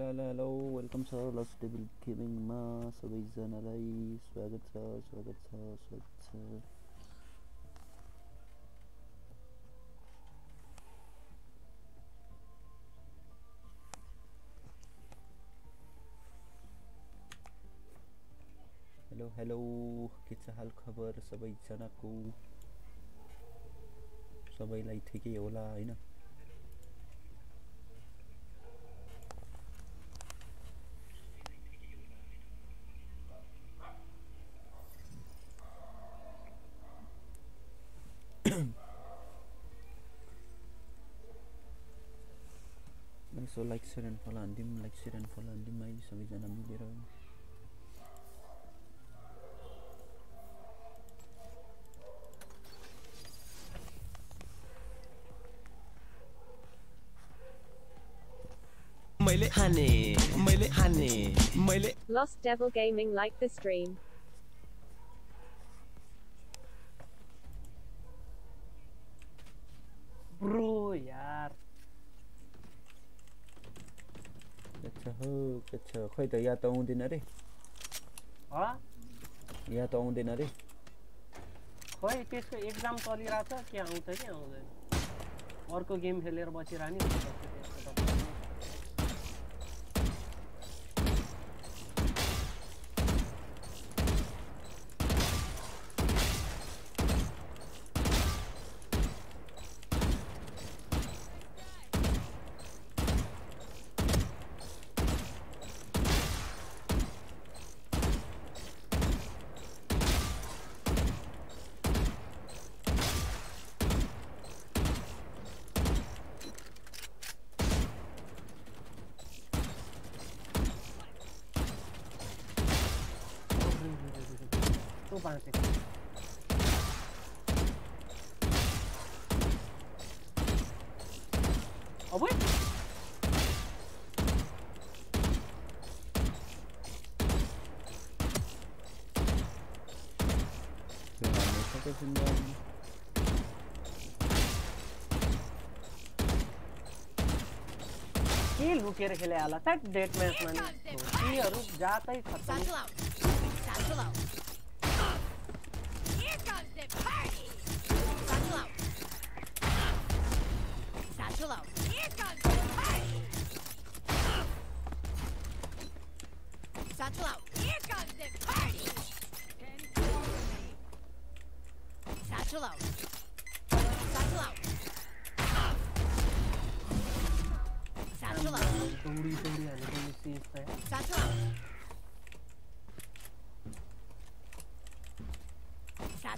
Hello hello hello welcome छ लस devil गेमिङमा सबैजनालाई स्वागत छ स्वागत छ स्वागत छ हेलो हेलो के छ हाल खबर? सबैजनाको सबैलाई ठिकै होला होइन? यसो लाइक सेयर एन्ड फलो हानिदिउँ लाइक सेयर एन्ड फलो हानिदिउँ है सबैजना मिलेर मैले हाने मैले हाने मैले Lost Devil Gaming like the stream. Bro यार के छ हो के छ खै त या त आउँदैन रे ह या त आउँदैन रे खोइ त्यसको एक्जाम चलिरहेछ के आउँछ कि आउँदैन अर्को गेम खेलेर बसिरहने बोकेर खेले आला थ्याट डेट म्याचमा नि जातै खत्म.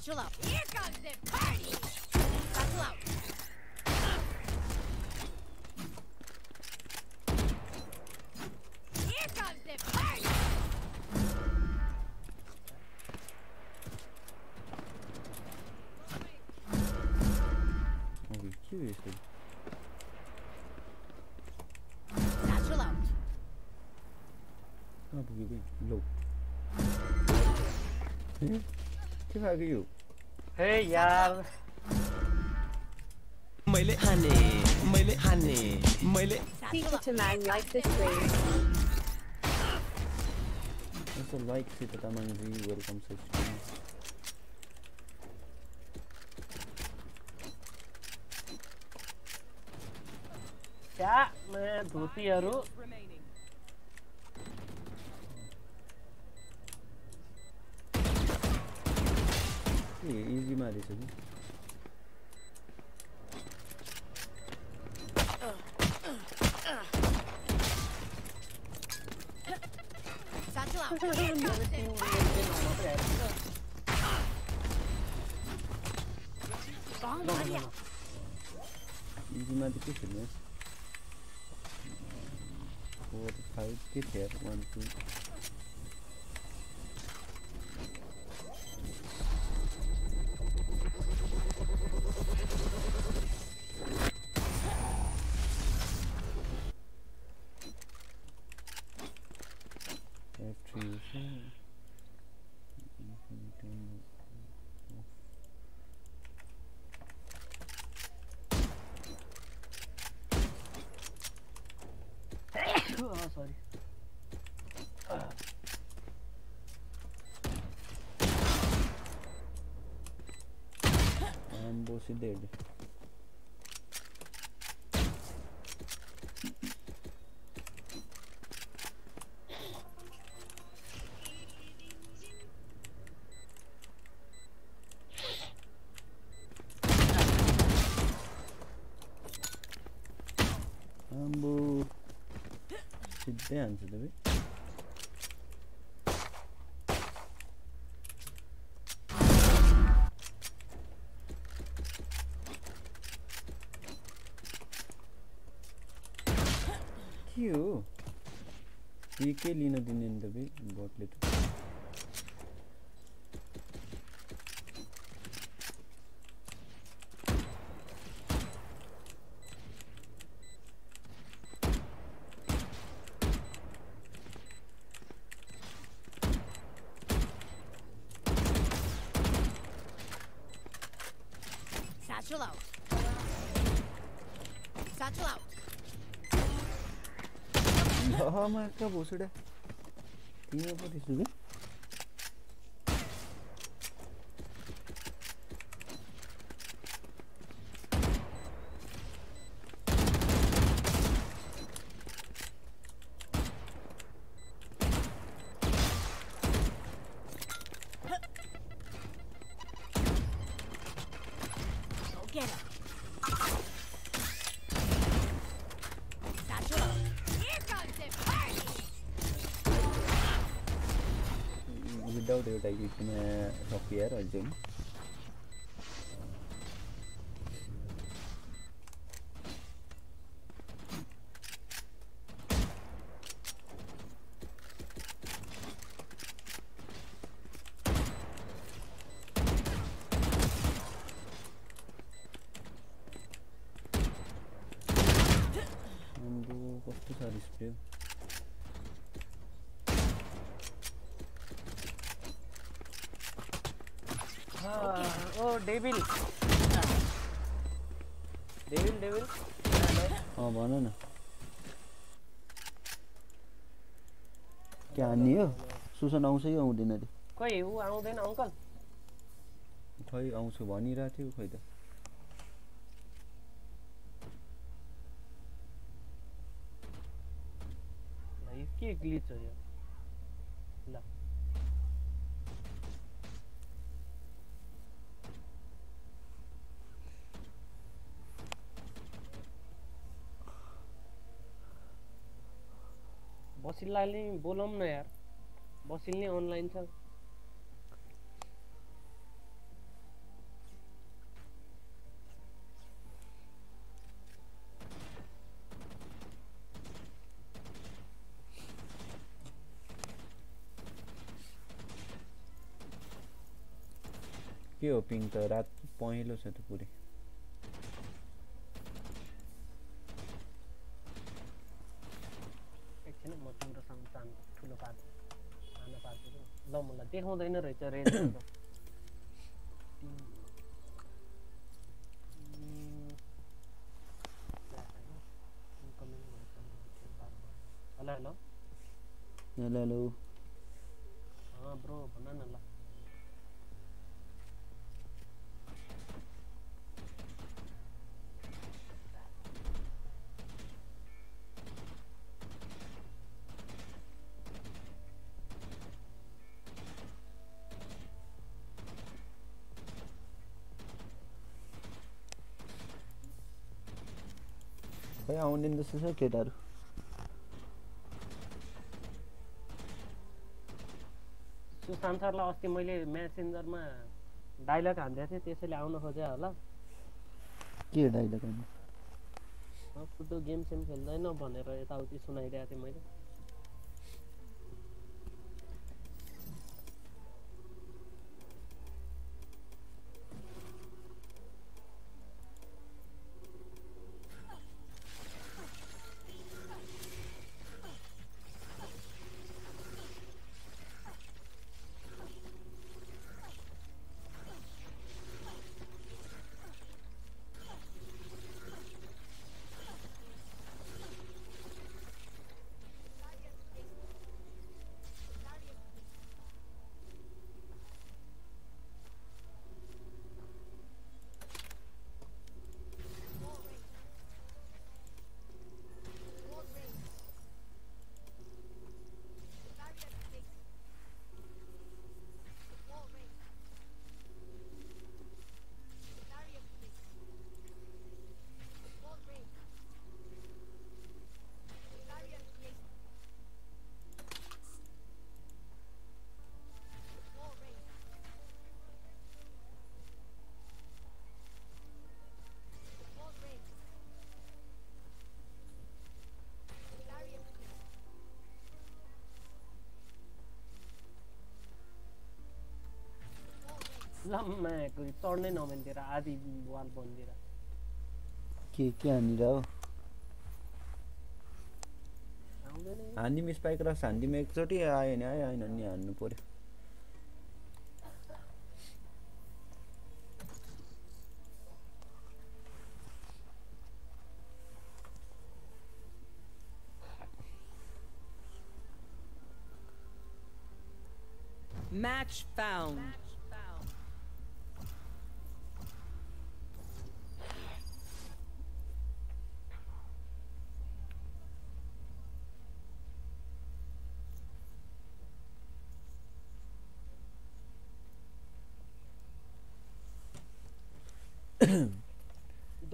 Watch. Here comes the party! Out. Here comes the party! Могу out. Come Hey, Low. Give you. हे यार मैले खाने मैले खाने मैले to man like this way. Also like Sita Manzi, welcome to stream. क्या मैं धोती हूँ something. Oh, sorry. fosse dele. Vamos. Se dentro, tá vendo? के हो के के लिन दिने नि त बे बटले त Satchel out. Satchel out. হয় মই একটা বস্তু দে কি হ'ব ओ डेभिल डेभिल डेभिल अँ भन न के हान्ने हो सुसन आउँछ कि आउँदैन अरे खोइ ऊ आउँदैन अङ्कल खै आउँछु भनिरहेको थियो खै त के ग्लिच हो यो ल बसिल्लाले बोलाउँ न यार। बसिल नै अनलाइन छ। के हो पिङ त? रात पहेँलो छ त पुरै। अच्छा रेंज तो। खै आउँदैन जस्तो छ केटाहरू सुशान्त सरलाई अस्ति मैले म्यासेन्जरमा डाइलग हान्दै थिएँ त्यसैले आउन खोजेँ होला। के डाइलग हान्ने फुटो गेम सेम खेल्दैन भनेर यताउति सुनाइरहेको थिएँ मैले। जम्मा आएको चढ्नै नमिल्दिएर आधी वाल बनिदिएर के के हानेर हो हानिदिउँ स्पाइक रस हानिदिउँ एकचोटि आयो नि आयो आएन नि हान्नु पऱ्यो Match found.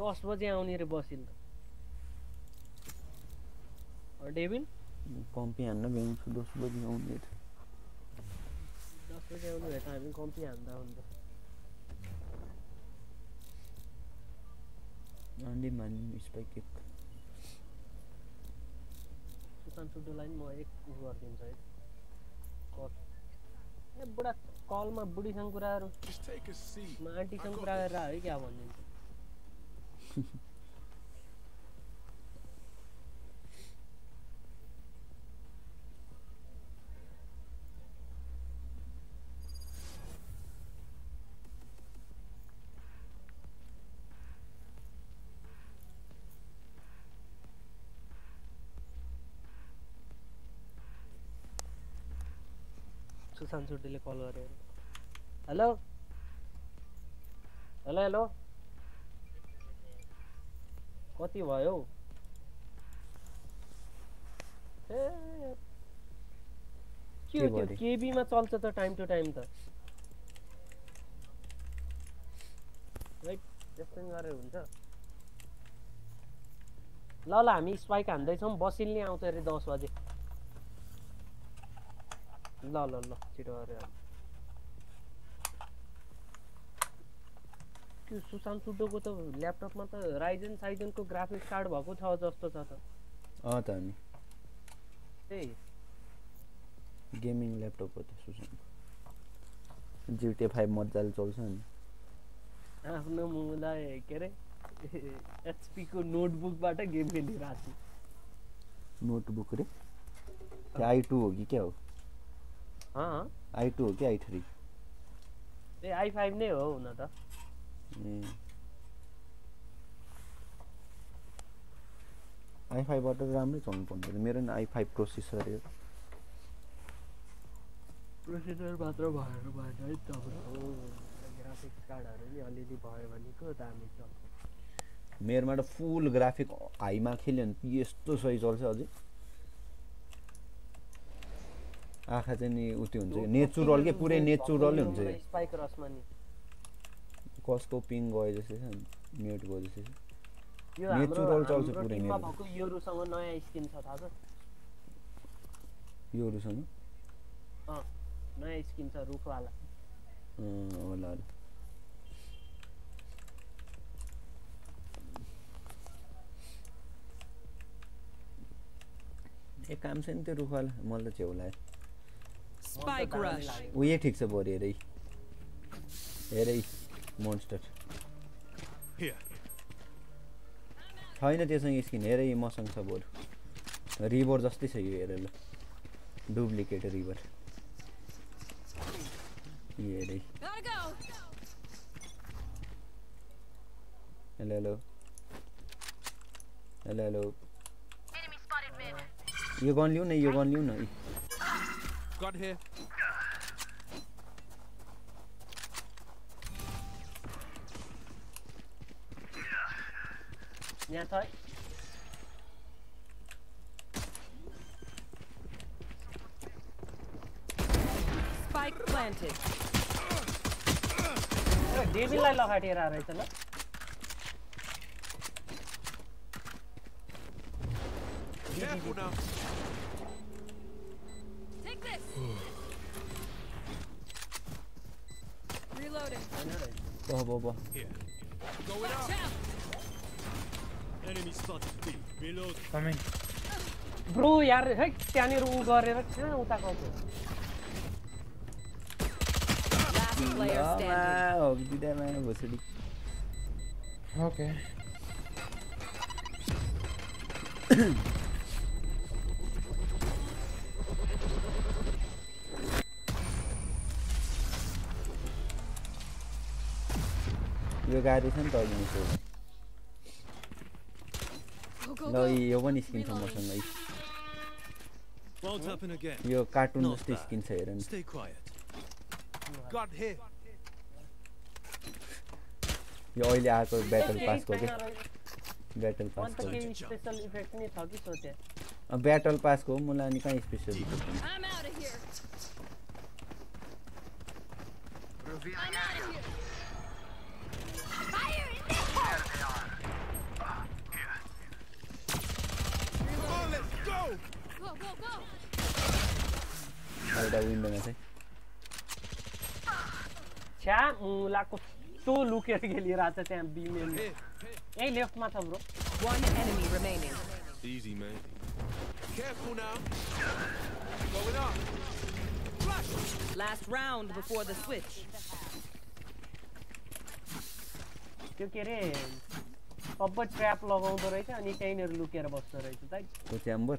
दस बजे आउने रे बसिल डेभिन पम्पी हान्न भ्याउँछु दस बजी आउने रे। दस बजे आउनु भए त हामी कम्ती हान्दा हुन्छ हानिदिउँ हानिदिउँ स्पाइक सुशान्त सुड्डोलाई नि म एक गरिदिन्छु है। ए बुढा कलमा बुढीसँग कुराहरू Just take a seat. म आन्टीसँग कुरा गरेर है क्या भनिदिन्छु सुशान्त छुट्टीले कल गर्यो हेलो हेलो हेलो कति भयो हौ? ए के हो त्यो? केबीमा चल्छ त टाइम टु टाइम त त्यस्तो गरेर हुन्छ ल ल हामी स्पाइक हान्दैछौँ बसिल नि आउँछ अरे दस बजे ल ल ल छिटो गरेर हाल। त्यो सुशान्त सुड्डोको त ल्यापटपमा त राइजन साइजनको ग्राफिक्स कार्ड भएको छ जस्तो छ त। अँ त अनि। त्यही। गेमिङ ल्यापटप हो त सुशान्त जिटिए फाइभ मजाले चल्छ नि। आफ्नो मुलाई के अरे एचपीको नोटबुकबाट गेम खेलिरहेको छु। नोटबुक रे? आई टू हो कि क्या हो? आई टू हो कि आई थ्री। ए आई फाइभ नै हो हुन त आई फाइभबाट त राम्रै चल्नु पर्ने। मेरो नि आई फाइभ प्रोसेसर हो प्रोसेसर मात्र भएर भएन है तपाईँको ग्राफिक्स कार्डहरू नि अलिअलि भयो भनेको दामी चल्छ मेरोमा त फुल ग्राफिक हाईमा खेल्यो भने यस्तो सही चल्छ अझै आँखा चाहिँ नि उत्यो हुन्छ कि? नेचुरल के? पुरै नेचुरलै हुन्छ कसको पिङ गयो जस्तै छ म्युट गयो जस्तै छ। Natural चल्छ पुरै मेरो। योरुसँग नयाँ स्किन छ थाहा छ? योहरूसँग? नयाँ स्किन छ रुखवाला। होला होला। ए काम छैन त्यो रुखवाला मलाई त छेउ लाग्यो Rush. उयो ठिक छ बरु हेरै। हेरै मोन्स्टर. छैन त्योसँग स्किन हेरै मसँग छ बरु। रिभर जस्तै छ यो हेर ल। Duplicate river. यो हेरै. Hello hello. Hello hello. यो गन लिउँ न यो गन लिउँ न Gun here. यहाँ छ है Spike planted. ए, डेभिललाई लखाटिएर रहेछ ल Careful now. Boah, boah, boah. Coming. Bro यार है त्यहाँनिर उ गरेर किन उता गएको ओके यो गाडी छ नि त अघि ल. यो पनि स्किन छ मसँग यी- कार्टुन जस्तो. स्किन छ हेर नि. यो अहिले आएको ब्याटल पासको के। ब्याटल पासको ब्याटल पासको हो मलाई अनि कहाँ स्पेसल I'm Ada window में से क्या मुला को तो लुकेर के लिए रहा था बी में यही लेफ़्ट में था bro one enemy remaining easy man careful now going up Flash. last round before the switch क्योंकि रे अब ट्र्याप लगाउँदो रहेछ अनि त्यहीँनिर लुकेर बस्दो रहेछ त त्यो च्याम्बर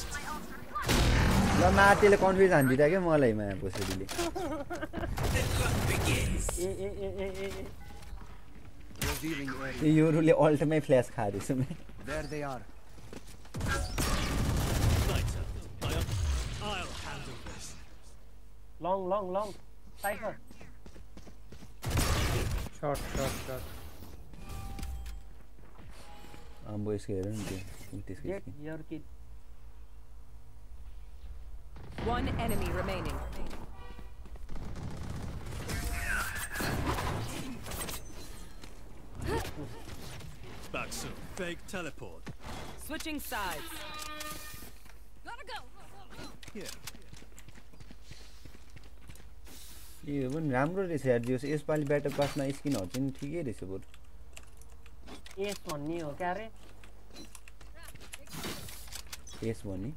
ल माटेले कन्फ्युज हानिदिँदा क्या मलाई माया पोसेडीले ए योरुले अल्टमै फ्ल्यास खाँदैछु long long long tiger short short short आम्बो यसको हेर नि त्यो त्यसको One enemy remaining. Back soon. Fake teleport. Switching sides. Gotta go. Here. यो पनि राम्रो रहेछ यार जो यसपालि ब्याटल पासमा स्किनहरू चाहिँ ठिकै रहेछ बरु एस भन्ने हो क्या अरे यस भन्ने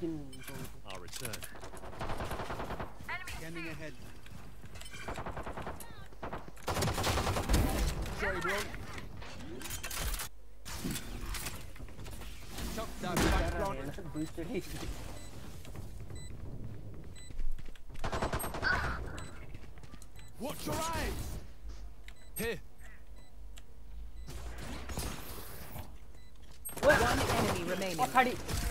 I'll return. Enemy Standing see. ahead. Sorry, bro. Chop that background. Booster Watch your eyes! Here. What? One enemy remaining. Oh,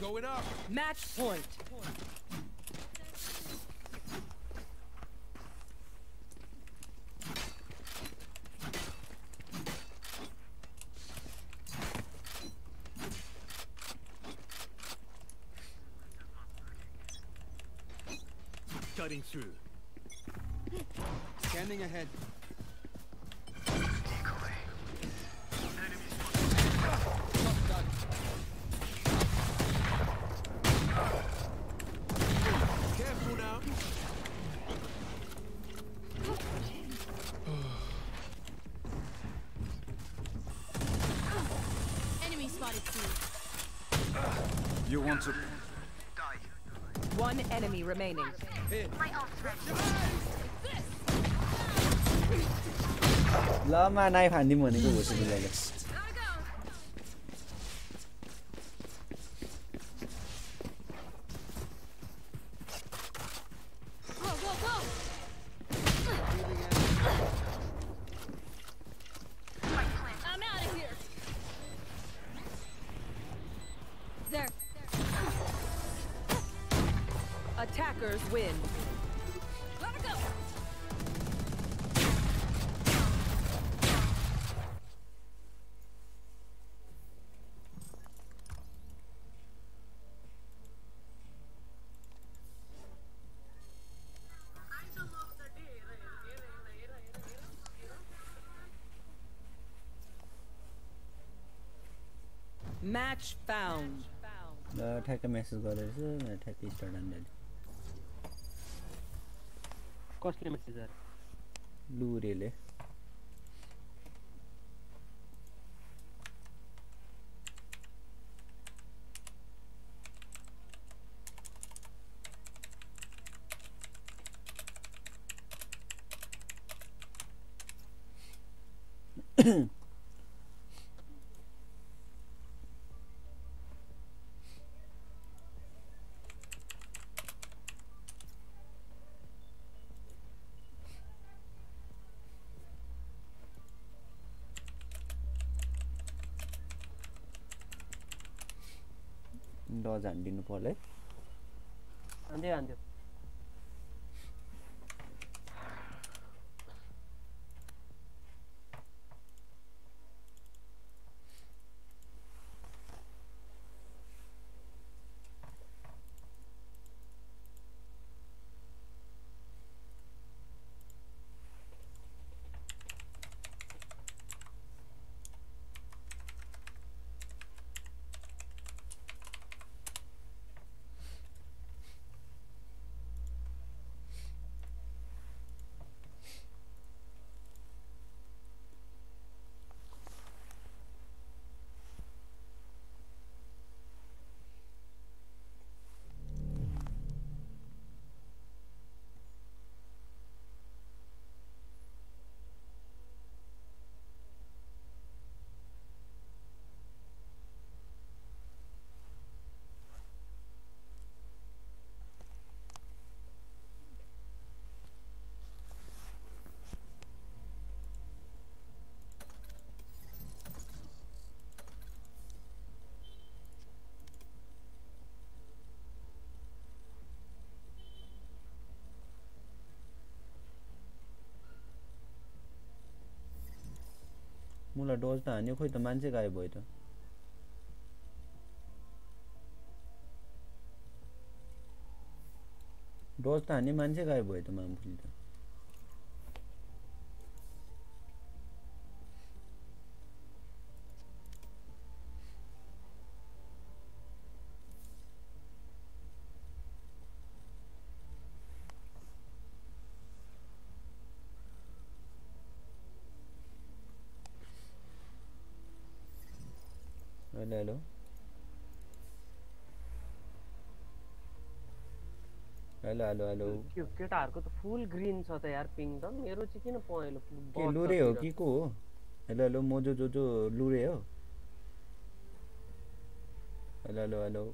Going up. Match point. Cutting through. Scanning ahead. Careful now. Enemy spotted C. You want to One enemy remaining. ल मा knife हानिदिउँ भनेको भोसडीलाई ल। Match found. ल ठ्याक्कै message गरेर मेरो ठ्याक्कै start हान्दै कसले मेसेज गरे लुरेले हानिदिनु पर्ला। है हान्दियो मलाई डज त हान्यो खोइ त मान्छे गायब भयो त। डज त हान्यो मान्छे गायब भयो त मामफुली त। हेलो हेलो हेलो हेलो त्यो केटाहरूको त फुल ग्रिन छ त यार पिङ त। मेरो चाहिँ किन पहेँलो? के लुरे हो कि को हो? हेलो हेलो मोजो जो जो लुरे हो। Hello hello hello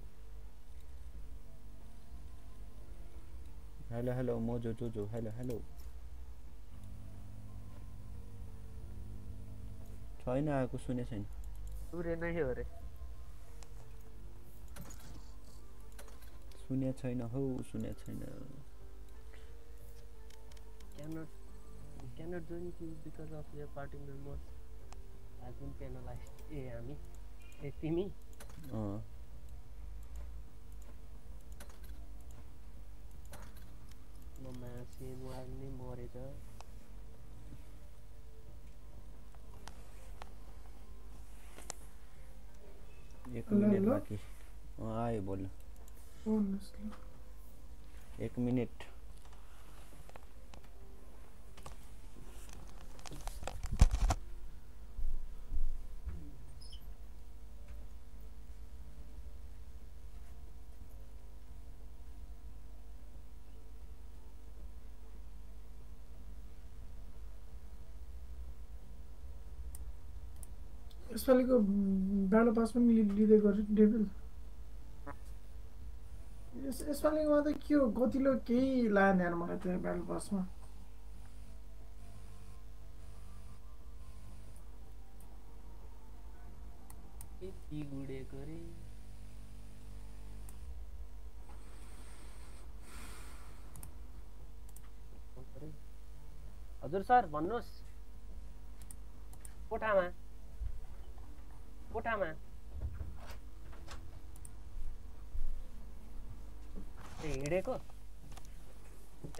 hello hello mojo जो जो हेलो हेलो छैन आएको सुने छैन लुरे नै हो रे। सुने छैन हौ सुने छैन cannot we cannot join you because of your party members has been penalized ए हामी ए तिमी अँ म मान्छे मार्ने मरेछ एक हेलो, मिनट हेलो। बाँकी अँ आयो बोल सुन्नुहोस् ल एक मिनट. यसपालिको ब्याडो पास पनि लिँदै गर्यो डेभिल यस यसपालिकोमा त के हो गतिलो केही लागेन यार मलाई त ब्याडो पासमा यति गुडेको रे हजुर सर भन्नुहोस्। कोठामा? कोठामा? हिँडेको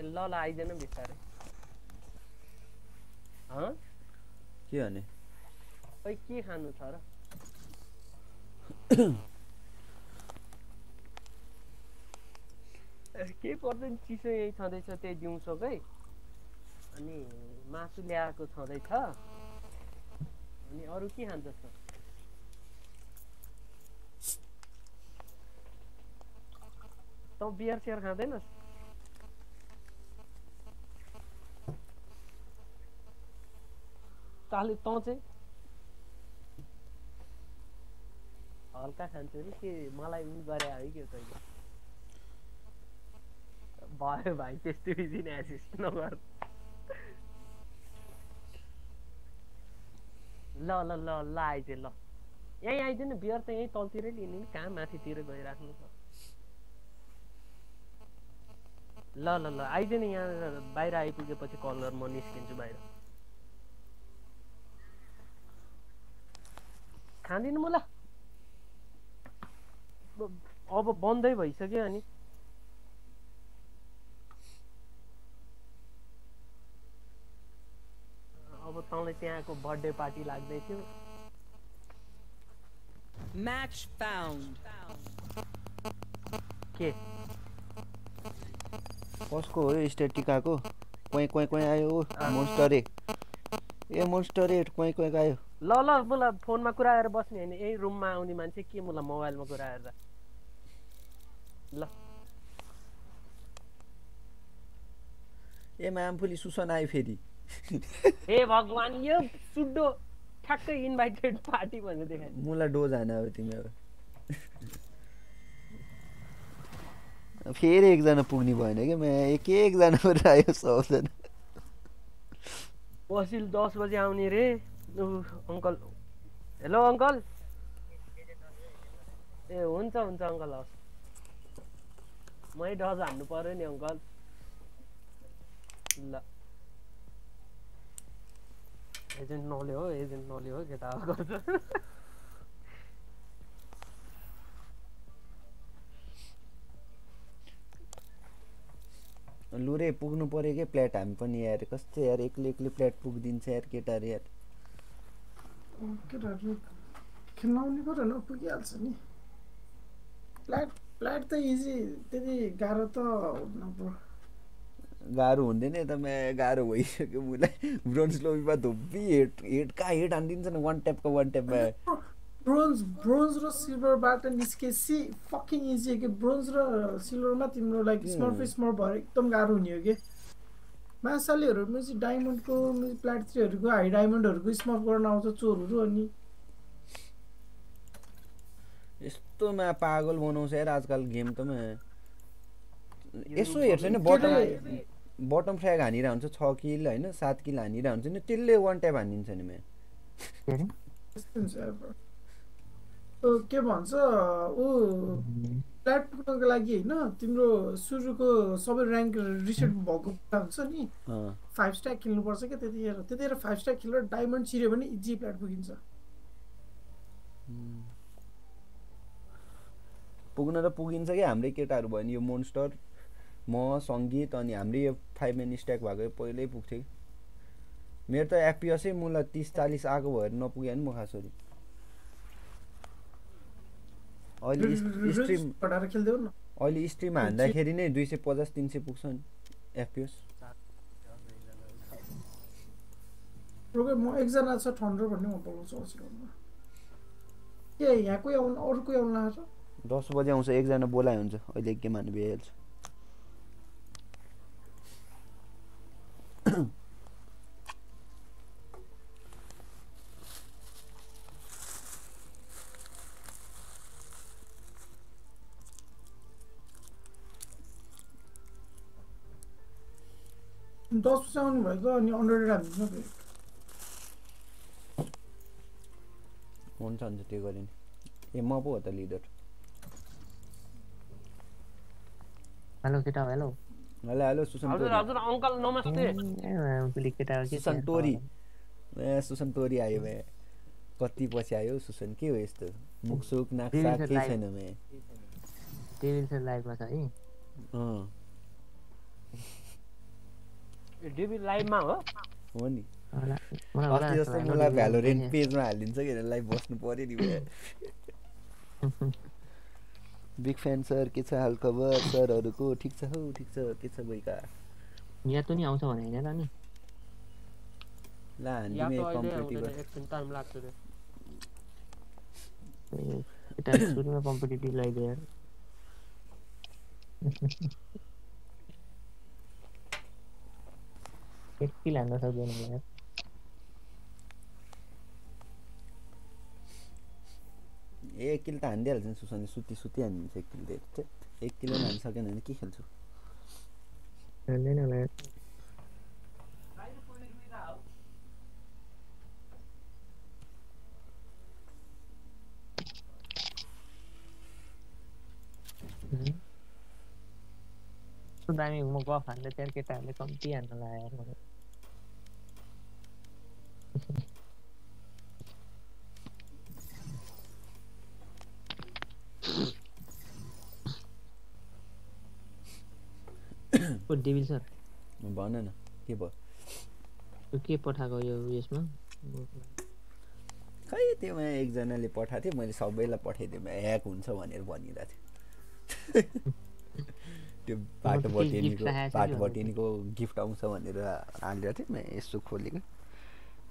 ल ल आइदेन बिस्तारै के भने खै के खानु छ र के पर्दैन चिसो यही छँदैछ त्यही दिउँसोकै अनि मासु ल्याएको छँदैछ? अनि अरू के खान्छ त बियर सियर खाँदैनस् ताले तँ चाहिँ हल्का खान्छु नि के मलाई उयो गरे है के तैँले भयो भाइ त्यस्तो बिजी एसिस्ट नगर ल ल ल ल आइज ल यहीँ आइज न बियर त यहीँ तलतिरै लिने नि कहाँ माथितिर गइराख्नु छ ल ल ल। आइज नि यहाँ बाहिर आइपुगेपछि कल गर म निस्किन्छु बाहिर। खाँदिनँ म ल अब बन्दै भइसक्यो अनि। अब तँलाई त्यहाँको बर्थडे पार्टी लाग्दै थियो. के? कसको हो यो स्टेटिकाको क्वाइ क्वाइ क्वाइ आयो ओ मोन्स्टर ए ए मोन्स्टर ए क्वाइ क्वाइ आयो ल ल मलाई फोनमा कुरा गरेर बस्ने होइन। यही रुममा आउने मान्छे के मलाई मोबाइलमा कुरा गरेर ल। ए मामफुली सुसन आयो फेरि। हे भगवान् यो सुड्डो ठ्याक्कै इन्भाइटेड पार्टी भनेर देखाए मुला डोज हान अब तिमी अब। फेरि एकजना पुग्ने भएन कि? म एक एकजना मात्रै आयो सबजना बसिल दस बजी आउने रे। अङ्कल। Hello uncle. ए हुन्छ हुन्छ अङ्कल हस्। मै डज हान्नु पऱ्यो नि अङ्कल। ल। एजेन्ट नले हो एजेन्ट नले हो केटा गर्छ। लु रे पुग्नु पऱ्यो कि? प्लेट हामी पनि यार कस्तो यार एक्लै एक्लै प्लेट पुगिदिन्छ यार केटाहरू यार। केटाहरू पऱ्यो न पुगिहाल्छ नि। फ्ल्याट फ्ल्याट त इजी त्यति गाह्रो त गाह्रो हुँदैन त म्या गाह्रो भइसक्यो मलाई। ब्रोन्ज लोबीमा धुप्पी हेड हेड कहाँ हेड हानिदिन्छ नि वान ट्यापको वान ट्यापमा ब्रोन्ज ब्रोन्ज र सिल्भरबाट निस्केपछि फकिङ इजी हो कि ब्रोन्ज र सिल्भरमा तिम्रो लाइक स्मर्फ स्मर्फ भएर एकदम गाह्रो हुने हो कि मासालेहरू चाहिँ डायमन्डको प्लाट थ्रीहरूको हाई डायमन्डहरूको स्मर्फ गर्न आउँछ चोरहरू अनि। यस्तोमा पागल बनाउँछ यार आजकल गेम त मा। यसो हेर्छ नि बटम बटम फ्ल्याग हानिरहेको हुन्छ छ किल होइन सात किल हानिरहेको हुन्छ नि त्यसले वान ट्याप हानिदिन्छ नि म्या त्यस्तो हुन्छ अब ओ, के भन्छ ऊ फ्ल्याट पुग्नको लागि होइन तिम्रो सुरुको सबै ऱ्याङ्क रिसेट भएको कुरा हुन्छ नि। फाइभ स्टार खेल्नुपर्छ क्या त्यतिखेर। त्यतिखेर फाइभ स्टार खेलेर डायमन्ड छिर्यो भने इजी प्ल्याट पुगिन्छ। पुग्न त पुगिन्छ कि हाम्रै केटाहरू भयो नि यो मोन्स्टर म सङ्गीत अनि हाम्रै यो फाइभ मेन स्ट्याक भएको पहिल्यै पुग्थ्यो। मेरो त एफपिएसै मलाई तिस चालिस आएको भएर नपुगे नि म खासरी। अहिले स्ट्रिम अहिले स्ट्रिम हान्दाखेरि नै दुई सय पचास तिन सय पुग्छ नि एफपिएस म एकजना छ ठन्डर भन्ने म बोलाउँछु के यहाँ कोही आउनु अरू कोही आउनु लाग्छ? दस बजे आउँछ एकजना बोलाइ हुन्छ अहिले एक गेम हान्नु भइहाल्छ दस बजी आउनु भएको अनि अन्डर हालिदिनु फेरि हुन्छ हुन्छ त्यो गऱ्यो नि ए म पो हो त लिडर हेलो केटा हेलो हेलो हेलो सुसन हजुर तोरी हजुर अङ्कल नमस्ते उसले केटा के सुसन तोरी ए सुसन तोरी आयो भए कति पछि आयो सुसन के हो यस्तो मुखसुक नाकसाक दिदी केही। छैन मे टेबिल छ लाइभमा छ है अँ डेबी लाइभमा हो। हो नि। अस्ति जस्तो मलाई भ्यालोरेन्ट। पेजमा हालिदिन्छ कि लाइभ बस्नु पऱ्यो नि बिग फ्यान सर के छ हाल खबर सरहरूको ठिक छ हौ ठिक छ के छ भइका? यहाँ त नि आउँछ भने होइन र नि ला त अहिले कम्पिटेटिभ एकछिन टाइम लाग्छ रे ए, केटा सुरुमा कम्पिटेटिभ लगाइदियो यार एक किल हान्न सक्दैन यार एक किल त हानिदिइहाल्छ नि सुसनले सुती सुती हानिदिन्छ एक किल त एक किलो हान्न सकेन भने के खेल्छु हान्दैन होला दामी म गफ हान्दा त्यहाँ केटाहरूले कम्ती हान्न लगायो ओ डेभिल सर भन न के भयो के पठाएको यो उयसमा खै त्योमा एकजनाले पठाएको थियो मैले सबैलाई पठाइदिएँ ह्याक हुन्छ भनेर भनिरहेको थिएँ। त्यो बाटो बटेनीको बाटो बटेनीको गिफ्ट आउँछ भनेर हालिरहेको थिएँ म यसो खोलेको।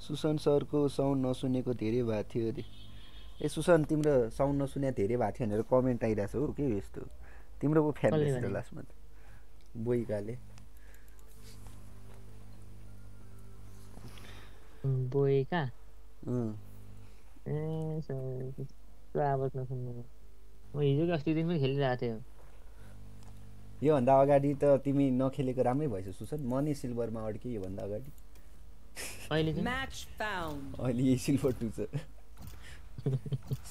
सुशान्त सरको साउन्ड नसुनेको धेरै भएको थियो अरे। ए सुशान्त तिम्रो साउन्ड नसुने धेरै भएको थियो भनेर कमेन्ट आइरहेको छ हो के यस्तो? तिम्रो पो फ्यान? लास्टमा त। बोइकाले ए सर त्यस्तो आवाज नसुन्नु म हिजो कि अस्ति दिन पनि खेलिरहेको थिएँ। योभन्दा अगाडि त तिमी नखेलेको राम्रै भएछ सुसन म नि सिल्भरमा अड्केँ योभन्दा अगाडि। अहिले यही सिल्भर टु छ।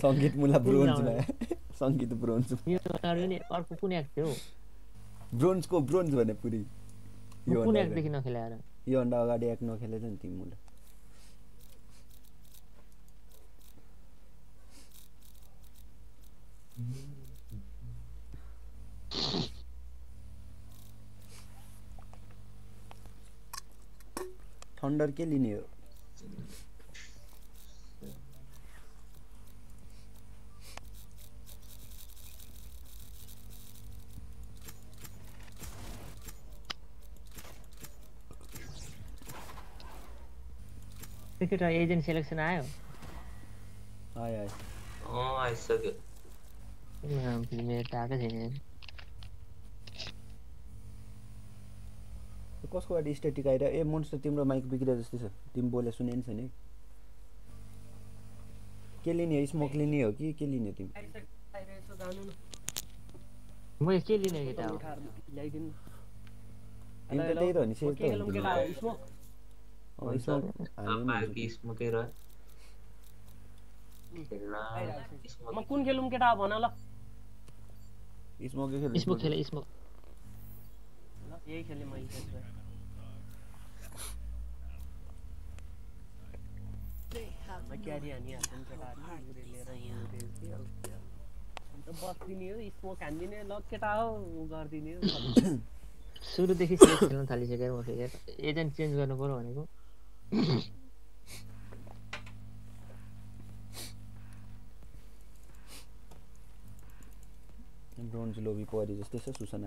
सङ्गीत मुला ब्रोन्जमा। सङ्गीत ब्रोन्ज। अर्को कुन एक्ट थियो ब्रोन्जको ब्रोन्ज भने पुरै। योभन्दा अगाडि एक नखेलेछ नि तिमी मुला थन्डर के लिने हो? त्यो केटा एजेन्ट सेलेक्सन आयो आयो आयो अँ आइसक्यो मेरो त आएकै छैन। कसको गाडी स्ट्याटिक आएर ए मोन्स त तिम्रो माइक बिग्रे जस्तै छ तिमी बोले सुने नि छैन है के लिने हो स्मोक लिने हो कि के लिने तिमी आइरहेछ जानु न म के लिने केटा हो उठाएर ल्याइदिनु तिमी त त्यही त हो नि सेफ त और सर किस्म के रह मैं क्या रही ले रही हूँ देसी अब तो बस दिनी हो कैंडी ने लॉक के टाहो उगार दिनी शुरू देखी से खेलना थाली से कर वो फिर एजेंट चेंज करने को रोने को ब्रोन्ज लोबी परे जस्तै छ सुसन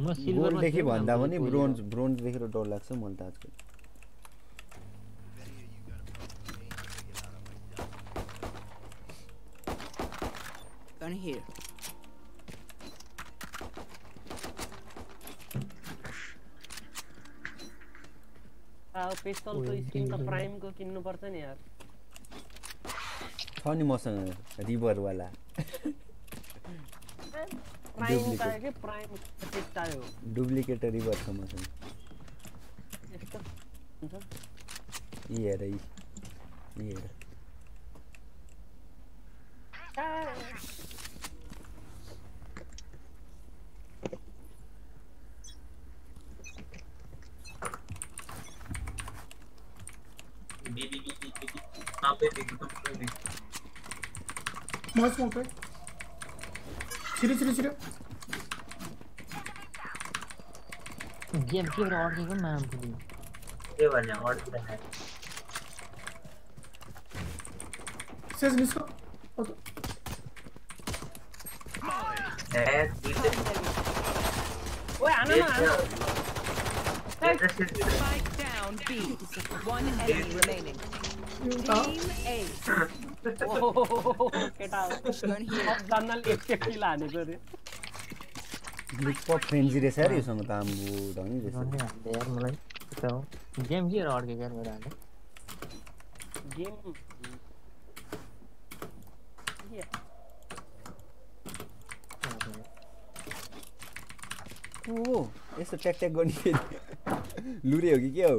सिल्भरमा गोल्डदेखि भन्दा पनि ब्रोन्ज ब्रोन्ज देखेर डर लाग्छ मलाई त आजकल Gun here. स्किन त प्राइमको किन्नुपर्छ नि यार। छ नि मसँग रिभरवाला डुप्लिकेट रिभर छ मसँग यस्तो हुन्छ यी हेर यी यी हेर म स्मोक है छिटो छिटो छिटो गेम केबाट अड्केको पनि माम पुग्यो के भने अड्किरहेको सेज निस्को ओ त ए दुईटै ओए हान न हान Spike down B. One enemy remaining. Frenzy रहेछ यार योसँग त आम्बो धनी रहेछ। गर्दै हाल्दै यार मलाई यस्तो हो गेम के अड्केको यार मेरो हाल्दै गेम के? ओ यस्तो ट्याक ट्याक गर्ने लुरे हो कि के हो?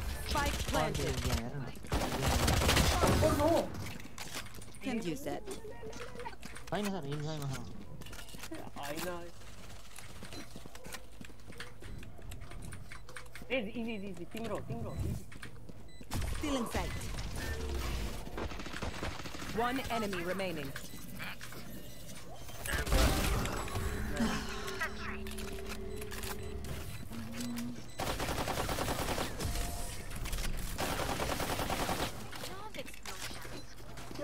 Spike planted. Oh no! Can't use that. I know, I know. I know. Easy, easy, easy. Team roll, team roll. Stealing sight. One enemy remaining.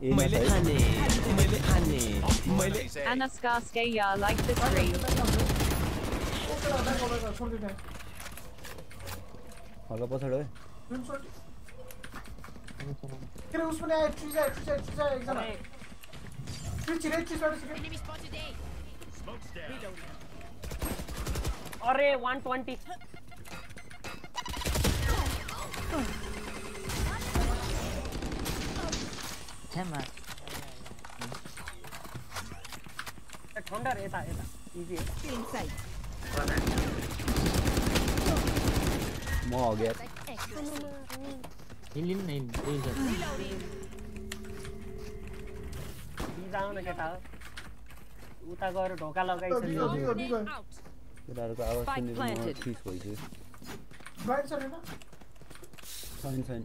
मैले खाने मैले खाने मैले Anastasia yeah like this tree hello पछाड है किन उसले आयो trees आयो ट्रिज आयो ट्रिज आयो एकजना ट्रिज रे ट्रिज आयो ट्रिज एनिमी स्पॉटेड स्मोक्स डाउन अरे 120 camera. Thunder, eta, eta. Easy. Still inside. More get. Heal him, heal, heal him. He's down, केटा उता गएर ढोका लगाइसक्यो केटाहरूको आवाज सुनेर म फिस भइसक्यो छैन छैन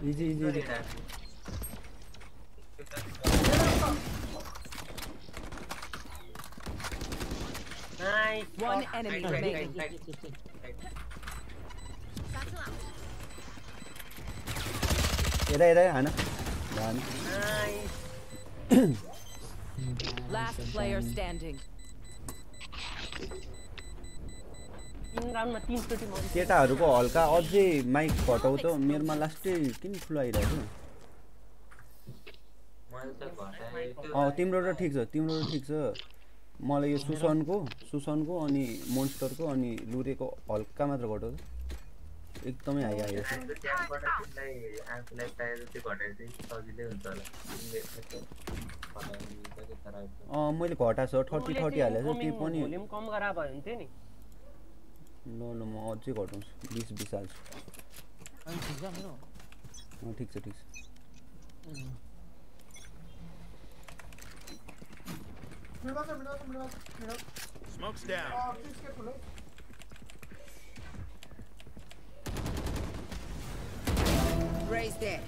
Easy easy easy nice One enemy Right, right, remaining. right, right. Battle out. यता यता हान हान नाइस Last player केटाहरूको हल्का अझै माइक घटाउ त मेरोमा लास्टै किन ठुलो आइरहेको अँ तिम्रो र ठिक छ तिम्रो र ठिक छ। मलाई यो सुसनको सुसनको अनि मोन्स्टरको अनि लुरेको हल्का मात्र घटाउ त। एकदमै हाई अब अँ मैले घटाएको छ थर्टी थर्टी हालेको छु त्यो पनि कम गरा भयो हुन्थ्यो नि। ल ल म अझै घटाउँछु बिस बिस हाल्छु अहिले ठिक छ मेरो अँ ठिक छ ठिक छ मिडल छ मिडल छ मिडल छ middle Smoke's down. A trees के फुल है Raise there.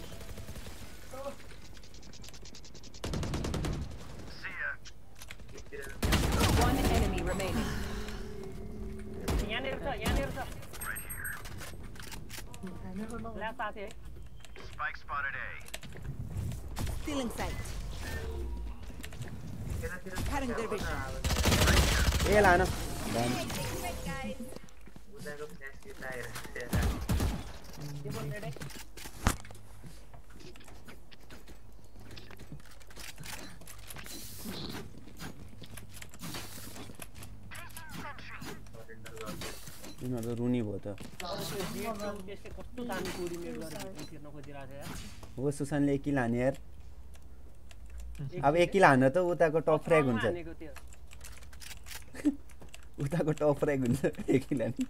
One enemy remaining. यहाँनिर छ यहाँनिर छ मेरो न ल्या साथी है Spike spotted A. Stealing sight. Cutting their vision. ए लान दामी। उनीहरूको फ्ल्यास यता आइरहेको के बोल्दै रे? तिनीहरू तो त रुनी भयो त हो सुशान्तले एकिल हाने यार। अब एकिल हान्न त उताको टप फ्र्याग हुन्छ उताको टप फ्र्याग हुन्छ एकिल हाने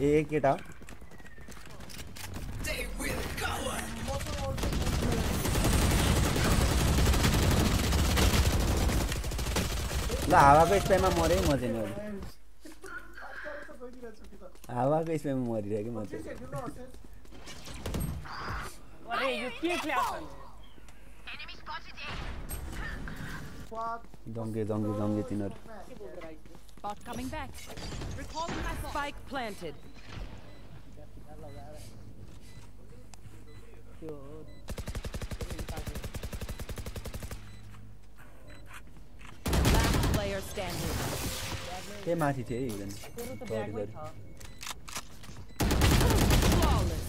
ए केटा ल हावाको स्प्रेमा मऱ्यो म चाहिँ। हावाको स्प्रेमा मरिरहेको म चाहिँ अरे यो के फ्ल्यास जङ्गे जङ्गे जङ्गे तिनीहरू Bot coming back. Recalling my spike planted. त्यो Last player standing. त्यही माथि थियो है एकजना तेरो त सरी ब्यागमै सरी छ Flawless.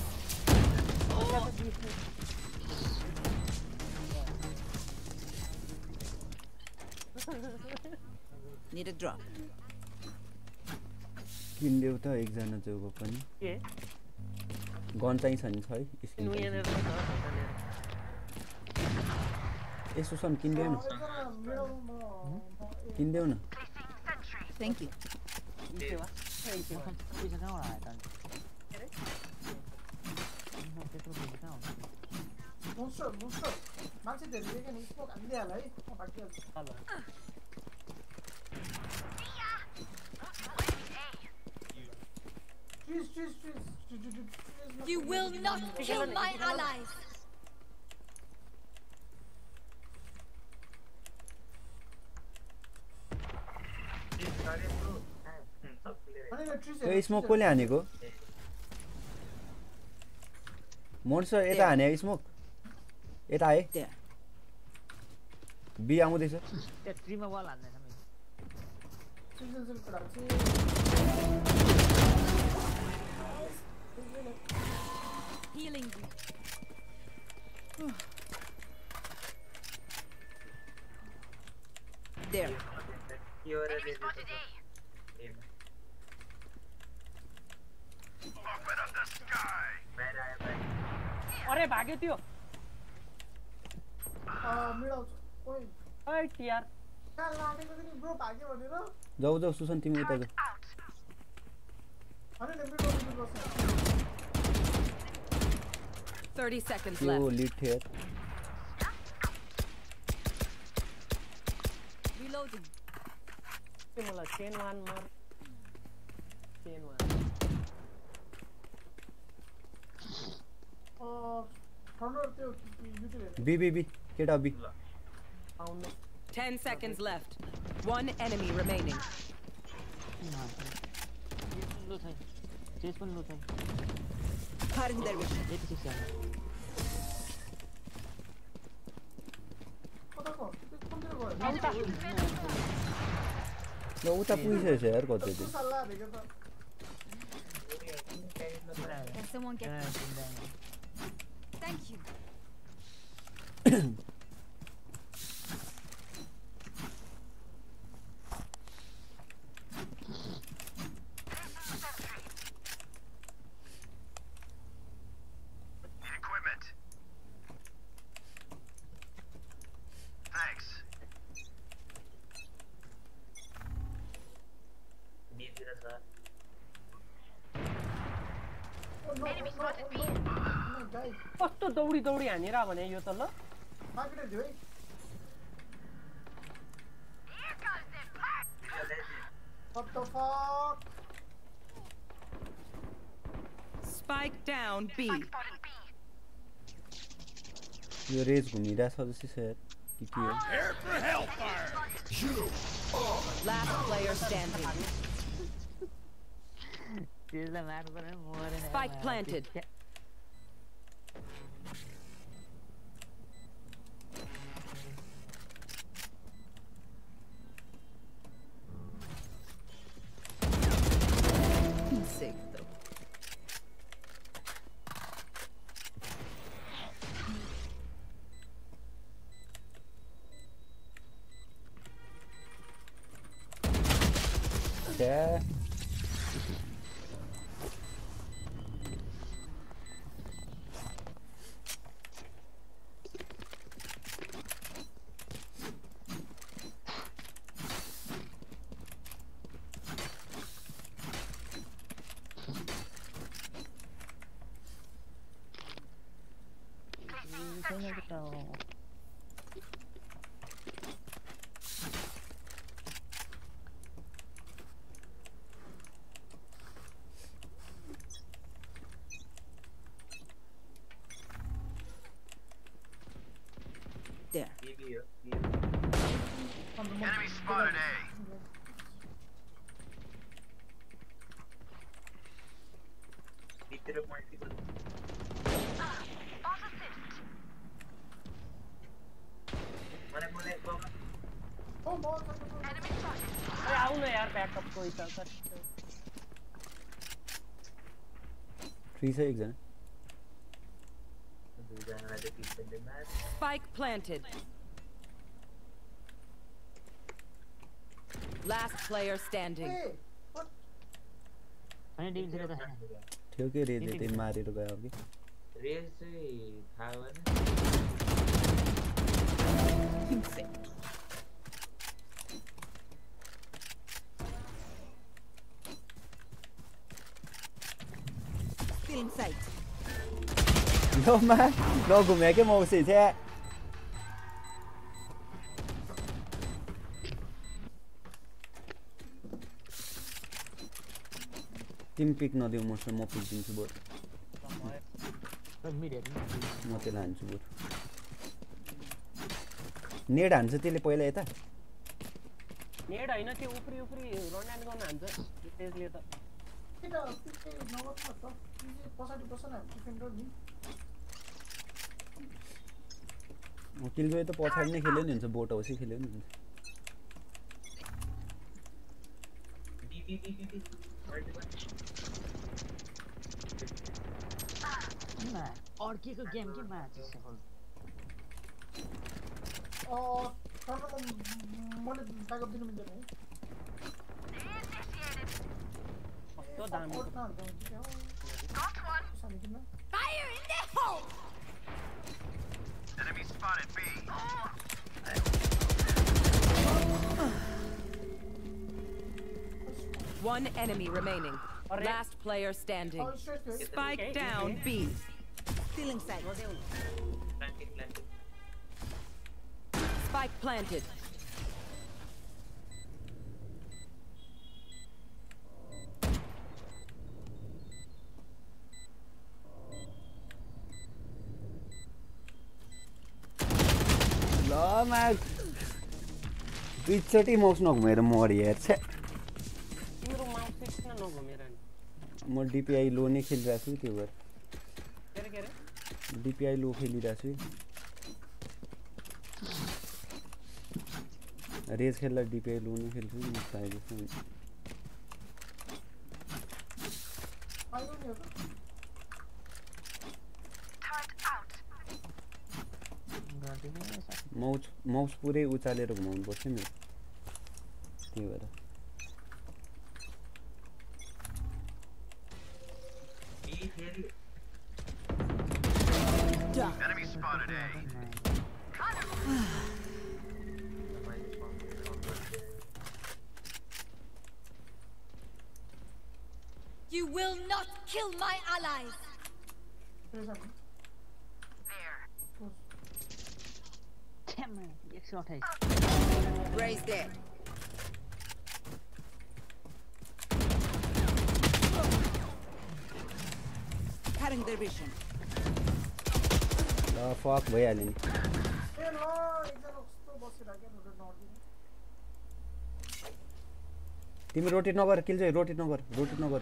Need a drop. किनिदेऊ त एकजना जोको पनि। के? गन चाहिँ छ नि छ है ए सुसन किनिदेऊ न किनिदेऊ न Thank you. यी सेवा ए, यी सेवा। पैसा कहाँबाट आयो त अनि त्यत्रो पैसा कहाँ हुन्छ बुस्टर बुस्टर मान्छे धेरै देखियो नि स्मोक हालिदिइहाल है म भागिहाल्छु ल, ल। Trees trees trees trees, trees, trees, You will not kill my allies. Smoke कसले हानेको मोन्स यता हाने स्मोक यता आए. बी आउँदैछ Healing you. There. की ओर है दे दे अरे भागे थियो ओए। टियर। जाओ जाऊ सुसन तिमी उता जाऊ अरे लेम्बी door door 30 seconds left. You lit here. Reloading. mula chain one more. Chain one. Uh, B B B. Get up B. Ten seconds left. One enemy remaining. Pardon their wish. No gusta pudiese. Thank you. दौडी दौडी हानेर भने यो त ल market दियो है What the fuck? Spike down B. यो Raze घुमिरहेछ जस्तै छ यार कि के हो Prepare for hellfire. Last player standing. चेसलाई मार्नु पऱ्यो मरेन Spike planted. कोई था सर ट्री से एक जन Spike planted. Last player standing. मैंने डील दिया था। ठीक है रेड देते मारे तो गया अभी। रेड से था वाला। ल मा ल घुम्यो क्या मौसी छ्या तिमी पिक नदेऊ मसँग म पिक दिन्छु बरु म त्यसलाई हान्छु बरु नेड हान्छ त्यसले पहिला यता नेड होइन त्यो उफ्री उफ्री रन एन्ड गर्न हान्छ त्यसले त किलवे तो पछाड़ी नहीं खेल्यो नहीं। हुन्छ बोट हाउसै खेल्यो नि हुन्छ game One enemy remaining. Last player standing. Spike down B. Spike planted. दुईचोटि माउस नघुमेर नघुमेर नि। म डिपिआई लो नै खेलिरहेको छु त्यो भएर। डिपिआई लो खेलिरहेको छु। रेज खेल्दा डिपिआई लो नै खेल्छु नि माउस माउस पुरै उचालेर घुमाउनु पर्छ नि त्यही भएर बी फेरि Enemy spotted A. मैले पाउने computer You will not kill my allies! एक शॉट है Raise dead. Cutting their vision. No, fuck, boy, I didn't. तिमी rotate नगर किल चाहिँ रोटेट नगर रोटेट नगर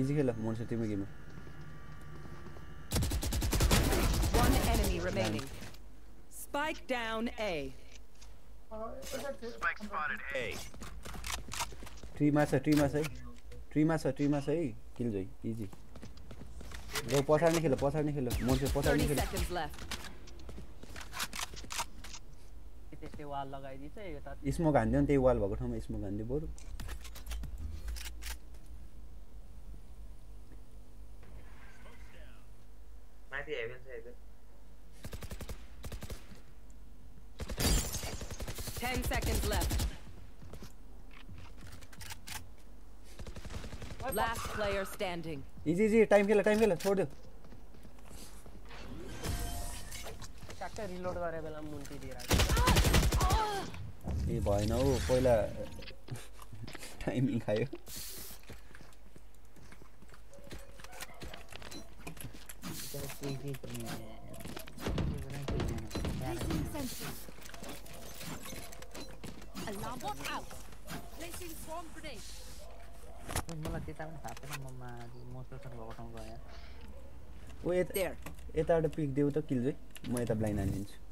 इजी खेल मन छ तिमी गेममा One enemy remaining. Spike down A. अँ, एउटा थियो। ट्रीमा छ ट्रीमा छ है ट्रीमा छ ट्रीमा छ है किल चाहिँ इजी ल पछाडि खेल पछाडि खेल मर्छ पछाडि नै 30 खेल स्मोक हानिदियो नि त्यही वाल भएको ठाउँमा स्मोक हानिदियो बरु माथि heaven player standing. Easy easy time खेल टाइम खेल छोडिदियो ट्याक्कै रिलोड गरे बेला मुन्टी दिएर ए भएन हौ पहिला टाइमिङ खायो Placing sentry. Alarm bot out. Placing swarm grenade. मलाई त्यता पनि थाहा छैन ममा मोस्टरसँग भएको ठाउँ गयो ओ यता यताबाट पिक देऊ त किल चाहिँ म यता ब्लाइन्ड हानिदिन्छु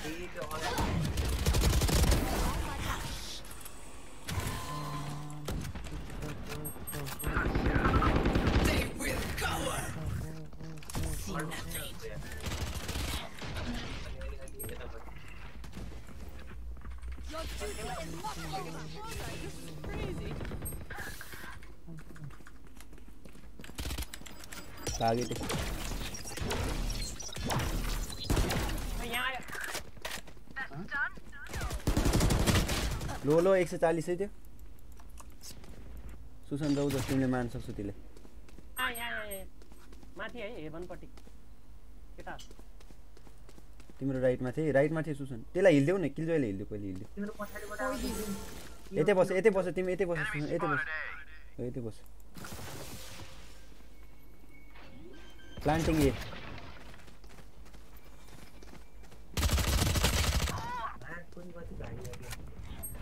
In आयो लो लो एक सय चालिसै थियो सुसन जाउ जस्तो तिमीले मान सक्छौ त्यसले। माथि है हेभनपट्टि तिम्रो राइटमा थिए। राइटमा थियो सुसन। त्यसलाई हिल्देऊ न किल्जोले हिल्देऊ पहिले हिल्देऊ यतै बस यतै बस तिमी यतै बस सुसन यतै बस। यतै बस। प्लान्टिङ ए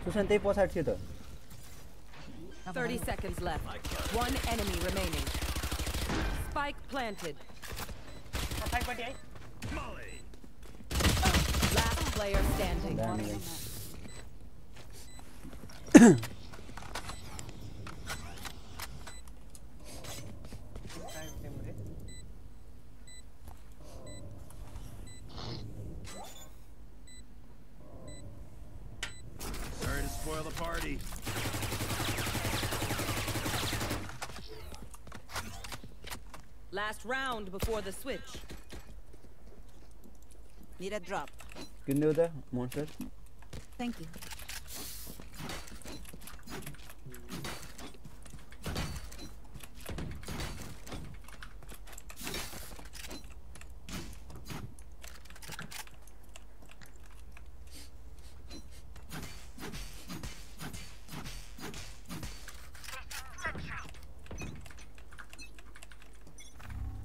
सुसन त्यही पछाडि थियो त। 30 seconds left. One enemy remaining. Spike planted. पछाडिपट्टि है। Last spoil the party. Last round before the switch. Need a drop. Gündüğde monster. Thank you.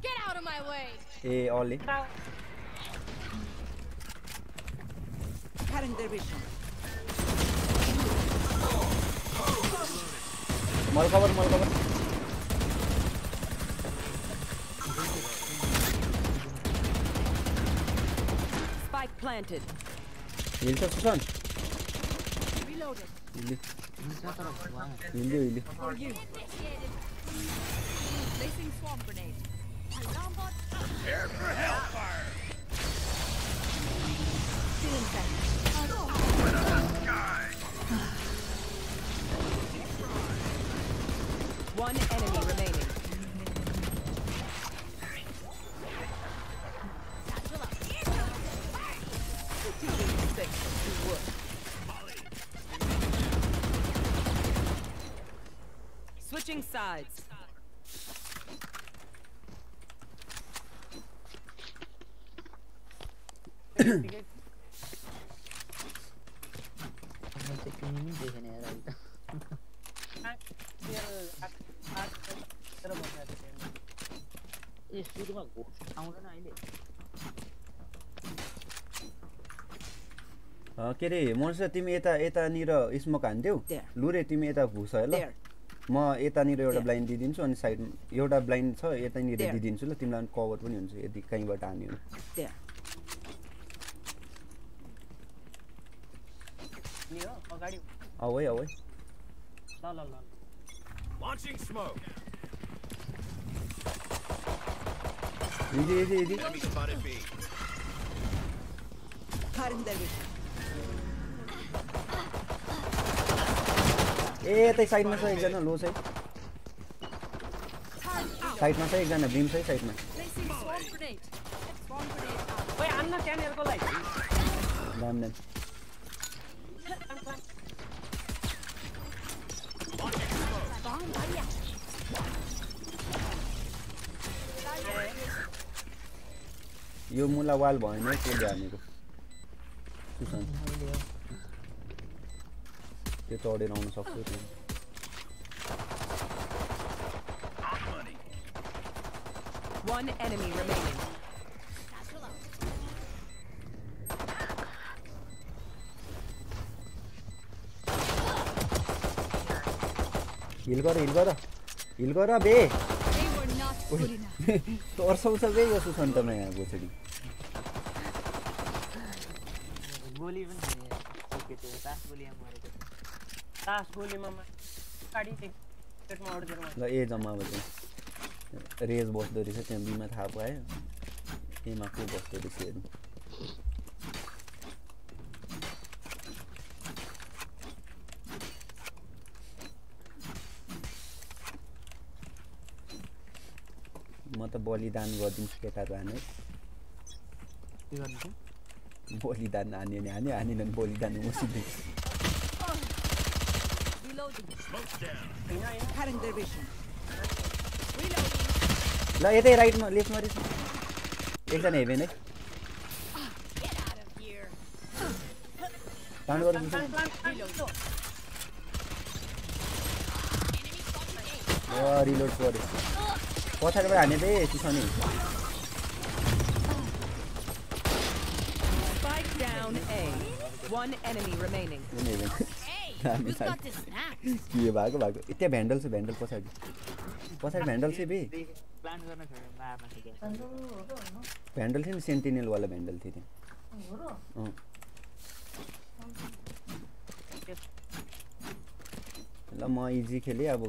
Get out of my way. Hey, Ollie. planted. 1080. Reloaded. 50. He's not around. Placing swamp grenade. Prepare for hellfire. Still infected. ए सुरुमा आउँदैन अहिले के अरे monster तिमी यता यतानिर smoke There. लुरे तिमी यता घुस है ल. म यतानिर एउटा ब्लाइन्ड दिइदिन्छु अनि साइड एउटा ब्लाइन्ड छ यतानिर दिइदिन्छु ल तिमीलाई कभर पनि हुन्छ यदि कहीँबाट हान्यो त्यहाँ। ए यतै साइडमा छ एकजना लो छ साइडमा छ एकजना भीम छ है साइडमा। दाम दाम. यो मुला वाल भएन है त्यसले हानेको सुसन त्यो चढेर आउन सक्छ त्यो One enemy remaining. Satchel out. Heal गर हिल गर हिल गर बे They were not good enough. तर्साउँछ बे यो सुसन्तमा यहाँ गोछडी गोली पनि गोलीमा। ल ए जम्मा अब चाहिँ रेज बस्दो रहेछ त्यहाँ बिमा थाहा पायो एमा को बस्दो रहेछ हेर्नु म त बलिदान गरिदिन्छु केटाहरू हाने। के गर्नु चाहिँ बलिदान हान्यो भने हान्यो हानेन भने बलिदान मसिँदै ल यतै राइटमा लेफ्ट रहेछ एकजना हेभेन है। रिलोड पऱ्यो। पछाडिबाट हामीले यति सानो के भएको भएको त्यहाँ भ्यान्डल छ भ्यान्डल पछाडि पछाडि भ्यान्डल छ बे भ्यान्डल थियो नि सेन्टिनेलवाला भ्यान्डल थियो त्यहाँ ल म इजी खेलेँ अब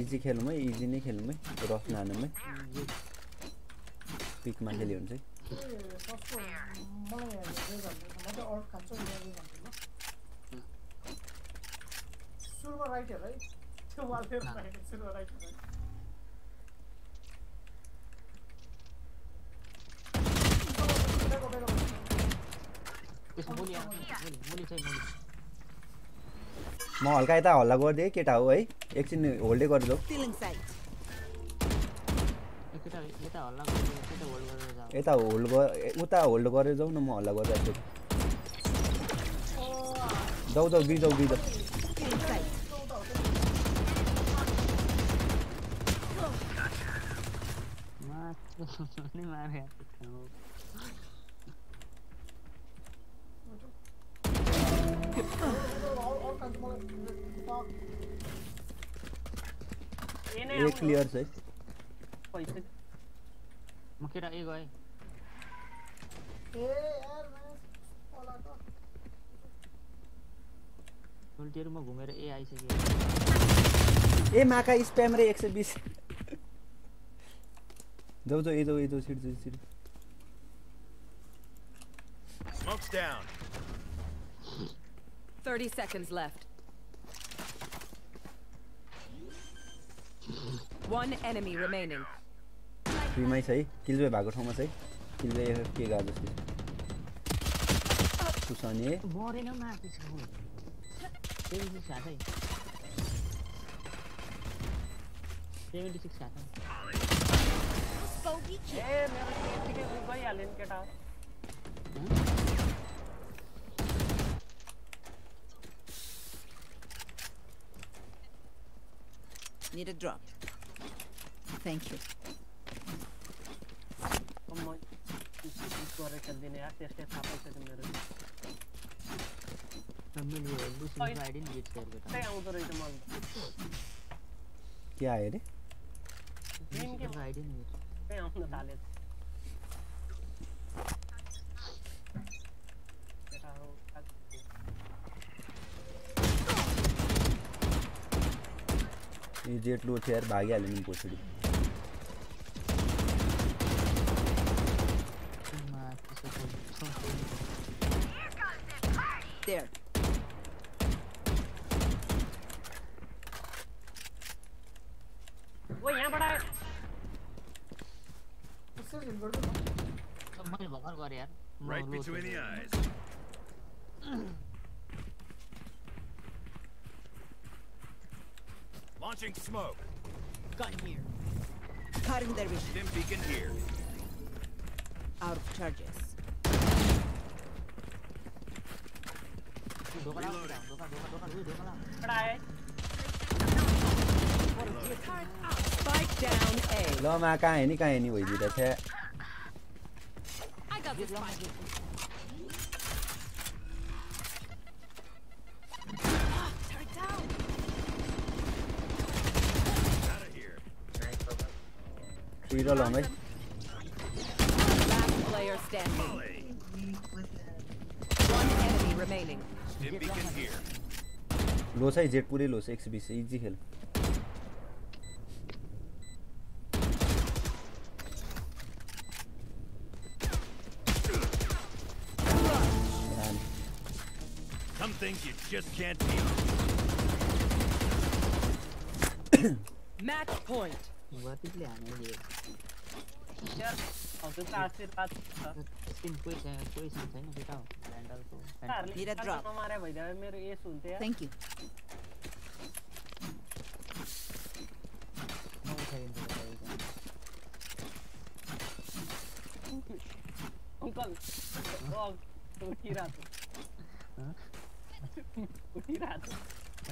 इजी खेलौँ है इजी नै खेलौँ है रफ नानौँ है पिकमा खेल्यो भने चाहिँ ए सस्तो मलाई हेर्दै भन्दै म त अरू खान्छ हेर्दै भन्छु ल सुरुमा राइट हेर है त्यो राइट सुरुमा राइट म हल्का यता हल्ला गरिदिएँ केटा हो है एकछिन होल्डै केटा यता होल्ड उता होल्ड गरेर जाऊ न म हल्ला गरिरहेको छु जाऊ जाऊ बि जाऊ बि जाऊ Stealing sight. मात्र नै मारे यार। आउनु क्लियर छ पैसा म केटा ए गएँ ए यार उल्टिएर म घुमेर ए आइसकेँ ए माका स्प्याम रे एक सय बिस जाऊ जाऊ ए जाऊ ए जाऊ छिट छिट छिट Smoke's down. 30 seconds left. One enemy remaining. फ्रीमै छ है किलवे भएको ठाउँमा छ है किलवे के गएको जस्तो सुसने मरेन मार्दैछ सेभेन्टी सिक्स हात है सेभेन्टी सिक्स हात है Bogey kill. ए मेरो यतिकै गइहाल्यो नि केटा Need a drop. Thank you. अब म गरेर खेल्दिनँ यार त्यस्तै थाहा पाइसक्यो मेरो मिल्यो लुसिनको आइडी नि गेट सेयर त्यस्तै आउँदो रहेछ मलाई के आयो अरे लुसिनको आइडी नि त्यही आउन थाल्यो केटा हो यो જે એટલું છે યાર ભાગ્યા લેની પોસડી There. between the eyes. Launching smoke. Gun here. Cutting their vision. Stim beacon here. Out of charges. Spike down A. လောမာကိုင်းနိကိုင်းနိဝေဒီတဲ့ I got this spike. सुइर long है Last player standing. Volley. One enemy remaining. Stim beacon here. लो छ है jet पुरै लो छ एक सय बिस easy खेल ध्यान। Some things you just can't beat. Match point. Buatile aneh dia. Teacher, waktu kelas raat skin कोई से कोई से नहीं बेटा हैंडल तो मेरा ड्रॉप हमारे भाई दादा मेरे ये सुनते हैं थैंक यू अंकल तो उठी रात उठी रात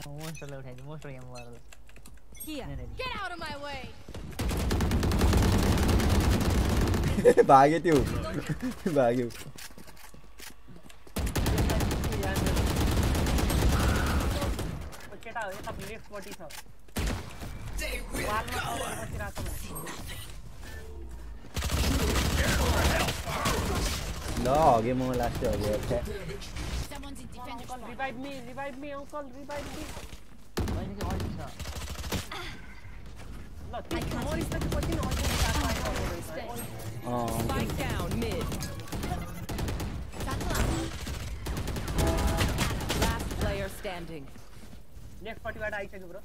मोस्ट ले उठाई मोस्ट ले मार दो Here. Get out of my way. भाग्यो त्यो भाग्यो ओ, केटा हो यता लेफ्टपट्टि छ वालमा चढेर बसिरहेको छ। ल हगे म लास्ट हगे छ्या। Someone's in defender uncle spawn. Revive me revive me uncle revive me अहिले चाहिँ अल्टी छ ल त्यो मरिसकेपछि नि अझै निकाल्नु Spike down mid. Last player standing. आइसक्यो ब्रो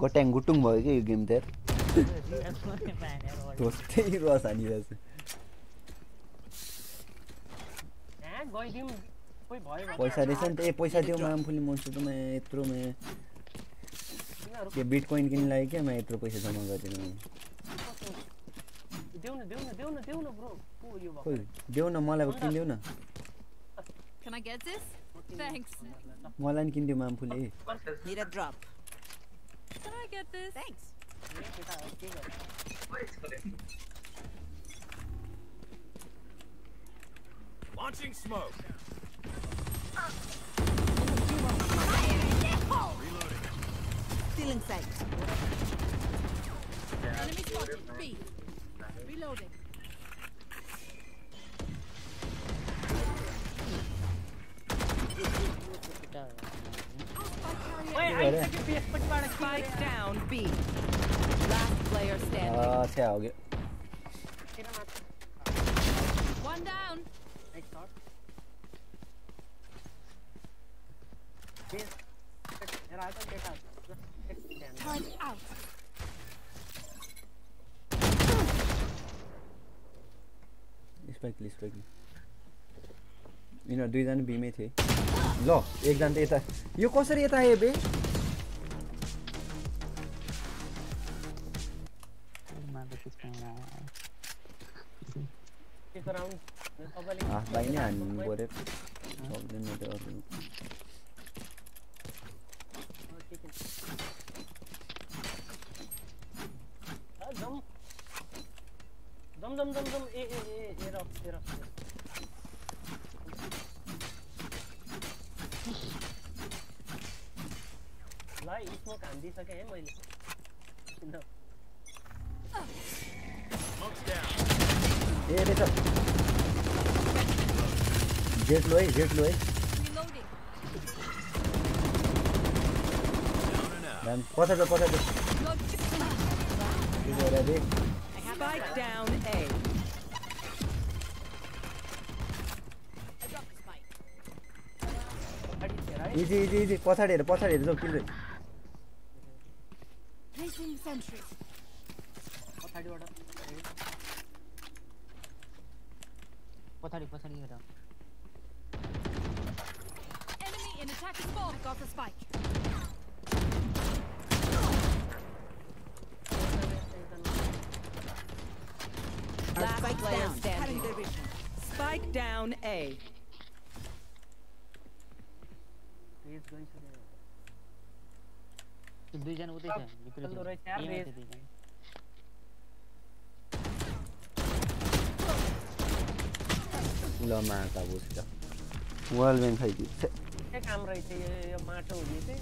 गट्याङ गुटुङ भयो क्या यो गेम त रस हानिरहेछ पैसा रहेछ नि त ए पैसा दिउँ मामफुली मन्सुमा यत्रोमा तिनीहरू के बिटकोइन किन्नु लागि क्या? म यत्रो पैसा जम्मा गरिदिनु देऊ न मलाई किनिदेऊ न। Can I get this? Thanks. मलाई नि किनिदियो मामफुली Need a drop. Ceiling sight. Yeah, Enemy spotted. B. Reloading. Ah, se ho gaya. One down. Nice shot. Yes. Era aata beta. Time out. Spike ली थे। ली यिनीहरू दुईजना बिमै थिए कसरी ये आयो बे भाइ नै हान्नु पऱ्यो जम जम जम ए ए ए ए र ए र ल स्मोक हानिदिइसकेँ है मैले down. ए रहेछ जेट लो है जेट लो है पछाडि पछाडि Spike down A. Easy, easy, easy. पछाडि हेर पछाडि हेर जाऊ किल Placing sentry. पछाडिबाट पछाडि पछाडि हेर Enemy in attacking bomb got the spike. Last spike player down. standing. Spike down A. He's going to the... দুইজন উঠে যান ভিতরে যান এই মাঠে দুইজন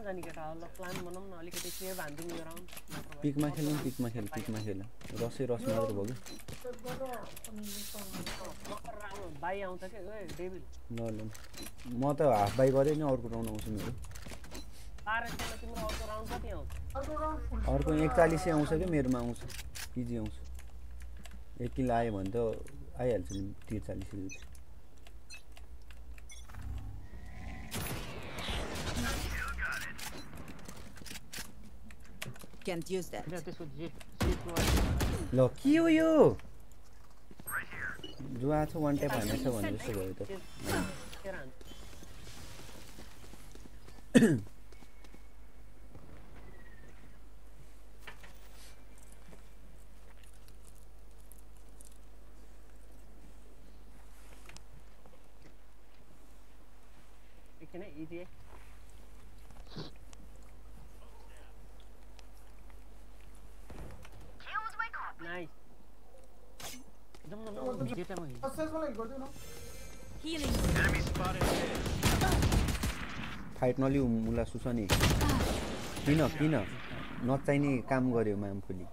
कहाँ जाने केटा ल प्लान बनाउँ न अलिकति के भानिदिउँ यो राउन्ड पिकमा खेलौँ पिकमा खेल पिकमा खेल। रसै रस मात्र भयो बाई आउँछ क्या ओए डेभिल कि ल ल। म त हाफ बाई गरेँ नि अर्को राउन्ड आउँछु मेरो। अर्को एकचालिसै आउँछ कि? मेरोमा आउँछ। पिजी आउँछ। एक किलो आयो भने त आइहाल्छ नि त्रिचालिस Can't use that. होइन, त्यसको जेट जेटको वाला- ल के हो यो जुवा छ वान ट्याप हानेछ भने जस्तो भयो त तेह्र हान्छ एकछिन है इजी है Fight नलिउ मुला सुसनी। किन किन? नचाहिने काम गर्यो मामफुली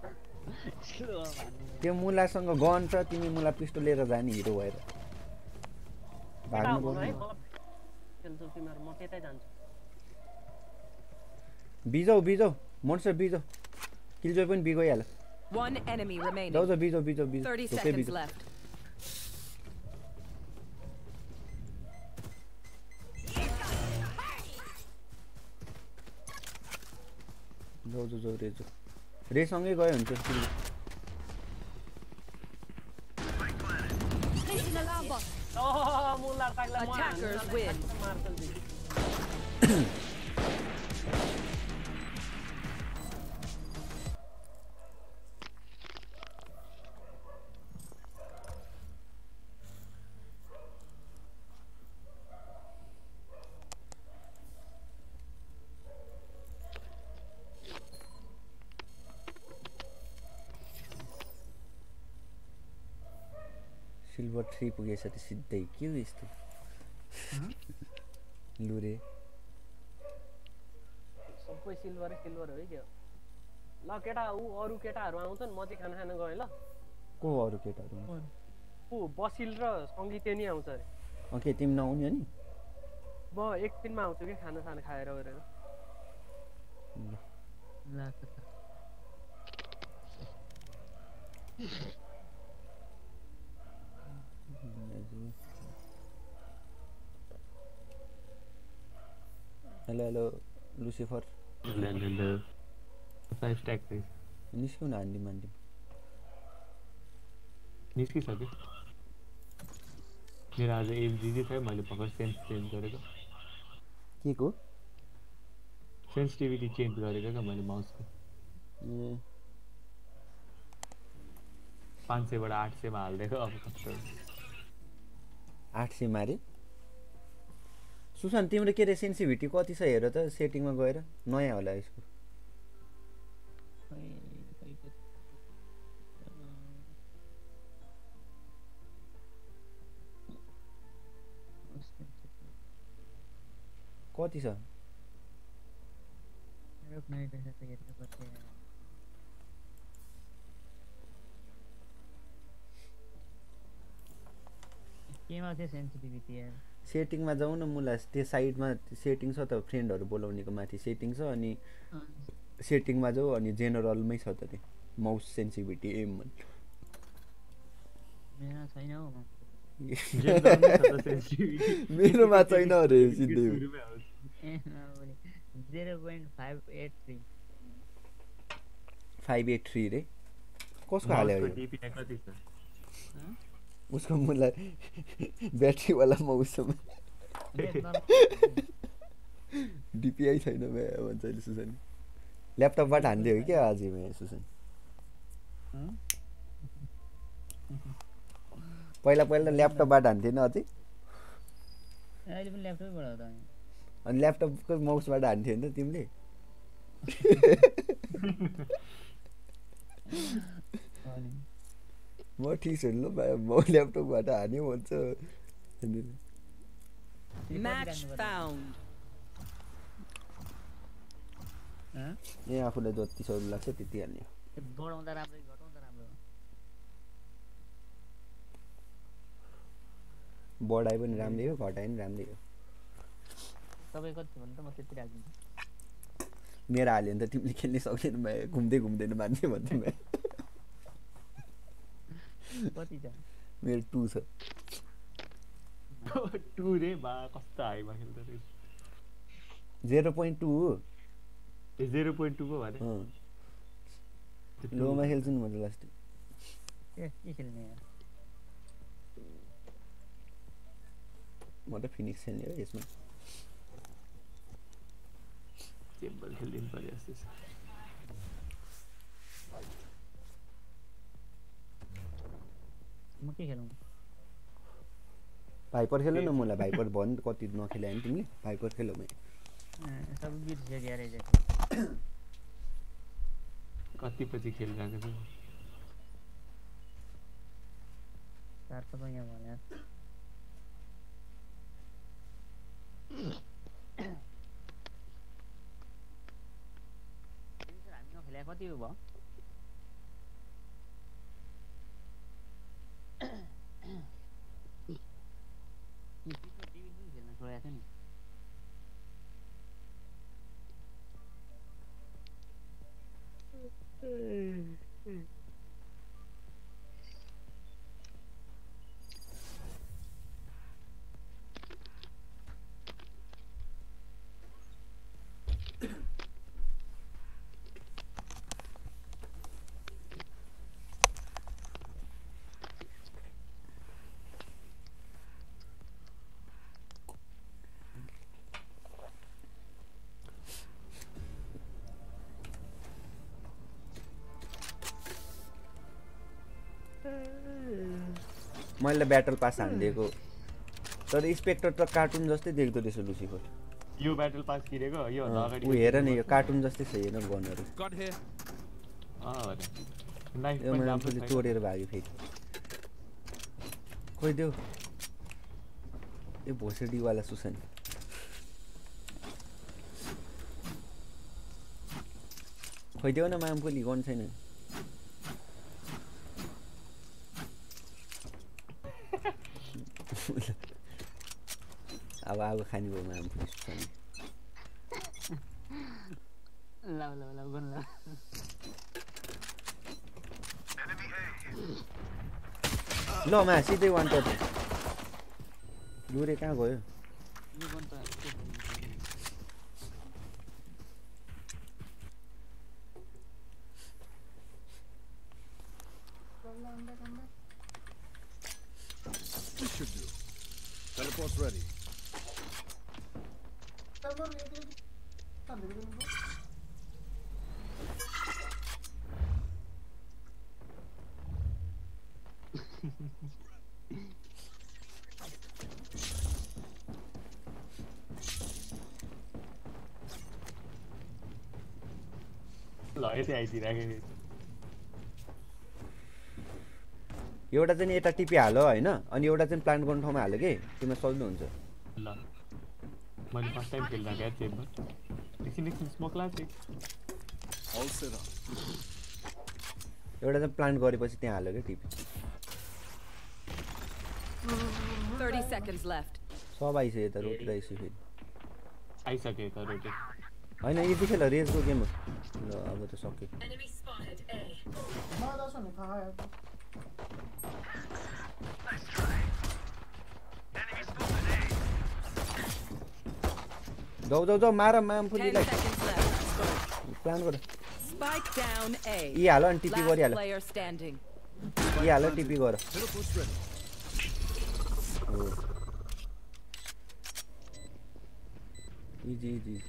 त्यो मुलासँग गन छ तिमी मुला पिस्टो लिएर जाने हिरो भएर। भाग्नु हुनु है। पर्ने मलाई खेल्छौ तिमीहरू म त्यतै जान्छु बिजाउ बिजाउ मोन्स्टर बिजाउ किलजोय पनि बिगइहाल। One enemy remaining. बिजाउ 30 बिजाउ ढुक्कै seconds बिजाउ left. जाउ जाउ जाउ रे जाउ रेसँगै गयो चाहिँ थ्री पुगेछ त सिधै के हो यस्तो लुरे सबै सिल्भरै सिल्भर हो है क्या ल केटा ऊ अरू केटाहरू आउँछन् म चाहिँ खाना खान गएँ ल को अरू केटाहरू ऊ बसिल र सङ्गीते नि आउँछ अरे ओके तिमी नआउने अनि म एकदिनमा आउँछु कि खाना साना खाएर गरेर ला त त। Hello hello Lucifer. निस्क्यौ न हान्डी मान्डी निस्किसक्यो। मेरो आज एमजिजी थियो मैले भर्खर सेन्स चेन्ज गरेको। के को? सेन्सिटिभिटी चेन्ज गरेको क्या मैले माउसको ए। पाँच सयबाट आठ सयमा हालिदिएको अब। कस्तो आठ सय मारे? सुशान्त, तिम्रो के अरे सेन्सिभिटी कति छ हेर त सेटिङमा गएर। नयाँ होला यसको। कति छ? केमा थियो सेन्सिटिभिटी सेटिङमा जाउँ न मुला त्यो साइडमा सेटिङ छ त फ्रेन्डहरू बोलाउनेको माथि सेटिङ छ अनि सेटिङमा जाऊ अनि जेनरलमै छ त त्यो माउस सेन्सिभिटी एम मेरो छैन हौ। मेरोमा छैन अरे सिधै फाइभ एट थ्री। रे? कसको हाल्यो उसको मुला ब्याट्रीवाला म उसमा। डिपिआई छैन भन्छ अहिले सुसन। ल्यापटपबाट हान्दै हो क्या अझै म सुसन। पहिला पहिला ल्यापटपबाट हान्थेन अझै अहिले पनि ल्यापटपबाट हो त अनि। अनि ल्यापटपको माउसबाट हान्थ्यो नि त तिमीले। अनि। म ठिक छु ल भाइ म ल्यापटपबाट हान्यो भन्छ? ए आफूलाई जति सजिलो लाग्छ त्यति हाल्ने हो। बढाउँदा राम्रै घटाउँदा राम्रो बढाए पनि राम्रै हो घटाए पनि राम्रै हो। तपाईँ कति छ भने त म त्यति राखिदिन्छु। मेरो हाल्यो भने त तिमीले खेल्नै सक्दैन भाइ घुम्दै घुम्दैन मान्ने भन्थ्यो What is that? Mere two sir. two रे बा कस्तो हाई मा खेल्दा रे 0.2 हो ए 0.2 को भने लो मा खेल्छु नि मैले लास्ट ए के खेल्ने यार म त फिनिक्स खेल्ने हो यसमा चेम्बर खेलिदिनु पर्यो जस्तै छ म के खेलौँ? भाइपर खेल न मलाई? भाइपर भन् कति नखेले होइन तिमीले? भाइपर खेलौ म। सबै बिर्सियो ग्यारेज कति पछि खेलिरहेको छु चार तपाईँ यहाँ भने। हामी नखेले कति भयो? Mm-hmm. मैले ब्याटल पास हानिदिएको। तर स्पेक्टर त कार्टुन जस्तै देख्दो रहेछ लुसीफर यो ब्याटल पास किनेको? योभन्दा अगाडि ऊ हेर न यो कार्टुन जस्तै छ हेर गनहरू Got here. अँ भने नाइफ यो पनि राम्रो मान्छेले। तोडेर भाग्यो फेरि। खोइ देऊ यो भोसडीवाला सुसन। खोइदेऊ न मामफुली गन छैन। अब अब खाने भयो मामफुली सुसन ल ल ल गर्नु ल। ल मा सिधै वान टच डोरे कहाँ गयो यो गर्नु त This should do. Teleport's ready. ल यतै आइदिइराखेको एउटा चाहिँ यता टिपिहाल होइन अनि एउटा चाहिँ प्लान्ट गर्नु ठाउँमा हाल्यो कि? त्यसमा सजिलो हुन्छ ल। मैले फर्स्ट टाइम खेलिरहेको क्या चेम्बर एकछिन एकछिन स्मोक लाग्छ All set up. एउटा चाहिँ प्लान्ट गरेपछि त्यहाँ हाल्यो क्या टिपी। 30 seconds left. सब आइसक्यो यता रोटी आइसक्यो फेरि। आइसक्यो यता रोटेट होइन यति खेल रेसको गेम हो ल अब त सक्यो जाउ जाउ जाउ मार माम फुलीलाई प्लान गर यी हाल अनि टिपी गरिहाल यी हाल टिपी गर easy easy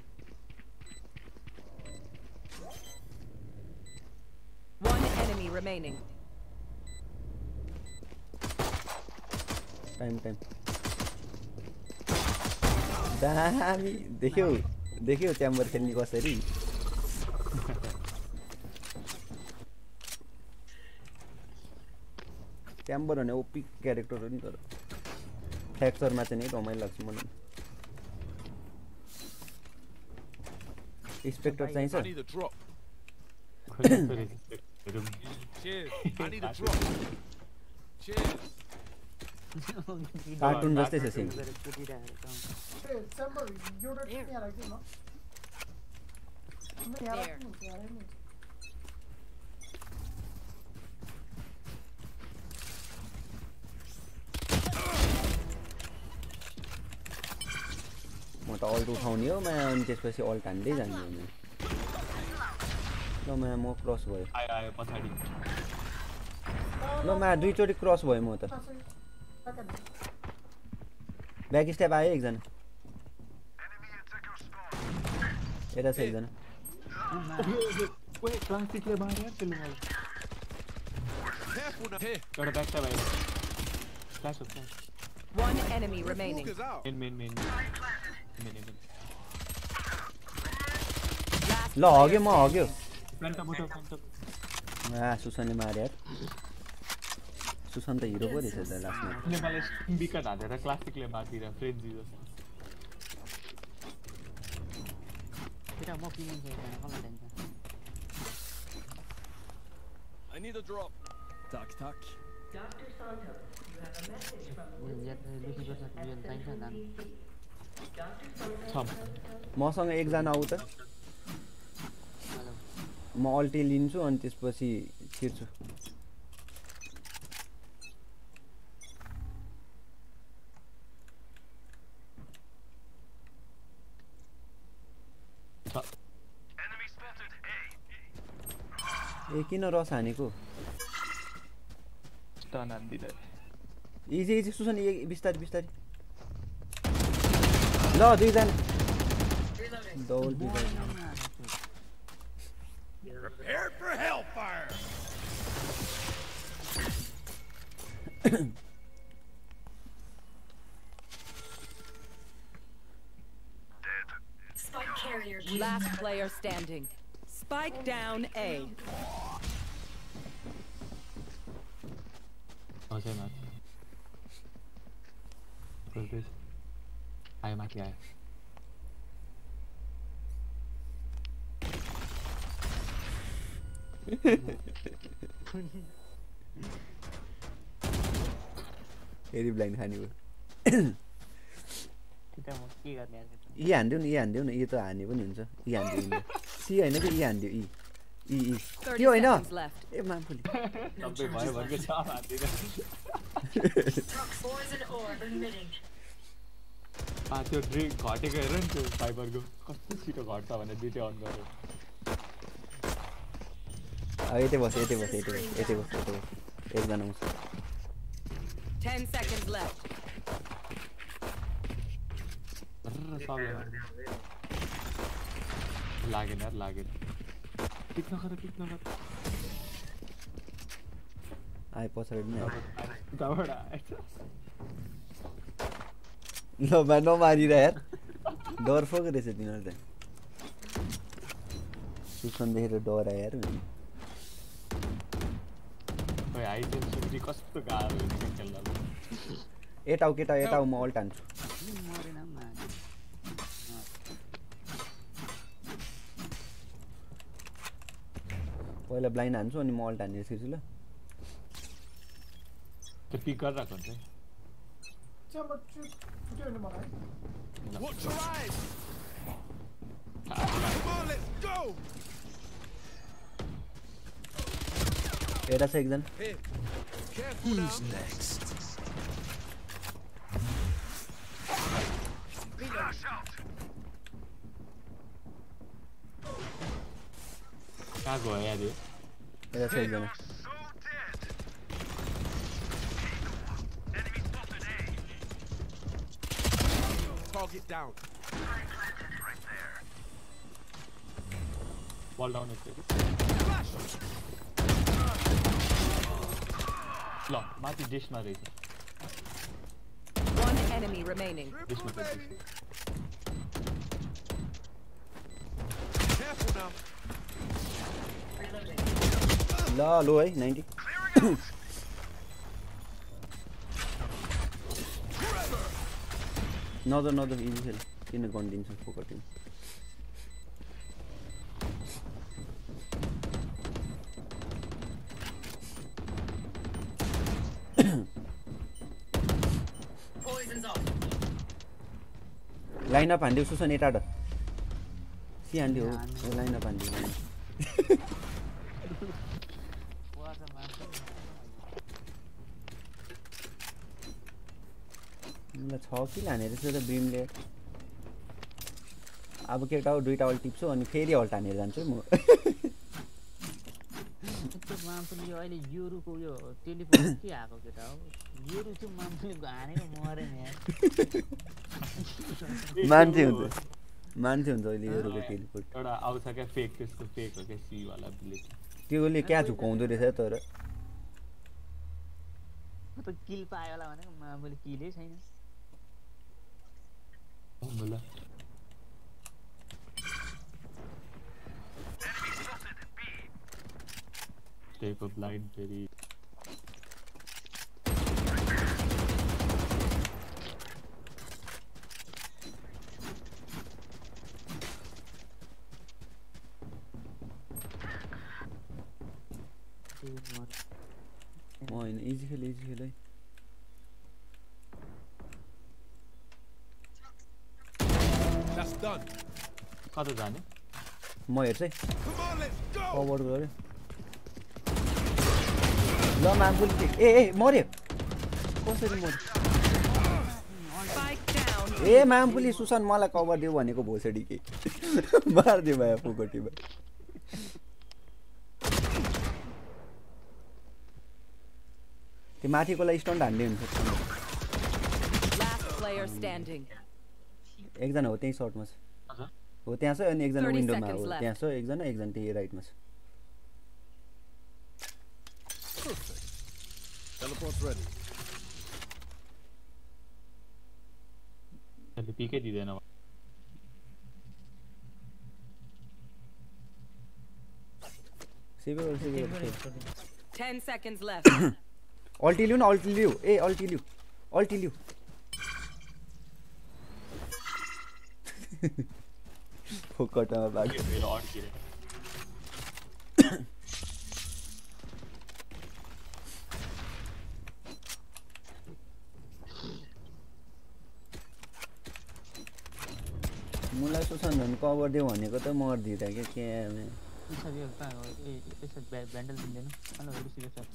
enemy remaining. Time time दामी देख्यौ देख्यौ च्याम्बर खेल्ने कसरी च्याम्बर भने ओपी क्यारेक्टर हो नि तर फ्याक्चरमा चाहिँ नि रमाइलो लाग्छ मलाई स्पेक्टर चाहिन्छ Hit him. Cheers. I need a drop. Cheers. Cartoon बस्ते से सिंह म त अल्टो उठाउने हो म अनि त्यसपछि अल्ट हान्दै जाने ल मा म क्रस भयो आयो आयो पछाडि ल मा दुईचोटि क्रस भयो म त ब्याक स्टेप आयो एकजना यता छ एकजना. Here. एउटा ब्याक स्ट्याप आयो फ्ल्यास हो flash One enemy remaining. Out. Main main main main main Last ल हग्यो म हग्यो प्लान्ट मोटो आ सुसनले मारे यार सुसन त हिरो पो रहेछ त लास्टमा मलाई विकट हालेर क्लासिकले मारिदिएर फ्रेन्जी जस्तो केटा म किनिन्छ एकजना कसलाई चाहिन्छ I need a drop. Tuck, tuck. उयो ज्यादा लुसीको साथ उयो चाहिन्छ धान छ मसँग एकजना आऊ त म अल्टी लिन्छु अनि त्यसपछि छिर्छु। ए किन रस हानेको? इजी इजी सुसन ए बिस्तारै बिस्तारै। ल दुईजना। दौड दुईजना। prepared for hellfire! Last player standing. Spike down A. Okay, this. I am फेरि ब्लाइन्ड खाने भयो यी हानिदेऊ न यी हानिदेऊ न यी त हाने पनि हुन्छ। यी यिनीले। सी होइन कि यी हानिदियो? यी यी यी 30 त्यो होइन? Seconds left. ए मामफुली सबै भयो भनेको छ हानिदिएर आ त्यो ड्रिङ्क घटेको हेर नि त्यो फाइबरको कस्तो छिटो घट्छ भनेर दुइटै अन गर्यो। ये थे बस ये बस ये बस ये बस ये बस एक गन उस 10 seconds left. लागे डोर फोक रहे सुसन डोर है यार खोइ हाइटेन सुग्री कस्तो गाह्रो हुन्छ खेल्न यता आऊ केटा यता आऊ म पहिला ब्लाइन्ड हान्छु अनि म अल्ट हानेर छिर्छु ल त्यो पिक गरिरहेको हुन्छ Watch your eyes. Come on, let's go. Where is Exxon? Who's next? कहाँ गयो यार यो यता Target down. Right there. Wall down. Flash. एकचोटि ल माथि डिसमा रहेछ One enemy remaining. डिसमा छ डिसमा Careful now. ल लो है नाइन्टी नदर नदर इजी खेल किन गन दिन्छ फोकटिङ Line up हान्दियो सुसन यता सी हान्दियो? हो लाइन अप हान्दियो छ किल हानेर रहेछ त ब्रिमले अब केटा हो दुइटा अल्ट टिप्छु अनि फेरि अल्ट हानेर जान्छु म। मामपुले यो अहिले योरुको यो टेलिफोन के आएको केटा हो? योरु चाहिँ मामपुले हानेर मरे नि यार मान्छे हुन्छ। मान्छे हुन्छ अहिले यो रोको टेलिपोर्ट एउटा आउँछ क्या फेक त्यसको फेक हो क्या सीवाला बुलेट त्योले क्या झुकाउँदो रहेछ तर? म त किल पायो होला भनेको मामपुले किलै छैन। ल त्यहीको ब्लाइन्ड फेरि त्यो मरे। म होइन इजी खेल इजी खेल है. कता जाने? म हेर्छु है. कभर गऱ्यो। ल मामपुल ए ए मऱ्यो कसरी मऱ्यो. ए मामपुली सुसन मलाई कभर दियो भनेको भोसडी के? मारिदियो भाइ फुकटीमा। त्यो माथिकोलाई स्टन्ट हान्ने हुन्छ Last player standing. एकजना हो त्यहीँ सर्टमा छ हजुर हो त्यहाँ छ अनि एकजना 30 विन्डोमा seconds हो left. त्यहाँ छ एकजना एकजना त्यही राइटमा छ Teleport's ready. त्यसले पिकै दिँदैन सेभे गर सेभे गर Ten seconds left. अल्टी लिउ न अल्टी लिउ ए अल्टी लिउ अल्टी फोकटमा अड्किएर मलाई सुसन झन् कभर दियो भनेको त मर्दिँदा क्या के यसो यो कहाँ हो ए यसो ब्या ब्यान्डल दिँदैन हेलो रिसिभ सर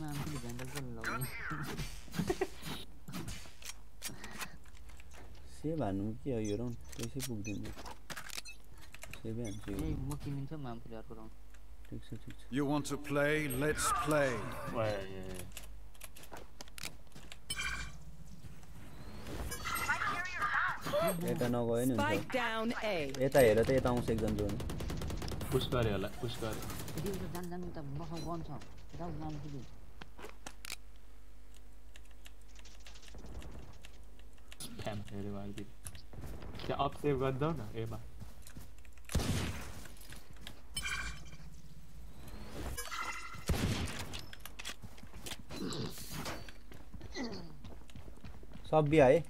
मामपुले ब्यान्डल पो लगाउने सेभ हान्नु के हो यो राउन्ड पैसै पुग्दैन सेभै हान्छु यो म किनिन्छ मामपुले अर्को राउन्ड ठिक छ ठिक छ You want to play? Let's play. यता नगयो नि Spike हुन्छ down A. यता हेर त यता आउँछ एकजना जोन पुस गऱ्यो होला पुस फेरि उता जान जानु उता मसँग गन छ जाऊ मेरे बार भी क्या आप सेव कर दो ना? ए बार सब भी आए?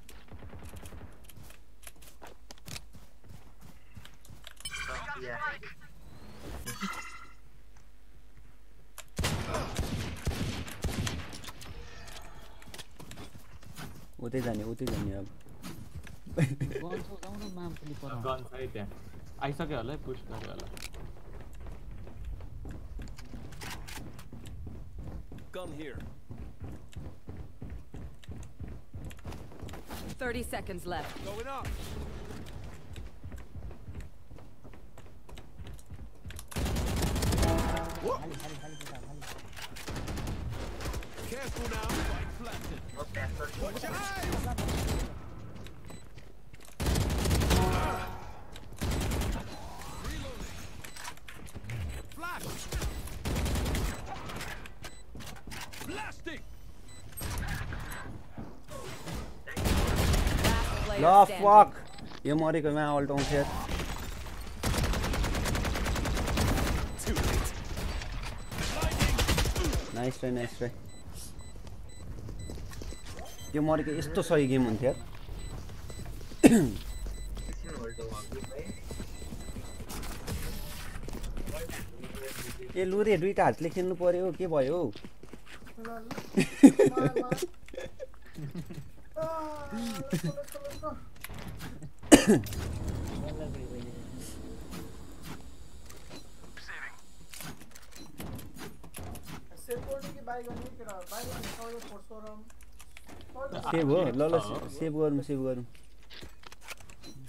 उतरे जाने उतरे जाने अब। गन छ जाउँ न मामपुले पर गन छ है त्यहाँ आइसक्यो होला है पुस गऱ्यो होला Gun here. 30 seconds left. Going up. Careful now. Spike planted. Watch your Blasting! La fuck! ये मरी को मैं all down share nice try nice try यो मरेको यस्तो सही गेम हुन्थ्यो ए लुरे दुईवटा हातले खेल्नु पर्यो के भयो सेभ हो ल ल सेभ गरौँ सेभ गरौँ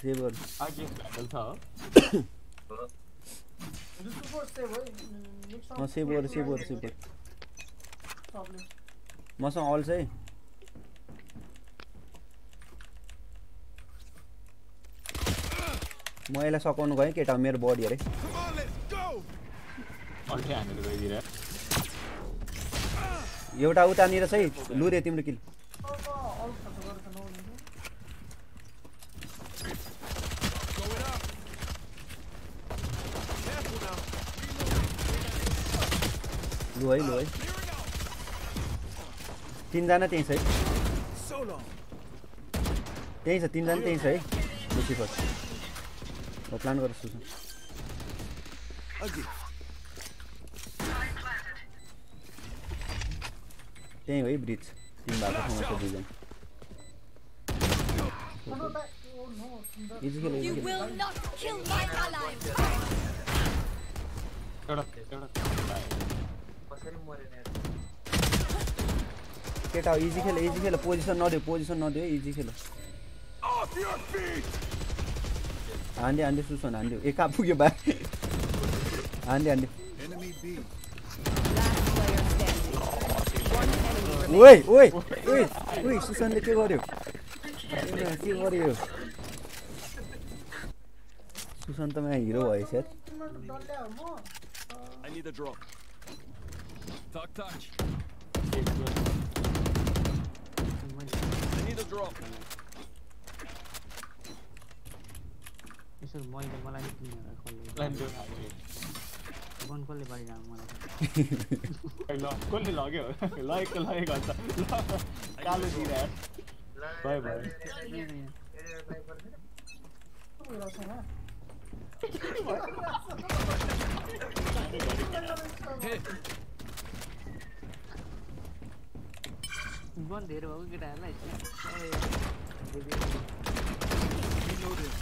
सेभ गरौँ सेभ गर सेभ गर सेभ गर मसँग अल्छ है म यसलाई सकाउनु गएँ केटा मेरो बडी अरे एउटा उतानिर चाहिँ लुरे तिम्रो किल. लु है लु है। तिनजना त्यहीँ छ है. त्यहीँ छ तिनजना त्यहीँ छ है लुसिफर हो प्लान गरेर Again. त्यहीँ हो है ब्रिज तिन भएको ठाउँमा छ दुईजना इजी खेल इजी You खेल will not kill my ally. एउटा एउटा कसरी मरेन यार? केटा हो इजी खेल इजी खेल पोजिसन नदियो पोजिसन नदियो इजी खेल. हान्दियो हान्दियो सुसन हान्दियो ए कहाँ पुग्यो बा enemy remaining. ओइ ओइ ओइ ओइ सुसनले के गर्यो के गर्यो सुसन त यहाँ हिरो हो म I need a drop. Tuck, touch. Need a drop. यसो मैले मलाई किनेर कसले बाँडिरहेको मलाई? कसले लग्यो? लगेको लगेको अन्त कालो दिएर ल, बाई। बाई ए, बाई पर्दैन? उयोसँग गन धेरै भएको केटाहरूलाई Reloading.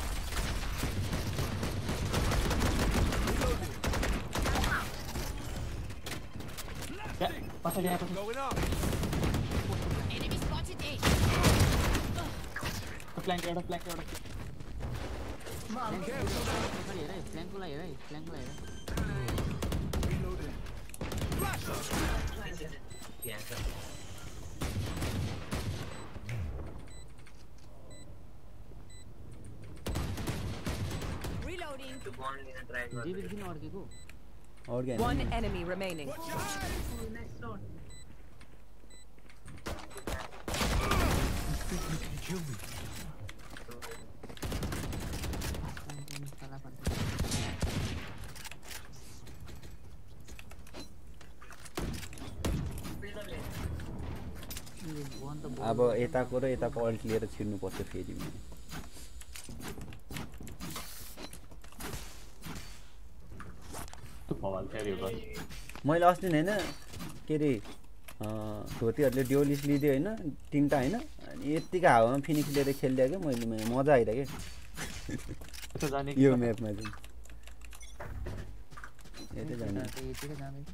पछाडि आएको Going up. Enemy spotted A. प्ल्याङ्क एउटा प्ल्याङ्क एउटा पछाडि हेर है फ्ल्याङ्कलाई हेर है फ्ल्याङ्कलाई हेर Reloading. त्यहाँ छ। Reloading. त्यो bond लिन try गर्दै डेभिड किन अड्केको organic One enemy remaining. Gun त अब यताको र यताको अल्ट लिएर छिर्नुपर्छ फेरि भवाल मैले अस्ति होइन के अरे अँ, धोतीहरूले ड्योलिस लिदियो होइन तिनवटा होइन अनि यत्तिकै हावामा फिनिक्स लिएर खेलिदियो क्या मैले मजा आइरहेको यता जाने क्या यो म्यापमा चाहिँ। यतै जाने। यतिकै जाँदैछ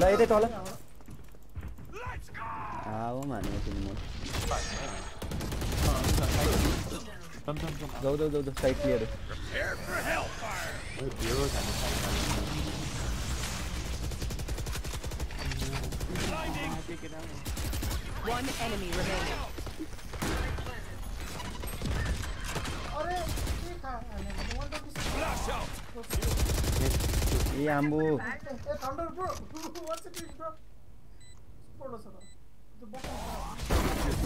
ल यतै तल आओ माने तिमी म कम कम कम जाऊ जाऊ जाऊ जाऊ साइड क्लियर ओए भ्यो जाने One enemy remaining. अरे के ए आम्बो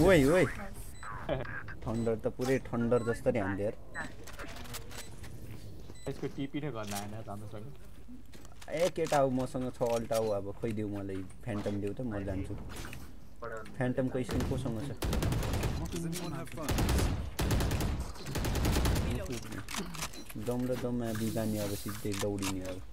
ओइ ओइ थन्डर त पुरै थन्डर जस्तै हान्थ्यो यार यसको टिपी नै गर्न आएन राम्रोसँग ए केटा हो मसँग छ अल्टा हो अब खोइ दिउ मलाई फ्यान्टम दिउ त म जान्छु फ्यान्टमको स्किन कोसँग छ? दम र दममा बिगानी अब सिधै दौडिने अब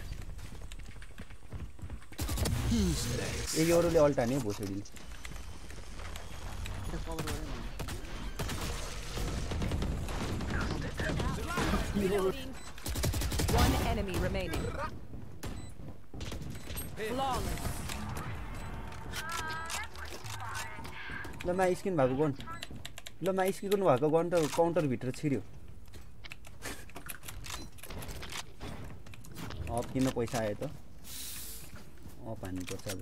अल्टा नि भोसडीले त्यो कभर गरेँ One enemy remaining. Flawless. ल मा स्किन भएको गन ल मा स्किन भएको गन त काउन्टरभित्र छिर्यो अप किन्न पैसा आयो त। अप हान्नुपर्छ अब।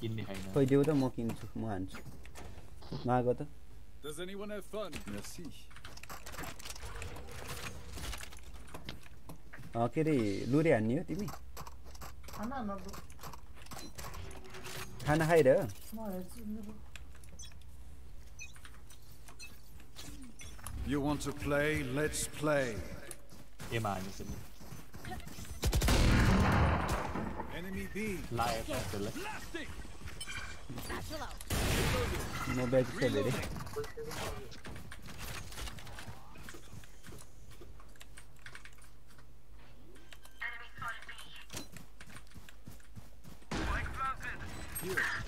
किन्ने छैन। खोइ देऊ त म किन्छु म हान्छु। माग त। Does anyone have fun? Merci. अँ, के अरे लुरे हान्ने हो तिमी? खाना bro You want to play? Let's play. एमा Enemy B. Live hatırlı. Bunu belki söylerim. Here.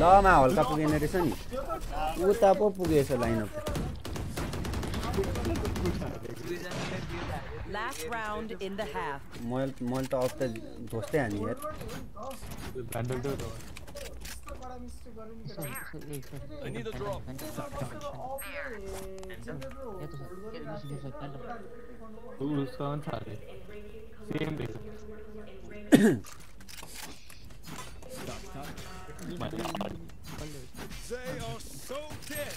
मा हल्का पुगेन रहेछ नि उता पो पुगेछ lineup Last round in the half. मैले मैले त अब त धोस्तै हाने यार भ्यान्डल त हो। यस्तो बडा my. They are so dead.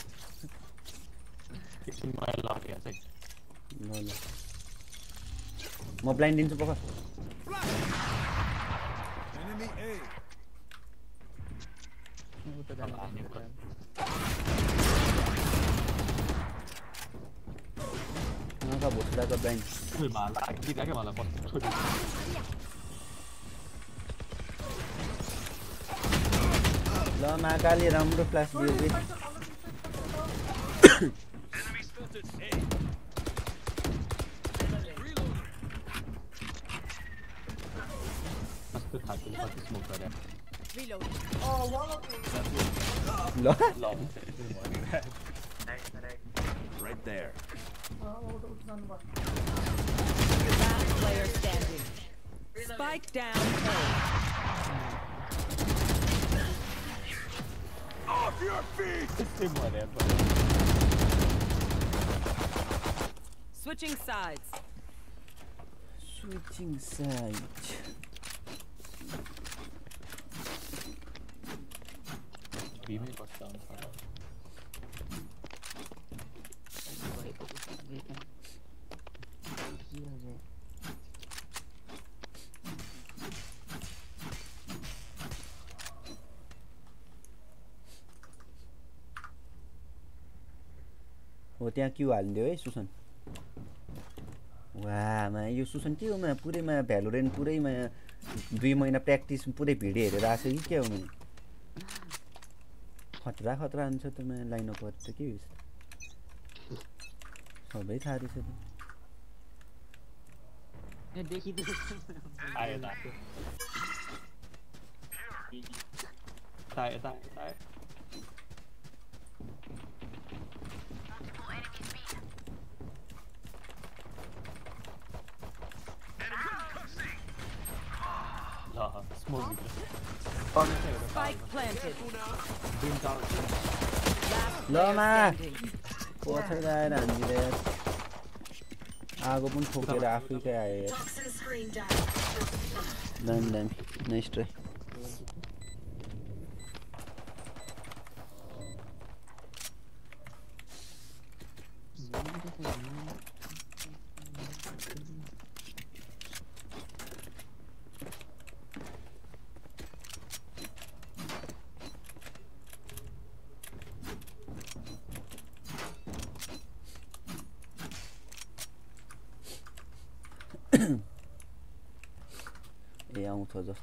It's my life, I think. No, no. More blind into poker. Enemy A. Nakakabot sila sa bench. Uy, mala. Kita ka mala. Pwede. ल महाकाली राम्रो फ्ल्यास दियो कि Enemy spotted A. कस्तो खालको कति smoke गरे Reloading. ल ल right right Right there. Last player standing. Spike down your feet! Whatever. Switching sides. Switching sides. Beam it, down? त्यहाँ क्यु हालिदियो है सुसन। वामा यो सुसन के हो मा पुरैमा भ्यालोरेन्ट पुरैमा दुई महिना प्र्याक्टिस पुरै भिडियो हेरेर आएको छ कि क्या हो मा खतरा खतरा हुन्छ त मा लाइनअपहरू त के? सबै थाहा रहेछ त। आयो। lơ ma của thế đây là gì đây? À cũng muốn thuộc cái đá cứ cái này nên nên next rồi.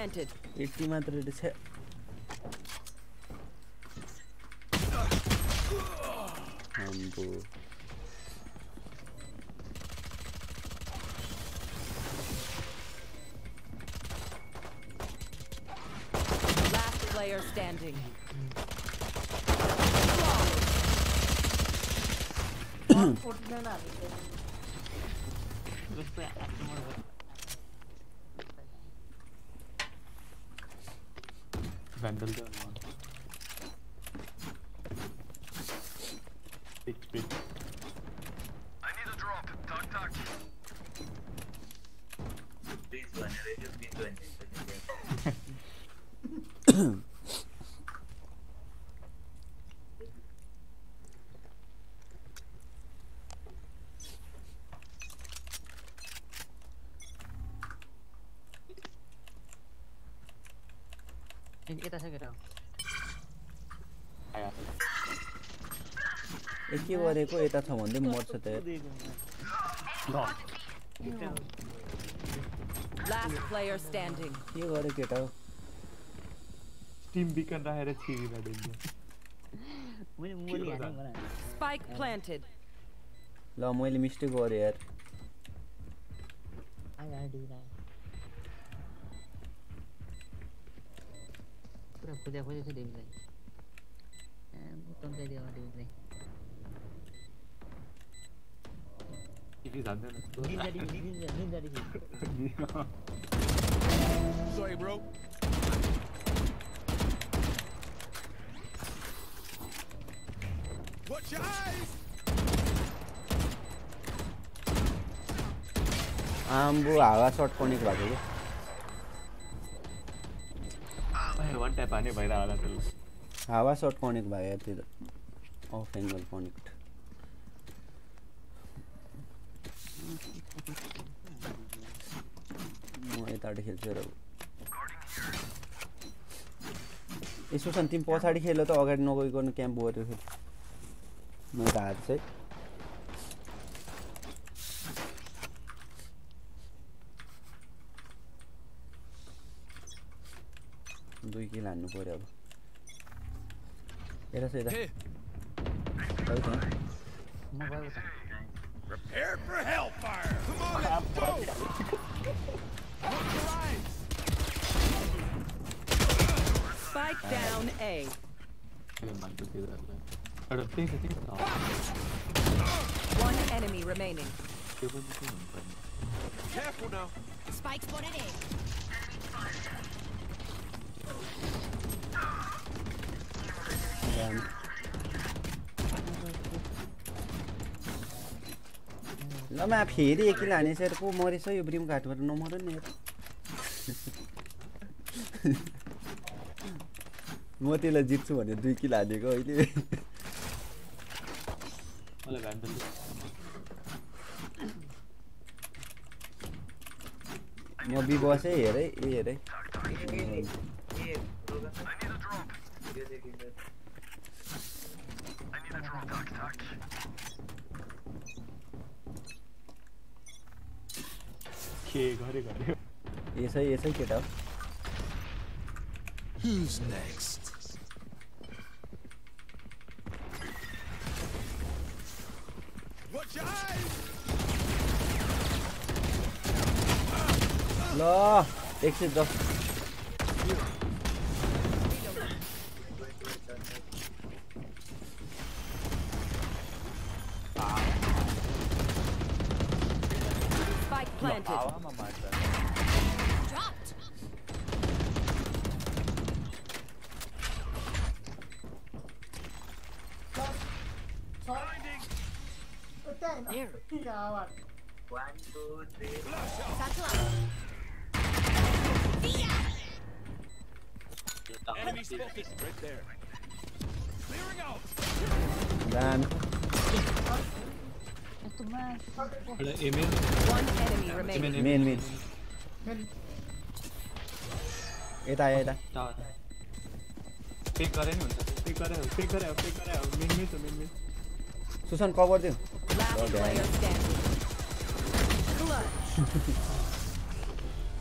planted. 80 മാത്രം ഇടിച്ച അമ്പോ Last player standing. 덤덤 यता छ केटा आयो ए के गरेको यता छ भन्दै मर्छ त यार। ल Last player standing. के गरे केटा हो टिम बिकन राखेर मैले हाने. ल मैले मिस्टेक गरेँ यार Dave boleh tu Dave play. Eh, bukan dia dia Dave play. Ini dah dah. Ini dah di sini, ini dah di sini. Sorry bro. Watch your eyes. आम बुआ आवाज़ शॉट कोनी के बाकी हाने भइरहेको होला त्यसलाई हावा सर्ट कनेक्ट भयो त्यो त। अफ एङ्गल कनेक्ट म यतापट्टि खेल्छु र यसो छ तिमी पछाडि खेल त अगाडि नगइकन क्याम्प गऱ्यो त हात चाहिँ। दुई किल हान्नु पऱ्यो अब हेर यता Here. खै त म गएको त Prepare for hellfire. Come on, let's go. Look your eyes. Spike down A. त्यो मान्छे त्यो एउटा त्यही छ त्यही छ One enemy remaining. त्यो पनि के हुनुपर्ने Careful now. Spike spotted A. ल मा फेरि एक किलो हानेछ यार को मरेछ यो ब्रिम घाटबाट नमर नि म त्यसलाई जित्छु भने दुई किलो हानेको अहिले म बिबसै हेरै ए हेरै 계획 허리가려 예서 예서 get up Who's next? Watch your eyes! 라, 110 focus right there. Clearing out. दामी यस्तो मासु एउटा ML One enemy remaining. Main main यता आयो यता पेक गरे नि हुन्छ पेक गरे पेक गरे पेक गरे मेनमै छ मेनमै सुसन कभर दिउँ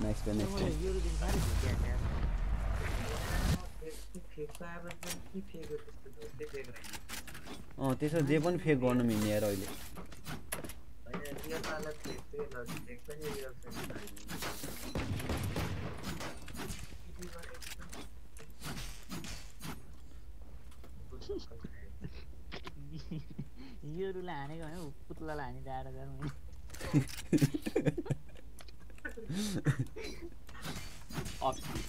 Last Well अँ त्यसो जे पनि फेक गर्नु मिल्ने यार अहिले। होइन हानेको ऊ पुत्लालाई हानी डाँडा गरौँ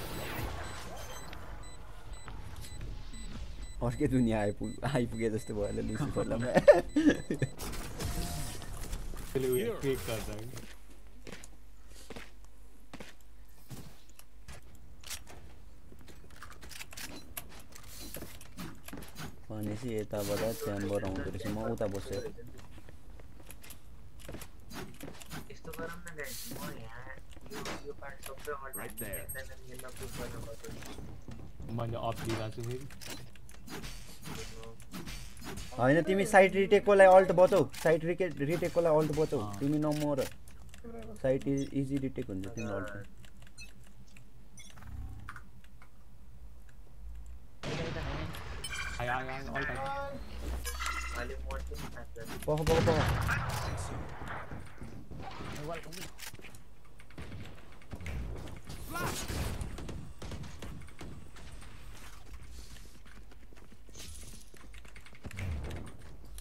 अर्कै दुनियाँ आइपुग आइपुगे जस्तो भयो होला लुसिफरलाई भनेपछि यताबाट च्याम्बर आउँदो रहेछ म उता बसेँ यस्तो गरौँ न गाइस म यहाँ यो यो पार्ट सबै Right there. एकजना मिल्न पुस गर्न पर्छ मैले अफ दिइरहेको छु फेरि होइन तिमी साइड रिटेककोलाई अल्ट बचाउ साइड रिकेट रिटेककोलाई अल्ट बचाउ तिमी नमर साइड इजी रिटेक हुन्छ तिम्रो अल्ट। आयो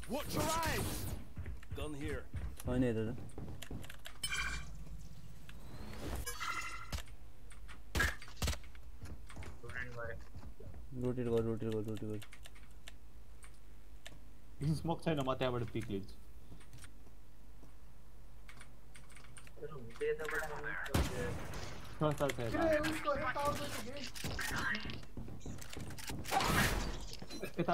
Watch your eyes. Gun here. छैन यता त रोटेट गर रोटेट गर रोटेट गर स्मोक छैन म त्यहाँबाट पिक लिन्छु छ छ छ यता। यता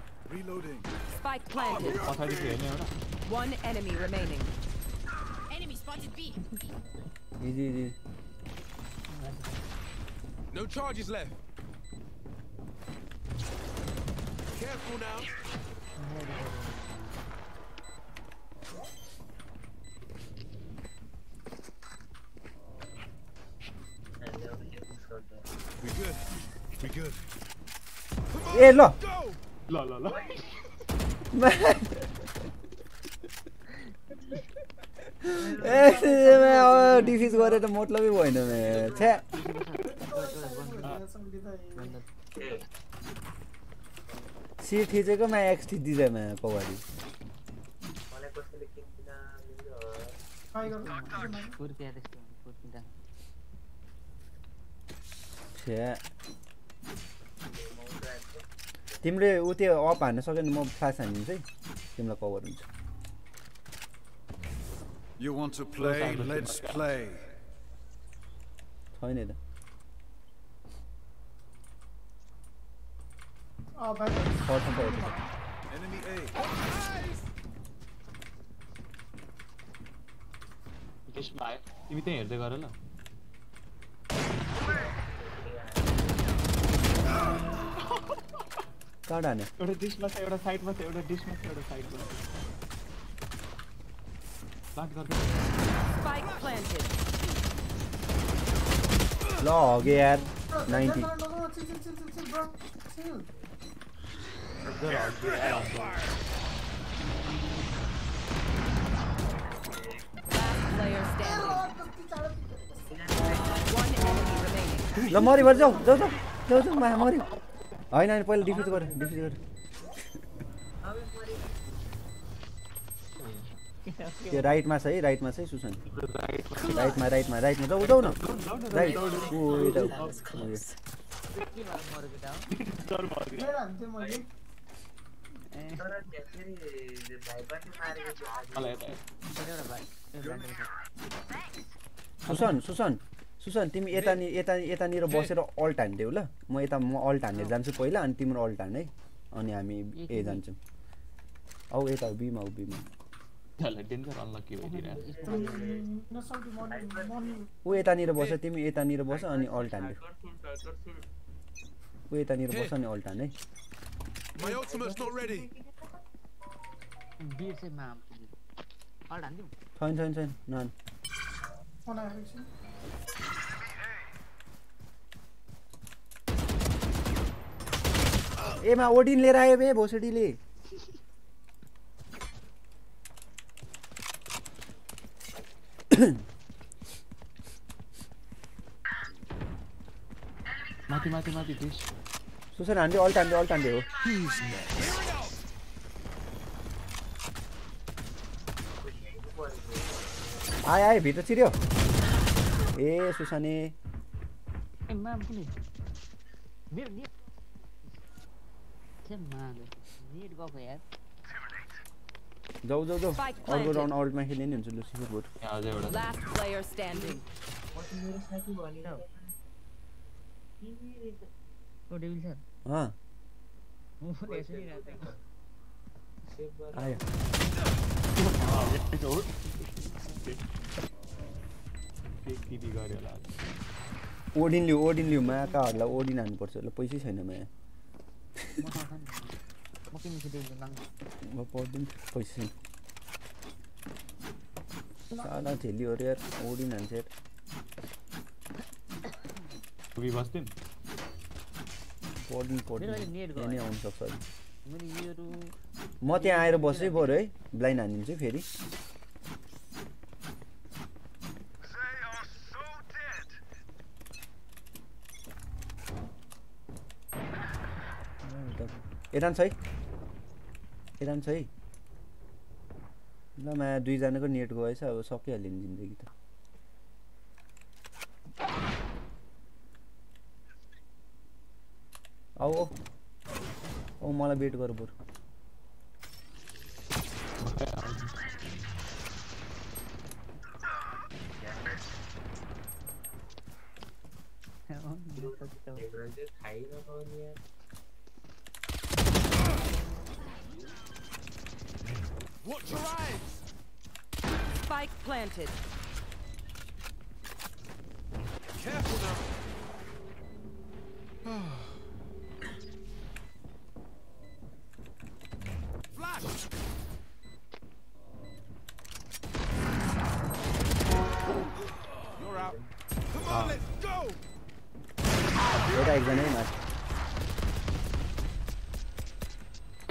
Reloading. Spike planted. One enemy remaining. Enemy spotted B. Easy, easy. No charges left. Careful now. We good. We good. Hey, look. ल ल ल। डिफिज गरेर मतलबै भएन छ्या। सी ठिचेको मा एक्स ठिच्दिन्छ मा कबाडी मलाई कसैले किन्दिन फुर्किया त्यस्तो फुर्किँदा छ्या। तिमीले ऊ त्यो अप हान्न सक्यो भने म फ्लास हानिदिन्छु है तिमीलाई कभर हुन्छ You want to play? Let's play. छैन त Enemy A. तिमी त्यहीँ हेर्दै गर ल कहाँ हाने एउटा डिसमा छ एउटा साइडमा छ एउटा डिसमा छ एउटा साइडमा प्लान्ट गर्दै Spike planted. ल हगे यार ninety Last player standing. One enemy remaining. ल मरि भएर जाऊ जाऊ जाऊ जाऊ जाऊ मा मऱ्यो होइन होइन पहिला डिफ्युज गर डिफ्युज गर। त्यो राइटमा छ है राइटमा छ है सुसन। राइटमा राइटमा राइटमा जाऊ जाऊ न। राइट ऊ यता। सुसन सुसन। सुसन तिमी यता नि यता यतानिर बसेर अल्ट हान्देऊ ल। म यता म अल्ट हान्ने जान्छु पहिला अनि तिम्रो अल्ट हान् है। अनि हामी ए जान्छौँ। औ यता बिमा औ बिमा। ऊ यतानिर बस तिमी यतानिर बस अनि अल्ट हान्ने ऊ यतानिर बस अनि अल्ट हान् है। छैन छैन छैन। नन। ए मैं ओडिन ले रहा है बे भोसडी ले। माथि माथि माथि दिस सुसन हान्डे ऑल टाइम ऑल टाइम दे हो आए आए भित्र छिर्यो ए सुसाने जाऊ जाऊ जाऊ अर्को. राउन्ड अल्टमा खेल्ने नि हुन्छ लुसिफर बोट मेरो साथी भनिरह ओ डेभिल सर आयो ओडिन लिउ ओडिन लिउ माकाहरूलाई ओडिन हान्नुपर्छ। ल पैसै छैन माया। म पैसा छैन। साला अरे यार ओडिन हान्छ पढ्नु पढ्नु। यही म त्यहाँ आएर बस्दै पऱ्यो है। ब्लाइन्ड हानिदिन्छु फेरि। यता छ है। यता छ है। ल मा दुईजनाको नेट गएछ अब सकिहाल्यो नि जिन्दगी त। आऊ आऊ। औ मलाई वेट गर बरु। खाइ नपाउने Watch your eyes! Spike planted. Careful now. Flash! You're out. Come on, let's go! एउटा एकजना है माथि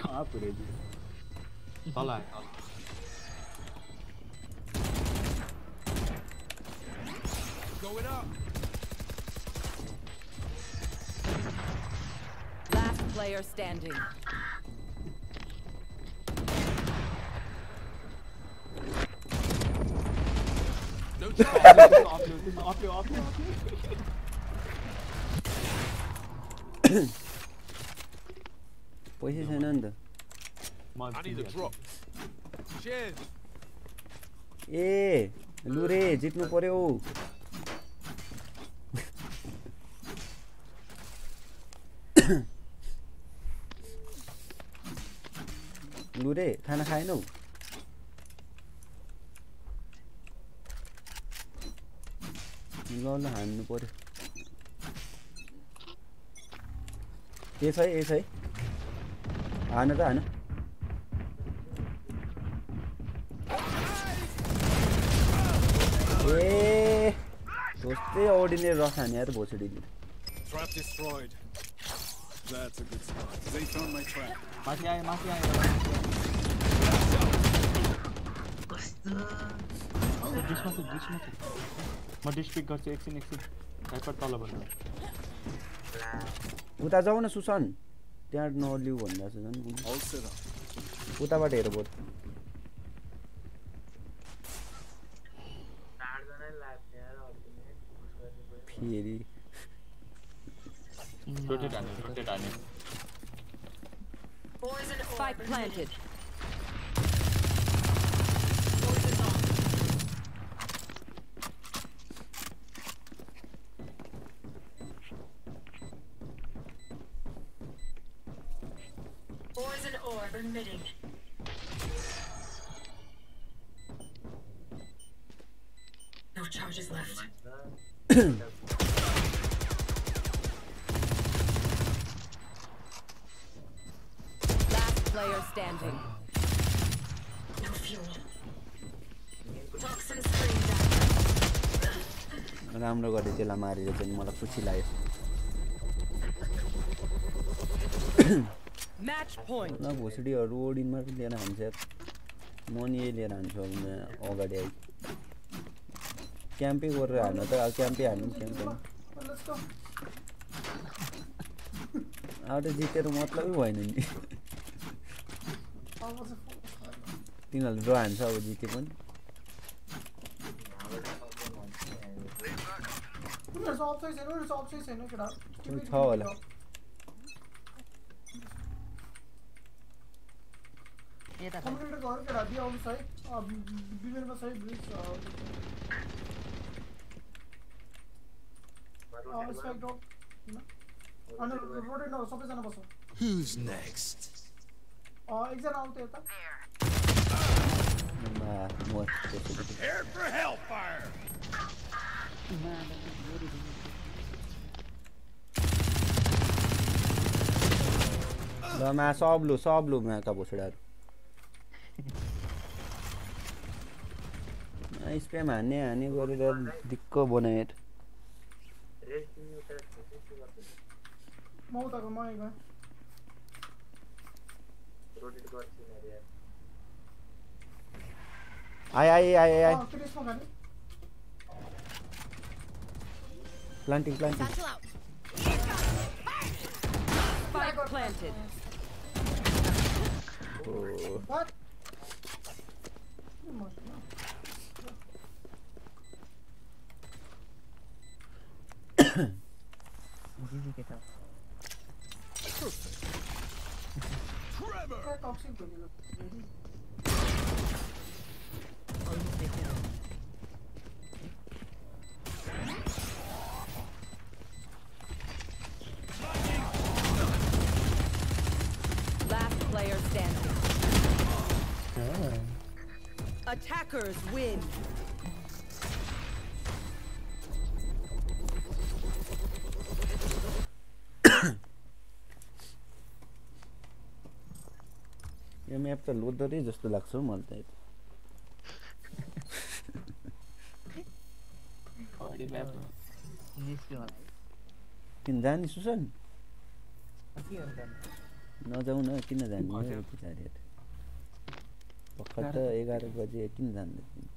कहाँ पुऱ्याइदियो तल Going up. Last player standing. ल्याऊ, अफ ल्याऊ। पैसा छैन नि त म I need a drop. Cheers. ए जित्नु पर्यो लु रे खाना खाएनौ ल हान्नु पर्यो ए छ है ए छ है हान त हान ए कस्तै अर्डिनेरी रस हाने यार भोसडीले. That's a good. They found my trap. माथि आयो माथि आयो डिसमा छु डिसमा छु म डिस पिक गर्छु एकछिन एकछिन राइपर तल भन्नु उता जाऊ न सुसन त्यहाँ नलिउ भन्दा छ झन्. उताबाट हेर बोट। फेरि Rotate diamond, rotate diamond. Planted. Ores and orb emitting. No charges left. player standing. No fuel. Toxin screen down. राम्रो गरे त्यसलाई मारेर चाहिँ मलाई खुसी लाग्यो Match point. ल भोसडीहरू ओडिनमा पनि लिएर हान्छ यार म नि यही लिएर हान्छु अगाडि आइ क्याम्पै गरेर हाल्नु त अब क्याम्पै हाल्नु क्याम्पै Let's go. अब त जितेर मतलबै भएन नि How was it? तिनीहरूले ड्र हान्छ अब जिते पनि उनीहरू अप्सै छैन उनीहरू अप्सै छैन केटा छ होला यता छ। कम्प्युटर गर केटा बी आउनु छ है बिमेरमा छ है ब्रिज स्पाइक ड्रप अनि रोटेट नगर सबैजना बसौँ Who's next? Prepared for hellfire. लो मैं सॉब लू सॉब लू मैं कब उछ डर इस पे मानने आने को इधर तो दिक्को बने हैं आए आए आए आए planting planting Spike planted. Oh. What? Gigi kita. Last player standing. Attackers win. Map त लोदरै जस्तो लाग्छ हौ मलाई त किन जाने सुसन? नजाऊ न किन जाने पछाडि भर्खर त एघार बजे किन जाँदै.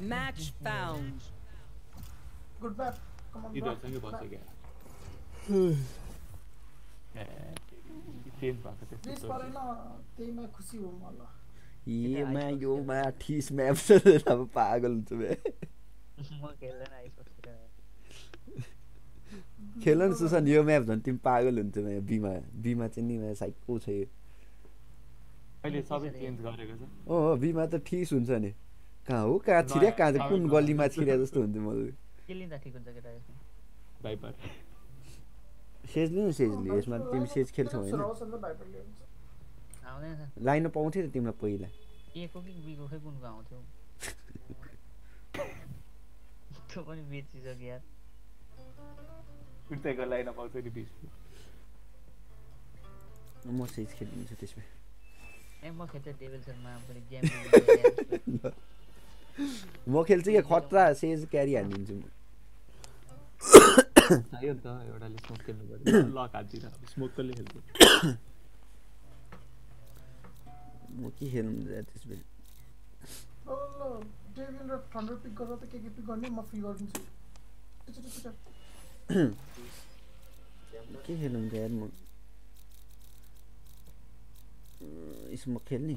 Match found. Good bad. Come on, bro. ए, म यो मा ठिस म्याप छ अब पागल हुन्छ बे खेल न सुसन यो म्याप झन् तिमी पागल हुन्छ बिमा बिमा चाहिँ नि साइको छ यो अहिले सबै चेन्ज गरेको छ अँ बिमा त ठिस हुन्छ नि कहाँ हो कहाँ छिर्या कहाँ कुन गल्लीमा छिर्या जस्तो हुन्छ मलाई भाइपर सेज लिनु सेज लियो यसमा तिमी सेज खेल्छौ होइन लाइन पाउँथ्यो त तिमीलाई पहिला एको कि बीको खै कुनको आउँथ्यो त्यो पनि बेचिसक्यो यार उठ्दैको लाइन पाउँछ नि बिस म सेज खेलिदिन्छु त्यसमा ए म खेल्छ टेबल शर्मा पनि गेम म खेल्छु क्या खतरा सेज क्यारी हानिदिन्छु म चाहियो नि त एउटाले स्मोक खेल्नु पर्यो लक हाततिर स्मोक कसले खेल्छ म के खेल्नु र थन्डर पिक गरेर त के के पिक गर्ने म गरिदिन्छु। यार म? स्मोक खेल्ने।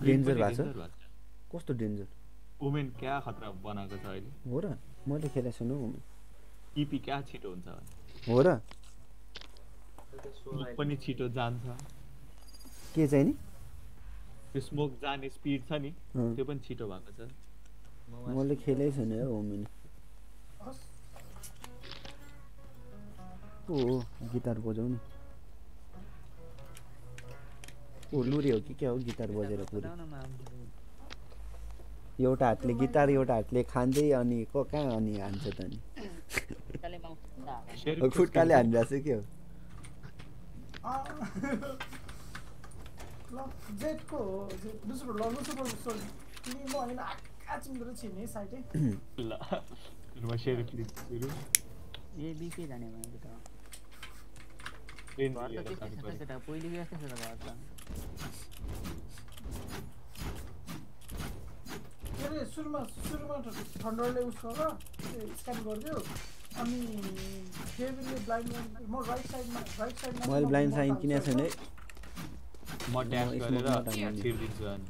डेन्जर भएको छ कस्तो डेन्जर ओमेन क्या खतरा बनाएको छ अहिले? हो र मैले खेलेको छैन हौ इपी क्या छिटो हुन्छ हो र। स्मोक पनि छिटो जान्छ। के चाहिँ नि? त्यो स्मोक जाने स्पिड छ नि। त्यो पनि छिटो भएको छ। मैले खेलेकै यार होमिन हस् ओ गिटार बजाउनु ओ लुरे हो कि क्या हो? गिटार बजेर पुरै एउटा हातले गिटार एउटा हातले खाँदै अनि को कहाँ अनि हान्छ त नि खुट्टाले हानिरहेको छ के हो? के अरे सुरुमा सुरुमा थन्डरले उस गर स्क्यान गरिदियो। अनि डेभिडले ब्लाइन्ड म राइट साइडमा राइट साइडमा मैले ब्लाइन्ड साइन किनेको छैन है। म ड्यास गरेर। छिरिदिन्छु अनि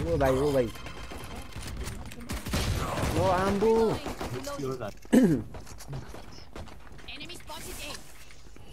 ओ भाइ ओ भाइ। ओ आम्बो।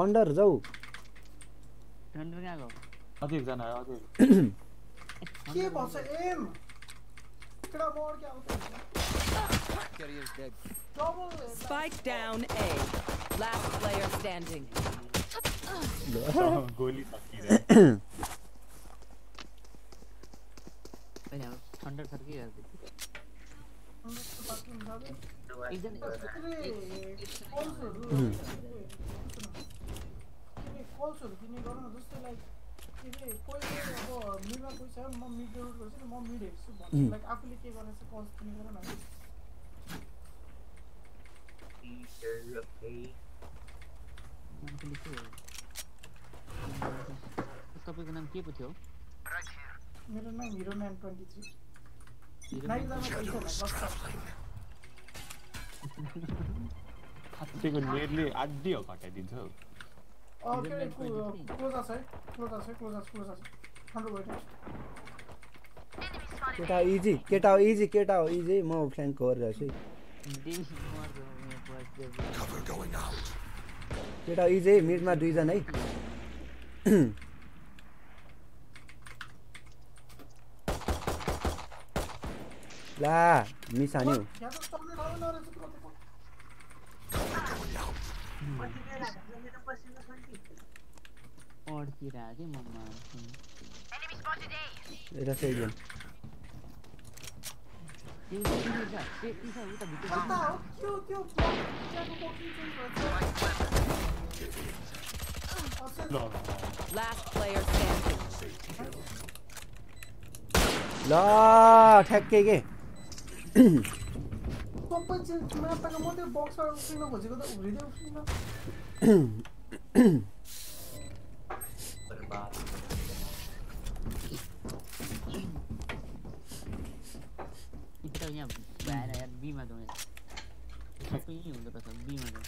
थन्डर जाऊ ठन्डु कहाँ गयो अझै एकजना आयो अझै के भन्छ एम केटा म अर्कै आउँछ double Spike down A. Last player standing. गोली एकजना कल्सहरू किन्ने गर न जस्तै लाइक के अरे पहिले अब मिडमा कोही छ म मिड रोड गर्छु म मिड हेर्छु भन्छु. लाइक आफूले के गरेर चाहिँ कल्स किन्ने गर न तपाईँको नाम के पो थियो मेरो नाम हिरो म्यान ट्वेन्टी थ्री पैसा नेटले आधी हो केटा इजी केटा हो इजी केटा हो इजी म फ्ल्याङ्क गरिरहेको छु है। केटा इजी है, मिडमा दुईजना है ला मिस हान्यो यहाँ त चल्ने ठाउँ नरहेछ पुरा त अड्किरहेको थिएँ म मान्छे यता चाहिँ एकदम त्यो त्यो छ त्यो त्यो छ उता भित्र कता हो। त्यो त्यो त्यहाँको बोकिङ चाहिँ ल Last player standing. ल ठ्याक्कै के? माताको मात्रै उफ्रिन खोजेको त यहाँ भएर यार बिमा जाउँ यार सबै यहीँ हुँदो रहेछ बिमा जाउँ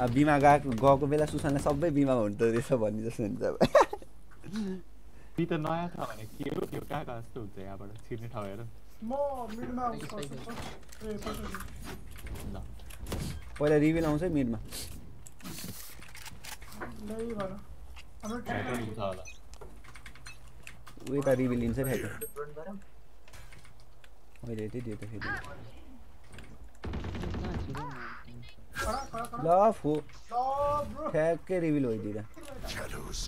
अब बिमा गएको गएको बेला सुसानलाई सबै बिमा हुँदो रहेछ भन्ने जस्तो हुन्छ अब ती त नयाँ छ भने के हो त्यो कहाँ कहाँ जस्तो हुन्छ यहाँबाट छिर्ने ठाउँ हेर म मिडमा उस गर्छु ए पठाउँछु ल पहिला रिभिल आउँछ है मिडमा wait are reveal inside hacker ओए दे दे दे दे दे लाफ हो हैक के रिवील होई दीदा शैडोज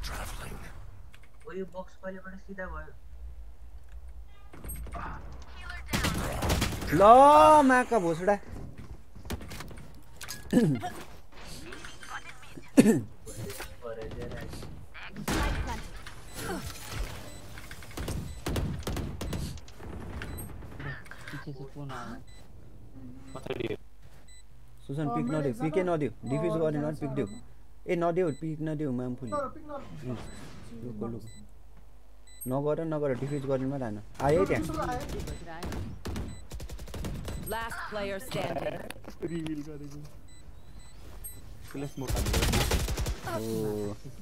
बॉक्स पहले लो मैं सुसन पिक नदेऊ पिकै नदेऊ डिफ्युज गर्ने नट पिक देऊ ए नदेऊ पिक नदेऊ माम फुली लुको लुको नगर नगर डिफ्युज गर्ने मात्र हान आयो है। त्यहाँ सुसुलो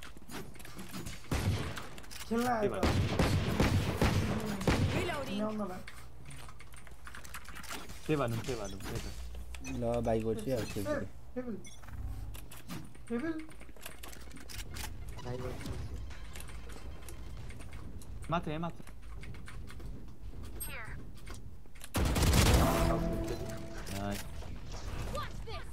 खेल्न आयो त Reloading. ल्याउनलाई त्यही भनौँ त्यही भनौँ त्यही त ल बाई गर्छु अब ए त्यो टेबल टेबल माथि है माथि Nice. Watch this.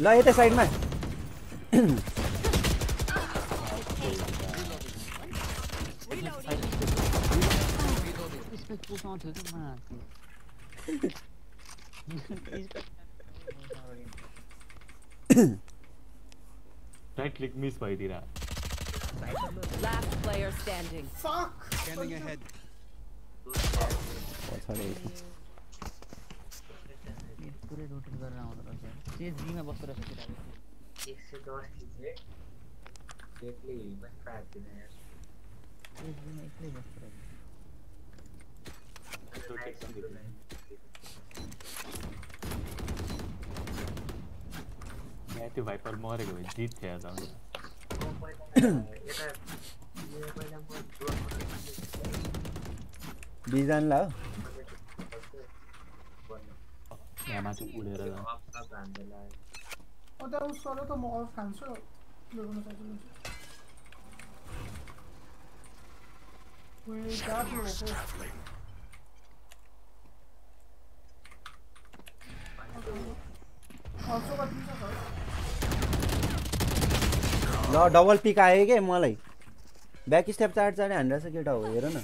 ल यता साइडमा स्पेक पोसाउँथ्यो कि माथि right click miss भइदिएर Last player standing. Fuck! Scanning ahead. पछाडि पूरे रोटेट कर रहा हूँ तरह से सीएसजी में बहुत तरह से चला एक कीजिए देख ली बस फायर के हैं सीएसजी में इतने बस तरह से रहे हैं मैं तो वाइपर मार गए जीत गया था बीजान ला यहाँ माथि उडेर उस त म अफ खान्छु लगाउन ल डबल पिक आयो के मलाई ब्याक स्टेप चार चार हान्दैछ केटा हो हेर न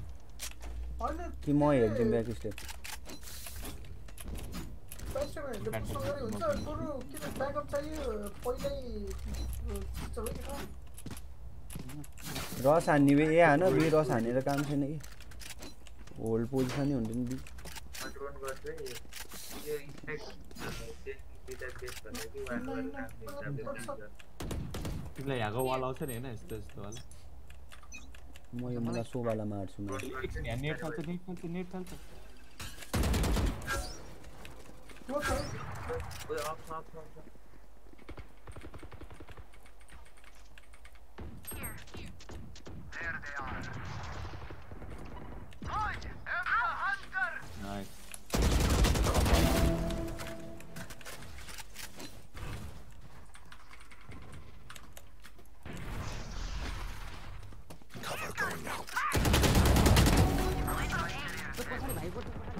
कि म हेरिदिउँ ब्याक स्टेप रस हान्ने भए ए हान बी रस हानेर काम छैन कि होल्ड पोजिसनै हुन्छ नि बी गर्छु तिमीलाई यहाँको वाल आउँछ नि होइन यस्तो यस्तो वाला म यो मलाई सोबाला मार्छु म एकछिन यहाँ नेट फाल्छ नेट फाल्छ नेट फाल्छ ओए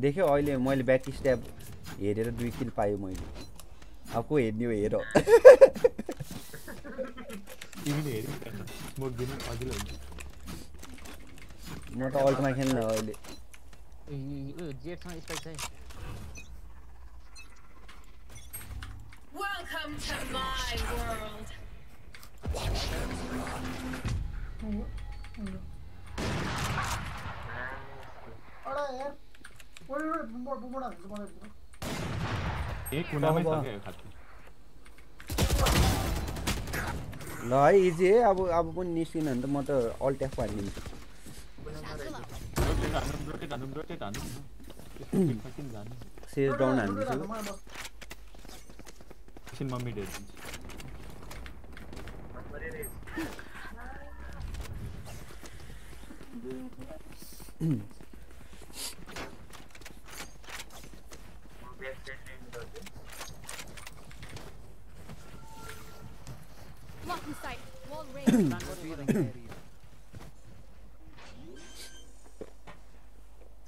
देख्यो अहिले मैले ब्याक स्टेप हेरेर दुई किल पाएँ मैले। अब को हेर्ने हो हेर। म त अल्टमा खेल्न अहिले। Welcome to my world. ल है इजी है अब अब पनि निस्किन भने त म त अल्ट्याफ हालिदिन्छु। हानौँ rotate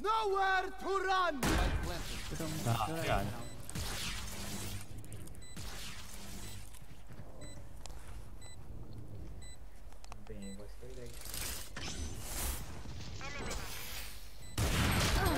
Nowhere to run! Ah, yeah.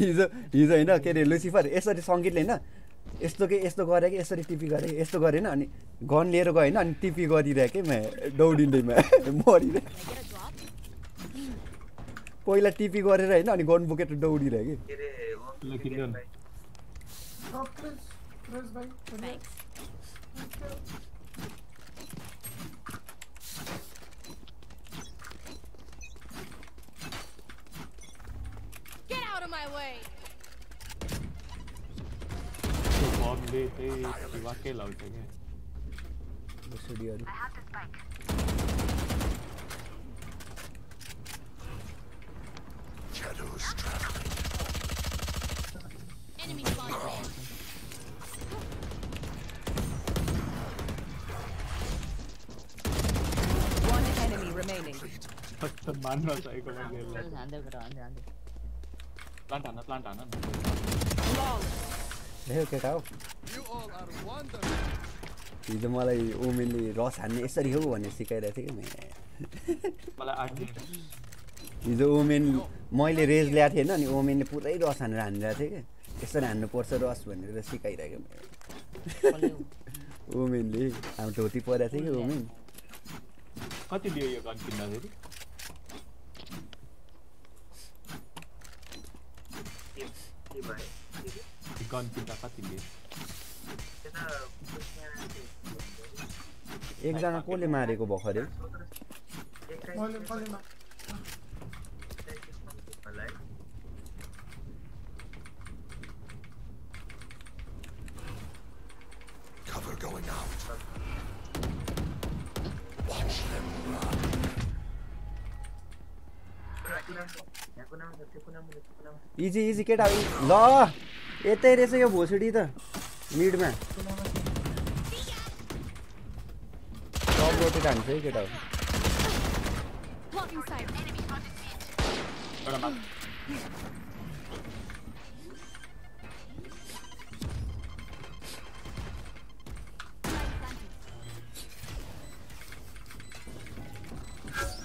हिजो हिजो होइन के अरे लुसिफर यसरी सङ्गीतले होइन यस्तो के यस्तो गरेँ कि यसरी टिपी गरेँ कि यस्तो गरेन अनि गन लिएर गयो होइन अनि टिपी गरिरहेँ कि म दौडिँदैमा मरिरहेँ पहिला टिपी गरेर होइन अनि गन बोकेर दौडिरहेँ कि। zombie tai kiwake lautanya. Bersedia. Shadows traveling. Enemy One enemy remaining. फक्त मान रहा था एक बार गेम। चल ध्यान दे करो ध्यान दे। प्लांट आना प्लांट आना। Long. Wonderful. हिजो मलाई ओमेनले रस हान्ने यसरी हो भनेर सिकाइरहेको थियो कि हिजो ओमेन मैले रेज ल्याएको थिएँ होइन अनि ओमेनले पुरै रस हानेर हानिरहेको थियो कि। यसरी हान्नुपर्छ रस भनेर सिकाइरहेको ओमेनले हाम्रो धोती परेको थियो कि ओमेन कति लियो यो गन किन्दाखेरि के के भयो के के? यो गन किन्दा कति लियो त्यो त त्यहाँ चाहिँ एकजना कसले मारेको भर्खरै एक्काइस मैले मैले मा- होला है Cover going out. Watch them run. यहाँ कुनामा छ त्यो कुनामा एते रे से के भोसड़ी था नीड में। टॉप रोटी से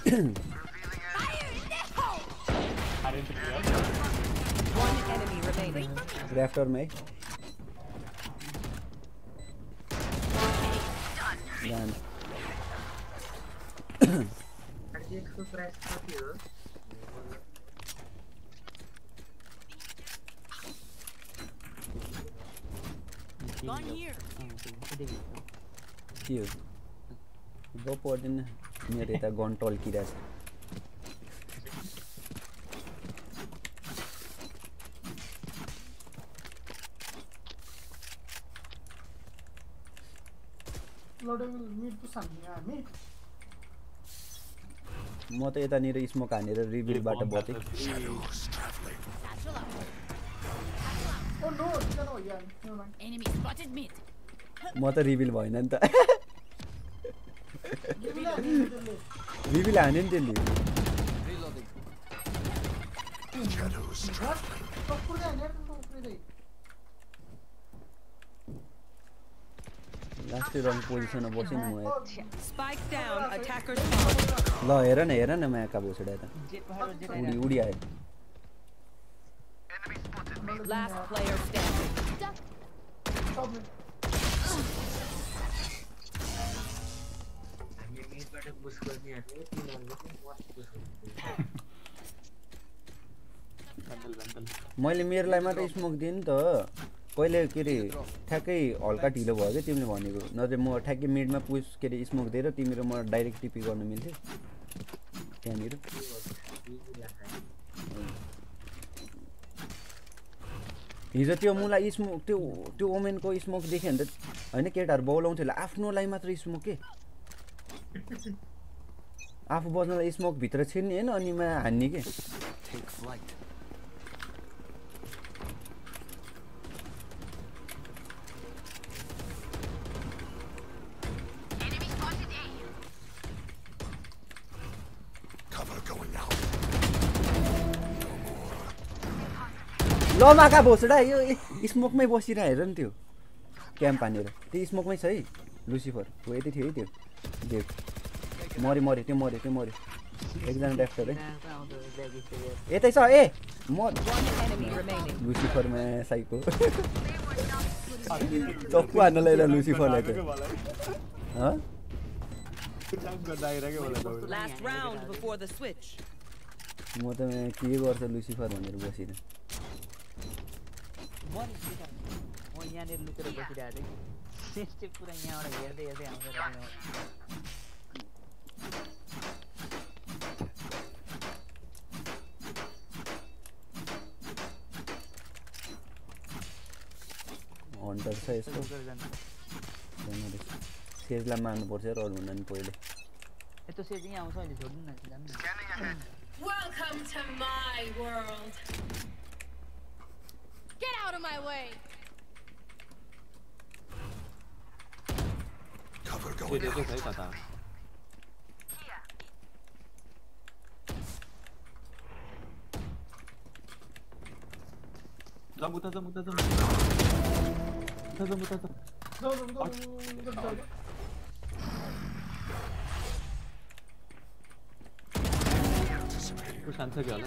He's after me. Done. Gone here. Here. Go put in near it a gun tall म त यतानिर स्मोक हानेर रिभ्युलबाट बतेँ म त रिभिल भएन नि त। रिभिल हाने नि त्यसले लास्टै रङ पोजिसनमा बसेँ नि म. ल हेर न हेर न भोसडा त उडी उडी आयो Last player standing. मैले मेरोलाई मात्रै स्मोक दिएँ नि त। कहिले के अरे ठ्याक्कै हल्का ढिलो भयो क्या तिमीले भनेको। नत्र म ठ्याक्कै मिडमा पुस के अरे स्मोक दिएर तिमी र म डाइरेक्ट टिपी गर्नु मिल्थ्यो। त्यहाँनिर। हिजो त्यो मुलाई स्मोक त्यो त्यो ओमेनको स्मोक देख्यो भने त होइन केटाहरू बौलाउँथ्यो होला। आफ्नोलाई मात्र स्मोक के? आफू बज्नलाई स्मोक भित्र छिर्ने होइन अनि मा हान्ने के? Take flight. ल माका भोसडा यो स्मोकमै बसिरह हेर नि त्यो क्याम्प हानेर त्यो स्मोकमै छ है लुसिफर। हो यति थियो है त्यो। देव। मऱ्यो मऱ्यो त्यो मऱ्यो त्यो मऱ्यो। एकजना ड्याक्टर है। यतै छ ए म. लुसिफरमा साइको। चक्कु हान्न लगाएर लुसिफरलाई त. म त के गर्छ लुसिफर भनेर बसिरहेँ। म यहाँनिर लुकेर बसिरहेको थिएँ कि त्यस चाहिँ पुरा यहाँबाट हेर्दै हेर्दै आउँछ हन्टर छ यसको सेजलाई मार्नुपर्छ र अरू नि पहिले यस्तो सेज यहाँ आउँछ अहिले छोड्नु न जानु Get out of my way. Cover going. 这边就可以搞他。让步，让步，让步，让步。他怎么他怎么？怎么怎么怎么怎么？不闪特表了。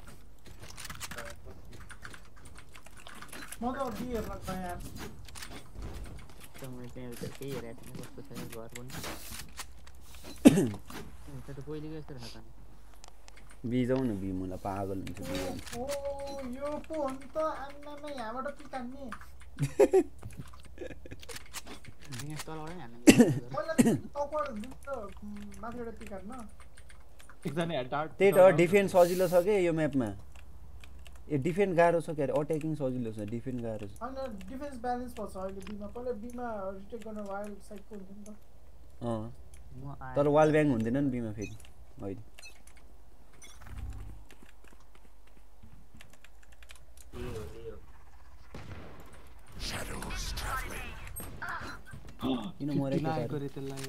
म त बी हेर्न गएँ यार त मैले त्यहाँ उता केही हेरेको थिइनँ कस्तो छ घर पनि त पहिलेको जस्तो रहेछ त बिजाउ न बि मलाई पागल हुन्छ। ओ यो पो हो नि त आम्मामा यहाँबाट पिकान्ने यहाँ तलबाटै हान्नु पहिला awkward हुन्छ नि त उम्, माथिबाट पिकान्न एकजना हेड डार्ट त्यही त डिफेन्स सजिलो छ कि यो म्यापमा ए डिफेन्ड गाह्रो छ के अरे अट्याकिङ सजिलो छ डिफेन्ड गाह्रो छ। होइन डिफेन्स ब्यालेन्स पर्छ अहिले। बीमा पहिला बीमा रिटेक गर्न वाइल्ड साइडको हुन्थ्यो नि त? अँ। तर वाल ब्याङ हुँदैन नि बिमा फेरि अहिले। किन मरेको त्यसलाई?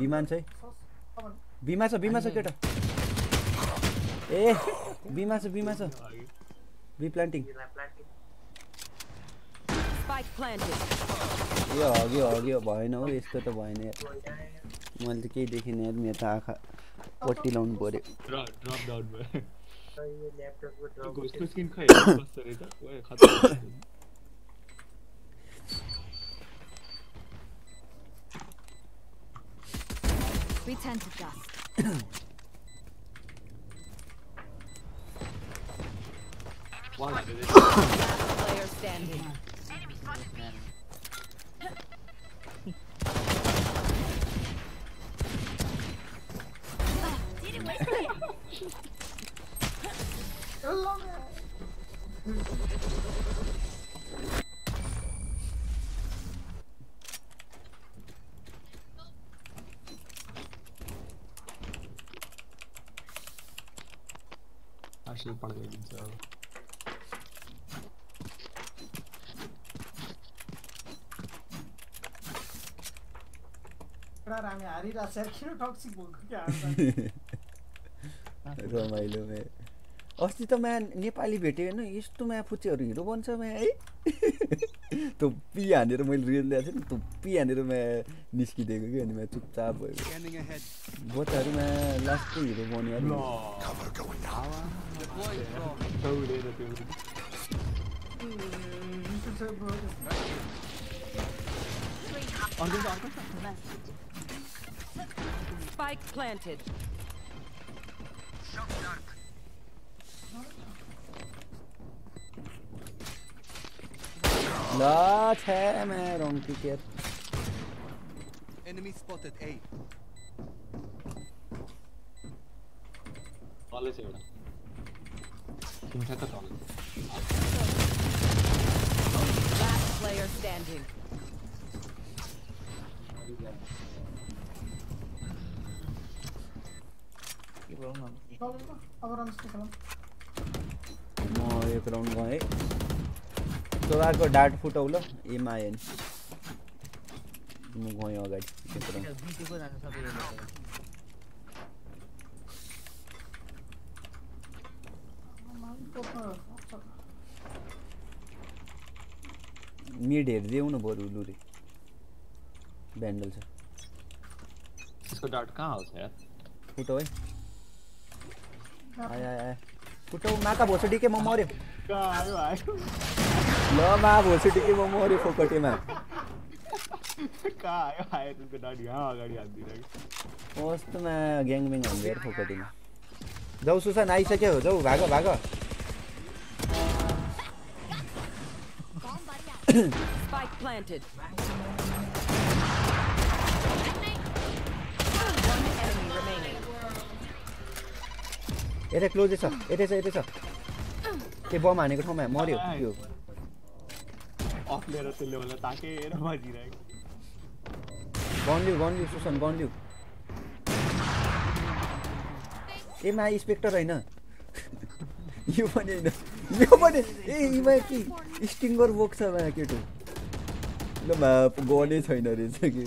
विमान चाहिँ? భీమాస భీమాస కేట ఏ భీమాస భీమాస బీ ప్లాంటింగ్ यो अघि अघि ना वो इसको तो भएन यार मैले त केही देखिनँ यार मेरे तो आँखा पट्टी लाउनु पऱ्यो We tend to dust. Why did it? player standing. I love it. भएको क्या हार्दा रमाइलो म्या अस्ति त म्या नेपाली भेटेँ होइन यस्तो म्या फुच्चेहरू हिरो बन्छ म्या है थुप्पी हानेर मैले रिल ल्याएको थिएँ नि थुप्पी हानेर म्या निस्किदिएको कि अनि म्या चुपचाप भयो. बच्चाहरूमा लास्टको हिरो बन्यो Tövbe değil yapıyorum. Arkada arkada. Spike planted. Shock dark. لا تامر اون enemy spotted A. All is here. एउटा तिमी ठ्याक्क तल Last player standing. म एक राउन्ड गएँ चोराको डाट फुटाउ ल एमा आयो नि म गएँ अगाडि मिड हेरिदेऊ न बरु लुरे ब्यान्डल छ त्यसको डाट कहाँ आउँछ यार फुटाउ है। आयो आयो फुटाउ माका भोसो डिके म आयो ल मा भोसो डिके म मऱ्यो फोकटेमा कहाँ आयो आयो त्यसको डाट यहाँ अगाडि हालिदिरहेको कस्तोमा ग्याङब्याङ हान्यो यार फोकटेमा जाउ सुसान आइसक्यो जाउ भाग भाग। Spike planted. One enemy remaining. यतै क्लोजै छ यतै छ यतै छ। त्यो बम हानेको ठाउँमा मऱ्यो त्यो गन्लिउ गन्लिउ सुसन गन्लिउ एमा स्पेक्टर होइन। यो पनि होइन। यो पनि ए कि स्टिङ्गर बोक्छ मा केटो। ल मा गनै छैन रहेछ कि।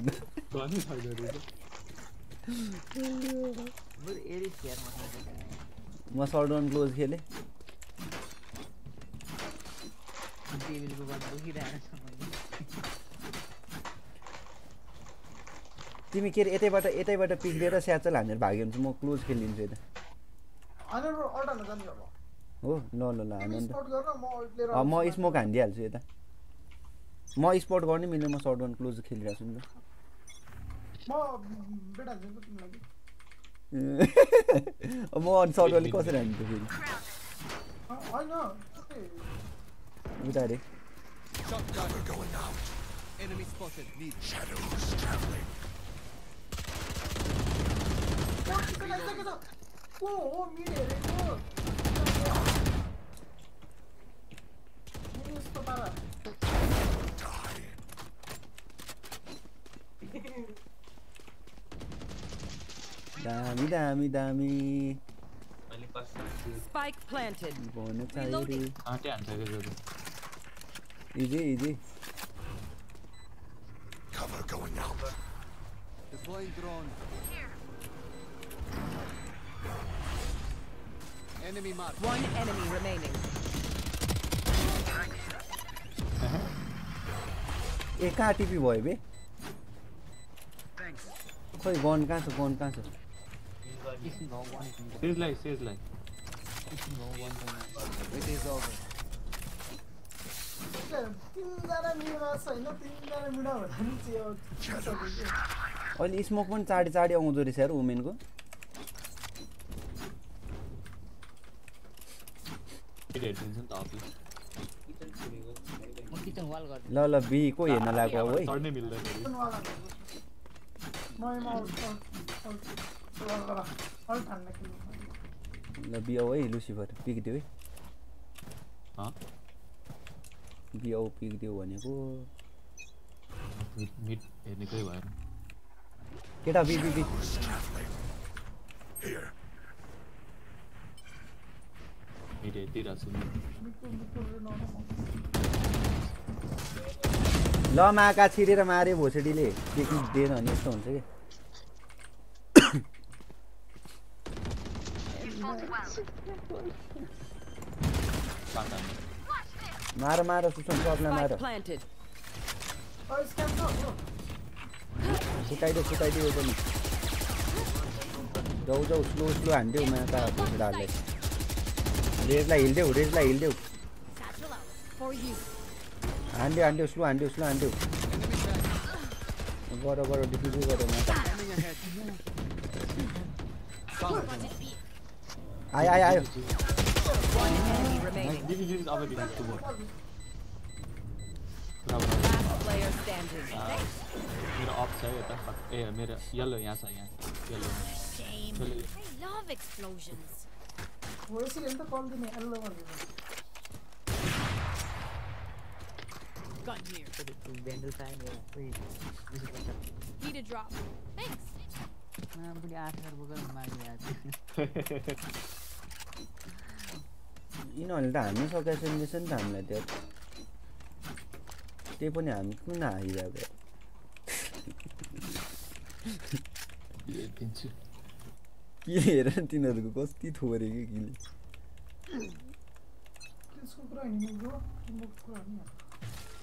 गर्नै छैन रहेछ। म सर्डन क्लोज खेलेँ। गन तिमी के अरे यतैबाट यतैबाट पिक लिएर स्याचल हानेर भाग्यो भने चाहिँ म क्लोज खेलिदिन्छु यता। हो ल ल ल हान तिमी नि त स्पोर्ट गर म स्मोक हानिदिइहाल्छु यता म स्पट गर्नै मिल्ने म सर्ट वान क्लोज खेलिरहेको छु नि त म अनि सर्ट वानले कसरी हान्छु फेरि उता अरे. Enemy spotted. Need shadows traveling. छ dami, dami, dami. Spike planted. Bonnet Reloading. Easy, easy. Cover going out. Deploying drone. Here. Enemy. One enemy remaining. ए कहाँ टिपी भयो बे? खोइ गन कहाँ छ गन कहाँ छ। अहिले स्मोक पनि चाँडी चाँडी आउँदो रहेछ यार वुमेनको। हेरिदिन्छ नि त अफिस म किचन वाल गर्छु ल ल बी को हेर्न लाग्यो अब है ल बी आऊ है लुसिफर पिक दियो है? हँ? बी आऊ पिक दियो भनेको। हेर्ने कोही भएन। केटा बी बी बी। हेरिदिइरहेको छु नर्मल ल माका छिरेर माऱ्यो भोसेडीले। के कि दिएन यस्तो हुन्छ मार मार सुसन सबलाई मार। सुताइदियो सुताइदियो पनि जाउ जाउ स्लो स्लो हान्देऊ माका भोसेडाहरूले। रेजलाई हिँड्देऊ रेजलाई हिँड्देऊ Satchel out. For you. हान्दियो हान्दियो slow हान्दियो slow हान्दियो गर गर डिफिजी गर माका Scanning ahead. Spotted B. आयो आयो आयो One enemy remaining. डिभिजन अब दिनु two more Last player standing. मेरो अफ छ है यता ए मेरो यल्लो यहाँ छ यहाँ yellow Shame. Really? I love explosions. हो यसरी नि त कल दिने एल्लो भनेर Gun here. ब्यान्डल चाहिने उयो बुझ्नु पर्छ Need a drop. Thanks. नाम पनि आठ हजार बोकेर मागिरहेको यिनीहरूले त सकेको छैन रहेछ नि त हामीलाई त्यो त्यही पनि हामी किन हारिरहेको के हेर तिनीहरूको कति थोरे कि किले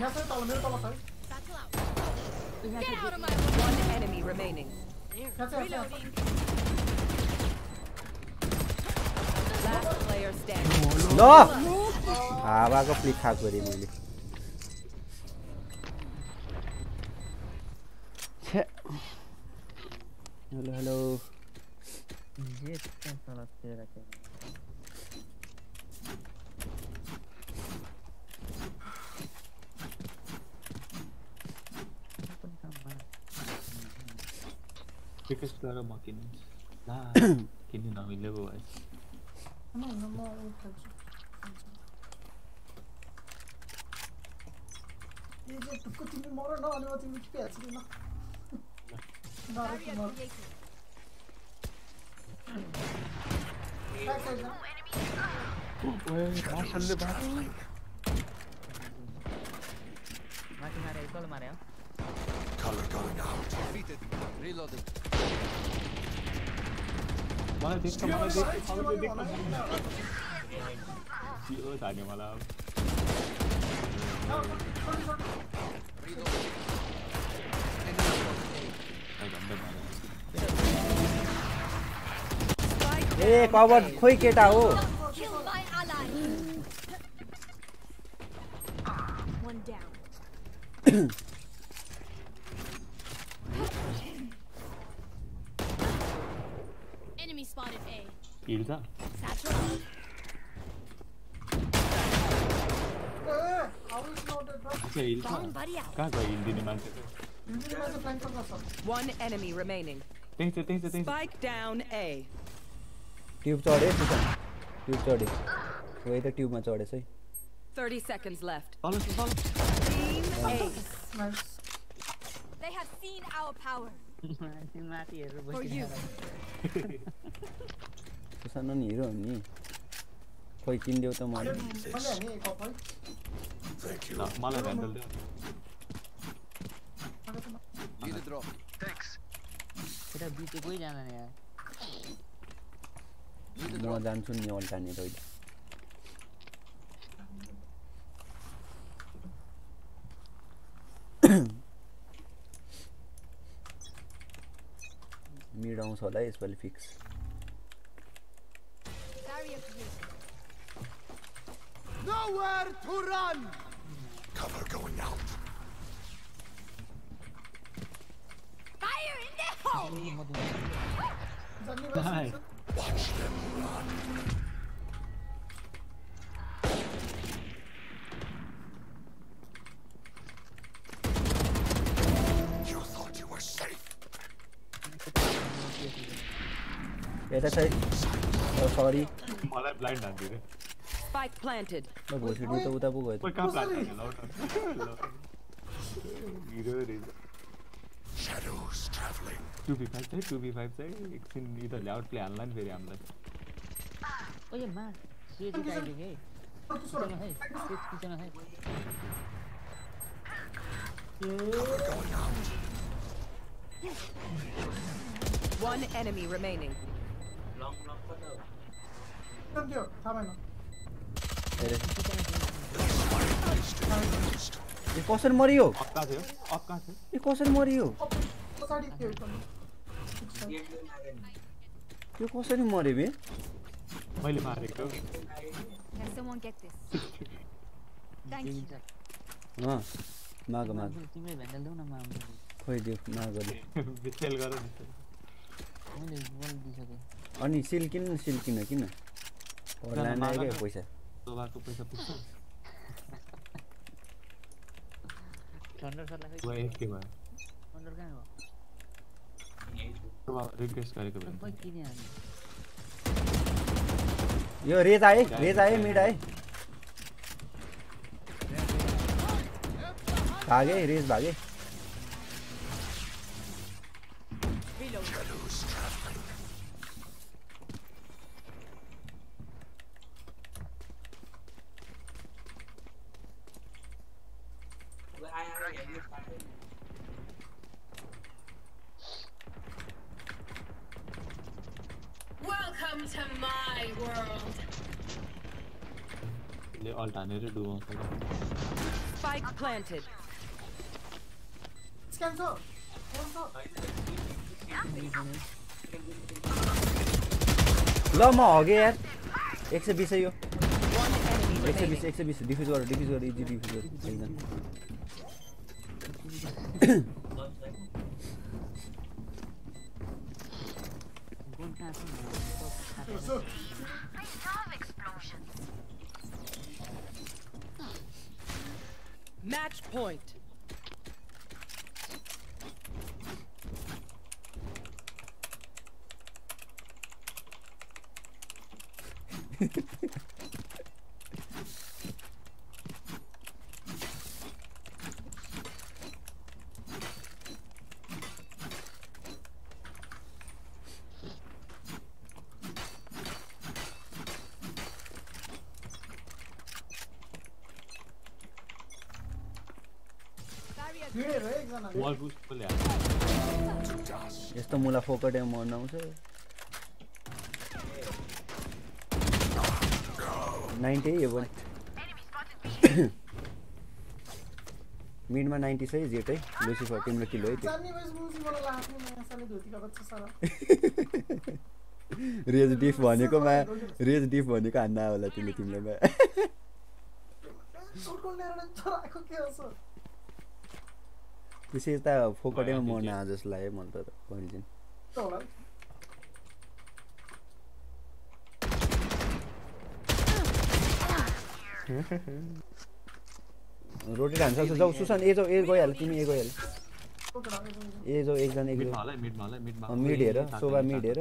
छ है यहाँ छ है तल मेरो तल छ है Battle out. Get out of my One enemy remaining. यहाँ छ यहाँ छ, यहाँ छ Last player standing. ल हावाको फ्लिक खाएको अरे मैले छ्या। हेलो हेलो जे त्यहाँ तल तेह्र चाहिँ रिक्वेस्ट गरेर म किनिदिन्छु ला किन्नु नमिलेको भयो होइन होइन म उयो खेल्छु ए जे टुक्को तिमी मर न अनि म तिमी टिपिहाल्छु नि ल नरोक्नु, barrier नरोक्नु। created. Back side जा। माथि मारे तल मारे हो Color going out. Defeated. Reloading. मलाई देख्छ Bana tek kamera tek kamera tek kamera. Chị ơi tại này mà làm. Ê, power khuy kia tao. One down. Bomb buddy out. कहाँ गयो हिल दिने मान्छे त हिन्दी मान्छे flank मा छ। One enemy remaining. त्यही छ त्यही छ त्यही छ Spike down A. ट्युब चढ्यो सुसन ट्युब चढ्यो हो त ट्युबमा चढेछ है 30 seconds left. तल छ तल Team Ace. Nice. They have seen our power. माथि माथि हेरेर For you. बसिरहेको सुसानो नि हिरो हो नि खोइ किनिदेऊ त मलाई म. जान्छु नि अल्टानेट अहिले मिड आउँछ होला है यसपालि fix. Nowhere to run! Cover going out. Fire in the hole! Die. Watch them run. You thought you were safe. Yeah, that's it. यता छै सरी मलाई ब्लाइन्ड हान्दियो Spike planted. ल भोसडी त उता पो गयो कोही कहाँ प्लान हान्यो ल हिरो रहेछ Shadows traveling. Two B five चाहिँ टु बी फाइभ चाहिँ एकछिन यिनीहरूले आउट प्ले हान्ला नि फेरि हामीलाई ओए मा सेज आइदियो कि किचनमा है सेज किचनमा है One enemy remaining. एकदम त्यो थाहा कसरी मरियो अक्का थियो अक्का थियो यो कसरी मरियो त्यो कसरी मऱ्यो बे मैले मारेको माग माग खोइ दियो मागले अनि सिल किन न सिल किन किन ऑनलाइन आएगा पैसा पैसा पूछो थंडर यो रेज आए रेज आए मिड आए भागे रेस भागे डुबाउँछ क्या। Spike planted. स्क्यान छ ल म हगेँ यार। एक सय बिस है यो। एक सय बिस. एक सय बिस। डिफ्युज गर डिफ्युज गर इजी डिफ्युज गर Match point. यस्तो मुला फोकटे मर्न नाइन्टी पनि। मिडमा नाइन्टी छ है जेट लुसिफर तिम्रो किलो है त्यो। रेज डिफ भनेकोमा रेज डिफ भनेको हान्न होला तिमीले तिमीलाई टोटल ल्याएर चराएको के हो विशेष त फोकटेमा मर्न आ जस्तो लाग्यो मलाई त पहिले चाहिँ त होला रोटी हान्छ सक्छ जाऊ सुसन ए जाऊ ए गइहाल तिमी ए गइहाल ए जाऊ एकजना एक मिडमा जाऊ। होला है, मिडमा होला है, मिडमा अँ, मिड हेर सात शोभा मिड, हेर।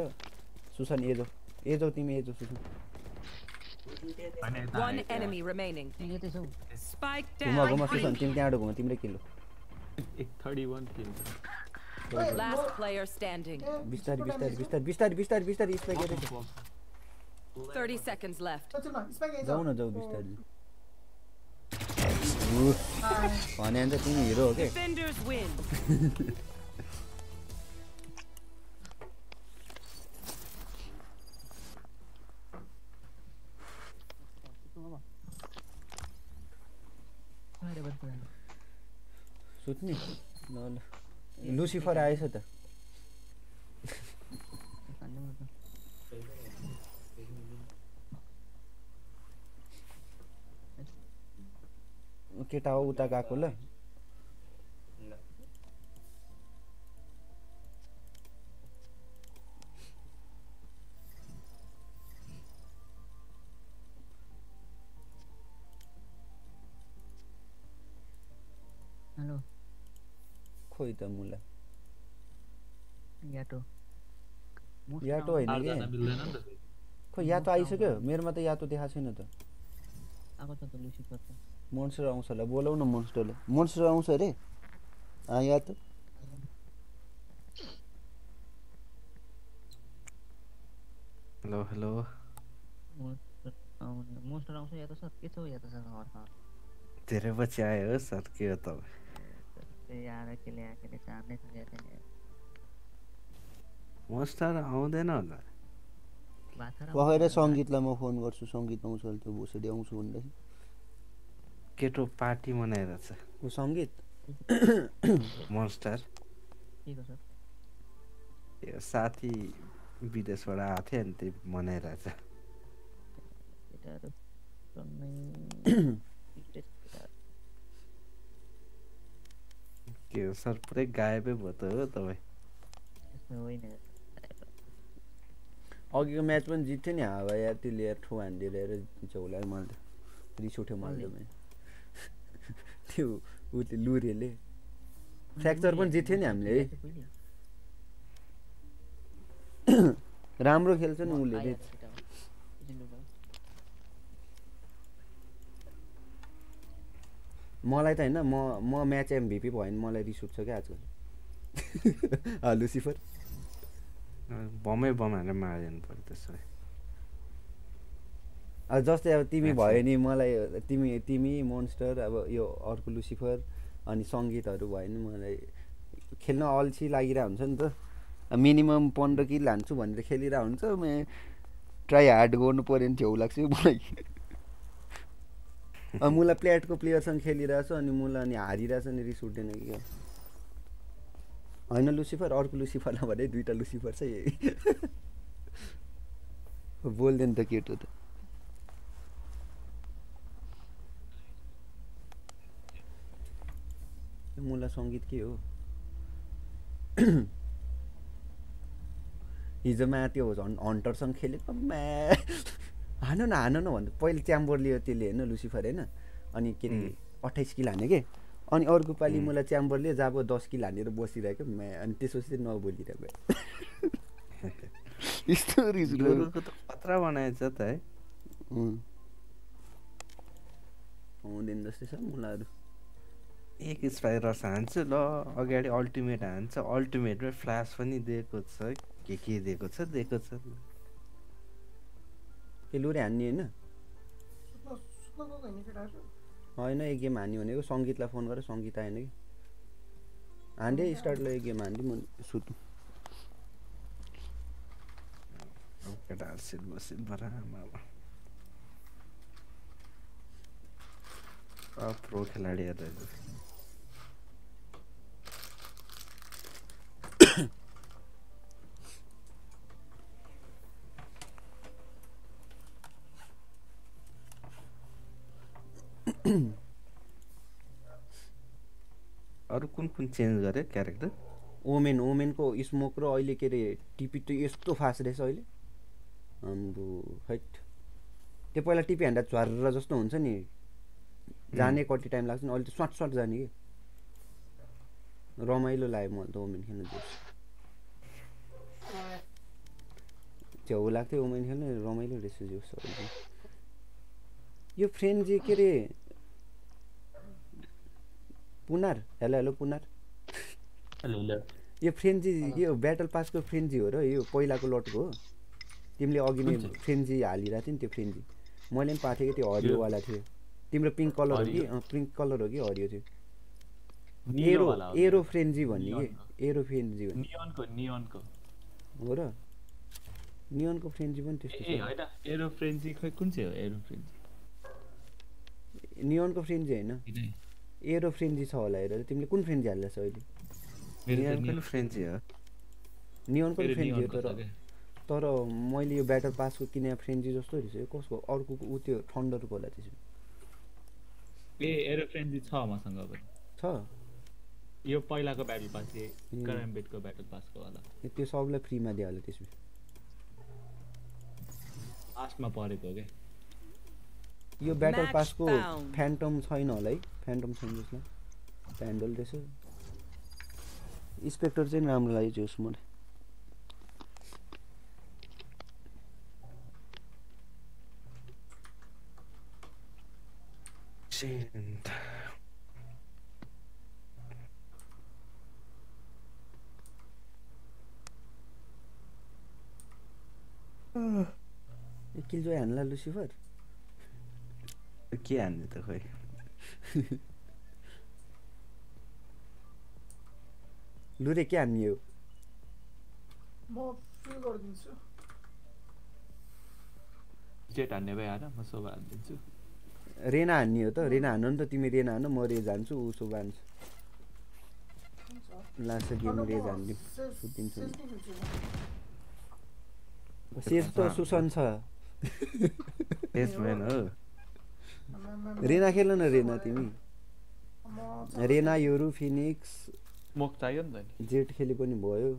सुसन ए जाऊ। ए जाऊ तिमी ए जाऊ सुसन। होइन, यता One छौ Spike घुमा घुमा. सुसन तिमी त्यहाँबाट घुमा तिम्रै किलो 31 किल Last player standing. बिस्तारै बिस्तारै बिस्तारै बिस्तारै बिस्तारै बिस्तारै स्पाइक हेरेछ 30 seconds left. चल न स्पाइक यही छ जाऊ न जाऊ बिस्तारै उ, भने भने त तिमी हिरो हो के Defenders win. सुत्ने। ल ल। लुसिफर आएछ त। केटा हो उता गएको ल। हेलो। खोइ त मुला याटो। याटो होइन कि। खोइ यातो आइसक्यो? मेरोमा त यातो देखाएको छैन त। मोन्स्टर आउँछ होला। बोलाउ न मोन्स्टरलाई मोन्स्टर आउँछ अरे। अँ या त। Hello hello. मोस्टर आउने। मोस्टर आउँछ या त सर? के छ हौ या त सर? घरमा धेरै पछि आयो हो सर। के हो तपाईँ? त्यही आएर केले आएकोले चार्नै छ या त्यहाँ मोस्टर आउँदैन होला। पखेर सङ्गीतलाई म फोन गर्छु सङ्गीत आउँछ अहिले त्यो भोसडी आउँछु भन्दाखेरि केटो पार्टी मनाइरहेछ। ऊ सङ्गीत? मोन्स्टर साथी विदेशबाट आएको थियो अनि त्यही मनाइरहेछ केटाहरू टन्नै विदेश केटाहरू। के हो सर पुरै गायबै भयो त हो तपाईँ यसमा होइन अघिको म्याच पनि जित्थ्यो नि हावा या त्यसले यार ठो हानिदिएर हेर झौला मैले त रिस उठ्यो मैले। त्यो उसले लुरेले फ्र्याक्चर पनि जित्थ्यो नि हामीले है राम्रो खेल्छ नि उसले आइहाल्छ चाहिँ। केटा हो। एकछिन लुगा। मलाई त होइन म म म्याच एमभिपी भयो भने मलाई रिस उठ्छ क्या आजकल। लुसिफर? बमै बम हालेर मारिदिनु पऱ्यो त्यसो भए अब जस्तै अब तिमी। भयो नि मलाई तिमी तिमी मोन्स्टर अब यो अर्को लुसिफर अनि सङ्गीतहरू भयो नि मलाई खेल्न अल्छी लागिरहेको हुन्छ नि त। मिनिमम पन्ध्र किल हान्छु भनेर खेलिरहेको हुन्छ म ट्राई हार्ड गर्नु पऱ्यो भने छेउ लाग्छ मलाई। मुला प्लेटको प्लेयरसँग खेलिरहेछ अनि मुला अनि हारिरहेछ नि रिस उठ्दैन कि क्या? होइन लुसिफर? अर्को लुसिफर नभने दुइटा लुसिफर छ यही। बोल्दैन त केटो त। मुला सङ्गीत के हो? हिजोमा त्यो हन् हन्टरसँग खेलेको म्या हान न हान न भन्दा पहिले च्याम्बर लियो त्यसले होइन लुसिफर होइन अनि के अरे अट्ठाइस किल हान्यो कि? अनि अर्को पालि. मलाई च्याम्बर लियो जब दस किल हानेर बसिरहेको अनि त्यसपछि चाहिँ नबोलिरहेको। यस्तो खतरा बनाएछ त है. हुँदैन जस्तै छ मुलाहरू एक स्पाइरस हान्छ ल अगाडि अल्टिमेट हान्छ। अल्टिमेटमै फ्ल्यास पनि दिएको छ। के के दिएको छ दिएको छ। लुरे हान्ने होइन? होइन एक गेम हान्ने भनेको सङ्गीतलाई फोन गरेर सङ्गीत आएन कि? हान्दै स्टार्टलाई एक गेम हान्दै म सुत्नु। केटाहरू प्रो खेलाडीहरू रहेछ अरू कुन कुन चेन्ज गर्यो क्यारेक्टर ओमेन ओमेनको स्मोक र अहिले के अरे टिपी त यस्तो फास्ट रहेछ अहिले। आम्बो हैट त्यो पहिला टिपी हान्दा झर्र जस्तो हुन्छ नि। जाने कति टाइम लाग्छ नि? अहिले त स्वाट स्वाट जाने कि? रमाइलो लाग्यो मलाई त ओमेन खेल्नु त्यो। छेउ लाग्थ्यो ओमेन खेल्नु रमाइलो रहेछ जो यो फ्रेन्ड चाहिँ के अरे पुनार हेलो हेलो पुनार। यो फ्रेन्जी यो ब्याटल पासको फ्रेन्जी हो र यो पहिलाको लटको हो। तिमीले अघि नै? फ्रेन्जी हालिरहेको थियो नि त्यो फ्रेन्जी। मैले पनि पाएको थिएँ कि त्यो हरियोवाला थियो। तिम्रो पिङ्क कलर हो कि? पिङ्क कलर हो कि हरियो थियो एरो एरो। फ्रेन्जी भन्ने। कि? एरो फ्रेन्जी भन्ने। हो र? नियनको फ्रेन्जी पनि त्यस्तो एरो फ्रेन्जी खै कुन चाहिँ हो? Arrow frenzy. नियनको फ्रेन्जी होइन। एरो फ्रेन्जी छ होला हेर तिमीले कुन फ्रेन्जी अहिले? नियन पनि नियन- फ्रेन्ची हो नियनको फ्रेन्जी हो तर छ। तर मैले यो ब्याटर पासको किने फ्रेन्जी जस्तो रहेछ यो कसको अर्को ऊ त्यो थन्डरको होला त्यसो ए एरो फ्रेन्जी छ मसँग छ? यो पहिलाको ब्याटल पास ब्याटल पासको त्यो सबलाई फ्रीमा दियो होला त्यसमा। लास्टमा परेको हो क्या? यो ब्याटल पासको. फ्यान्टम छैन होला है। फ्यान्टम छैन जसमा प्यान्डल रहेछ स्पेक्टर चाहिँ राम्रो लाग्यो जोस मलाई Shit. ए किलजोय हान्ला लुसिफर? के हान्ने त खोइ लुरे के हान्ने हो म फिल गरिदिन्छु जेट हान्ने भए हान म सोभा हानिदिन्छु रेना हान्ने हो त रेना हान्नु नि त तिमी रेना हान म रे जान्छु ऊ सोभा हान्छु लान्छ गेम रेज हालिदिउँ सेज- सुतिन्छु त सुसन छ हो। रेना खेल न रेना तिमी रेना योरु फिनिक्स स्मोक चाहियो नि त नि जेट खेले पनि भयो।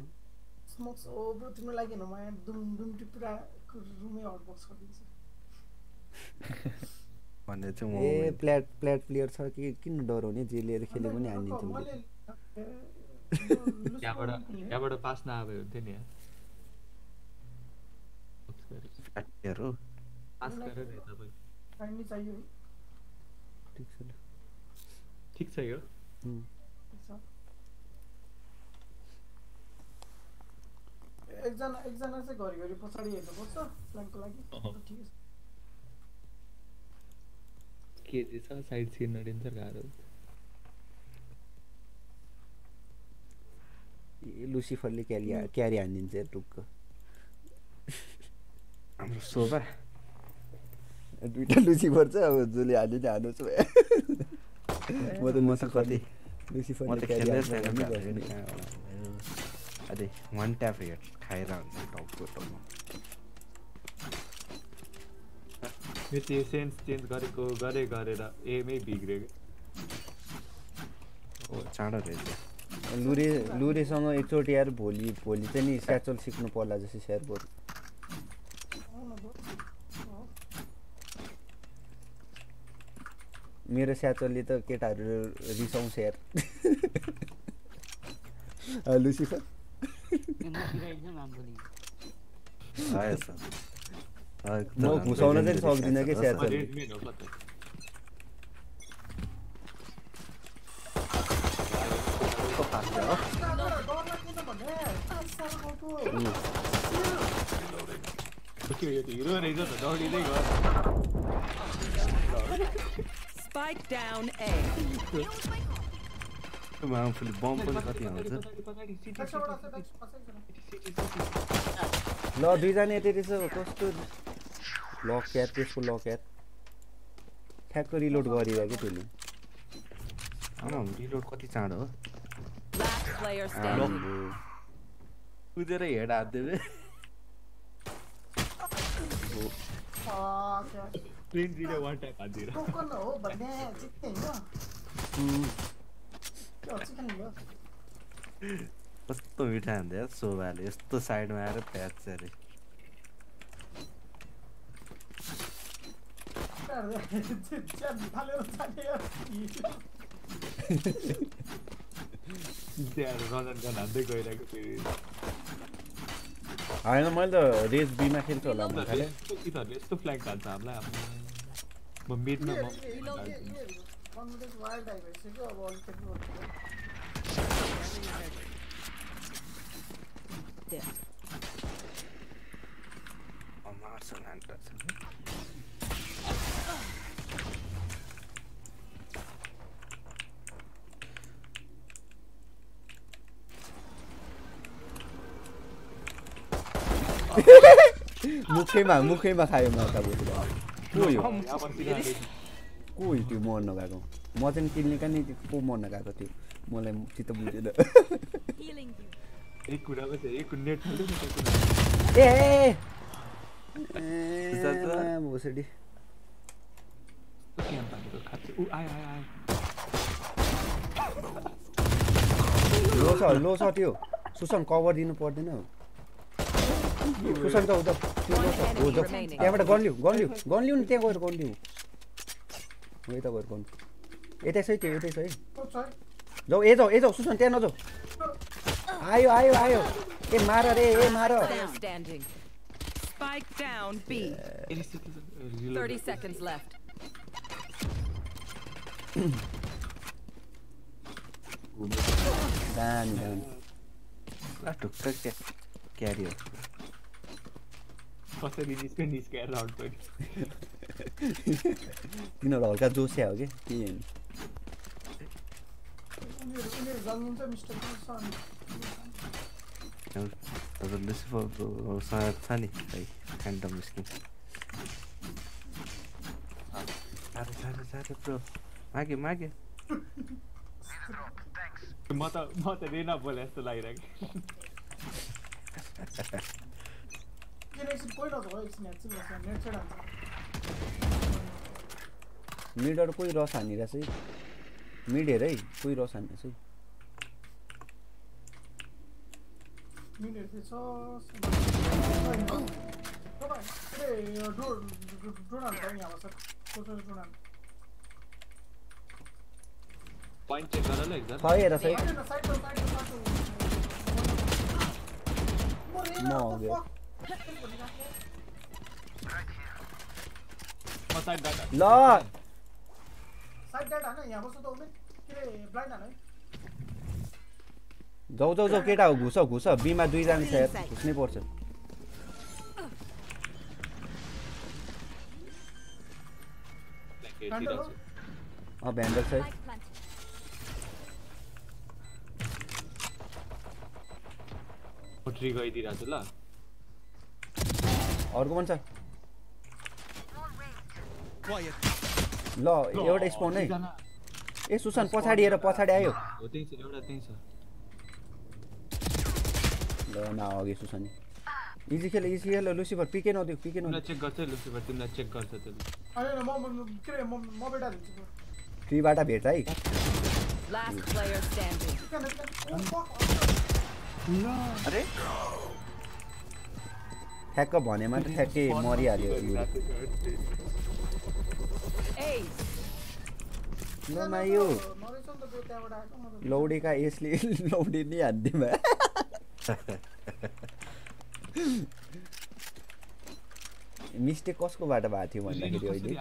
स्मोक्स ओ ब्रो तिम्रो लागि होइन म दुम दुम टिपुराको रुमै हटबक्स गरिदिन्छु। भन्ने चाहिँ म ए प्ल्याट प्ल्याट प्लेयर छ कि किन डराउने? जे लिएर खेले पनि हानिदिन्छ त्यहाँबाट त्यहाँबाट पास नआए हुन्थ्यो नि यार। प्लेयर हो पास गरेर नि तपाईँ चाहियो। है। ठिक छ ल ठिक छ यो उम्। ठिक छ। एकजना एकजना चाहिँ घरिघरि पछाडि हेर्नुपर्छ प्लानको लागि अहँ। ठिकै छ के छ साइड सिन अडिन्छ गाह्रो ए लुसिफरले क्यारी क्यारी हानिदिन्छ टुक्क हाम्रो शोभा दुइटा लुसिफर छ अब जसले हाल्यो नि हाल्नुहोस् म त म त कति भयो। अरे वान ट्याप हेड खाएर हुन्छ टाउको टाउको यो त्यो सेन्स चेन्ज गरेको गरे गरेर एमै बिग्रियो कि हो चाँडो रहेछ। लुरे लुरेसँग एकचोटि यार भोलि भोलि चाहिँ नि स्याचल सिक्नु पर्ला जस्तो स्याहार बरु आउन ब्रो अँ। मेरो स्याचलले त केटाहरू रिसाउँछ यार। A, Lucifer? आएछ। म घुसाउन चाहिँ सक्दिनँ कि स्याचल? हिरो रहेछ त दौडिँदै गयो Spike down A. आफूले बम पनि कति फसाइन्छ ल दुईजना यतै रहेछ कस्तो लक यार त्यसको लक यार ठ्याक्क रिलोड गरिरह्यो कि त्यसले आमा रिलोड कति चाँडो हो Last player standing. आम्बो। कुदेर हेड हालिदियो बे स्क्रीन रीडर वन टाइप आजीरा कोको कौन बने जीतते हैं ना कस्तो मिठा हुन्छ यार सोभाले यस्तो साइडमा आएर प्याच अरे। त्यहाँ होइन मैले त रेस बीमा खेल्छु होला म खाले यिनीहरूले यस्तो फ्ल्याग हाल्छ हामीलाई आफ्नो म मिडमा म मुखैमा मुखैमा खायो म त को को हो त्यो मर्न गएको म चाहिँ किन्ने कहाँ नि को मर्न गएको थियो मलाई चित्त बुझेन ए भोसडी लो छ लो छ त्यो सुसन कभर दिनु पर्दैन सुसन जाऊ जाऊ त्यो लो छ हो जाऊ त्यहाँबाट गन लिउ गन लिउ गन लिउ नि त्यहाँ गएर गन लिउ हो यता गएर गन यतै छ है त्यो यतै छ है। जाऊ ए जाऊ ए जाऊ सुसन त्यहाँ नजाऊ। आयो आयो आयो। ए मार रे ए मार. Spike down B. 30 seconds left. दामी दामी आ ढुक्क क्या क्यारी हो कसरी निस्क्यो निस्क्यो राउन्ड पनि तिनीहरू हल्का जोस्या हो कि के उनीहरू उनीहरू जन्मिन्छ मिस्टर छ अनि हजुर लुसिफरको सँग छ नि खै फ्यान्टम स्किन साह्रो साह्रो साह्रो ब्रो माग्यो माग्यो म त म त रेना बोले जस्तो लागिरहेको मिडर कोही रस हानिरहेछ है मिड हेर है कोही रस हानिरहेछ है चाहिँ हेर म हो गयो। ल जाउ जाउ जाउ केटा हो घुस घुस बिमा दुईजना छ यार घुस्नै पर्छ. अँ भ्यान्डल छ। गइदिरहेको छु ल। अर्को पनि छ. ल एउटा स्पोन है। ए सुसन पछाडि हेर पछाडि आयो। हो त्यही छ एउटा त्यही छ। ल न अघि सुसन इजी खेल इजी खेल लुसिफर पिके नदिउ पिके तिमीलाई नदिउ चेक गर्छ लुसिफर तिमीलाई चेक गर्छ त्यसले होइन, म म- के अरे म म बेटा दिन्छु। ट्रीबाट भेट्छ है. चिकन चिकन fuck अरे? ठ्याक्क भनेमा त ठ्याक्कै मरिहाल्यो यो लौडेका यसले लौडे नै हान्दिमा मिस्टेक कसकोबाट भएको थियो भन्दाखेरि अहिले?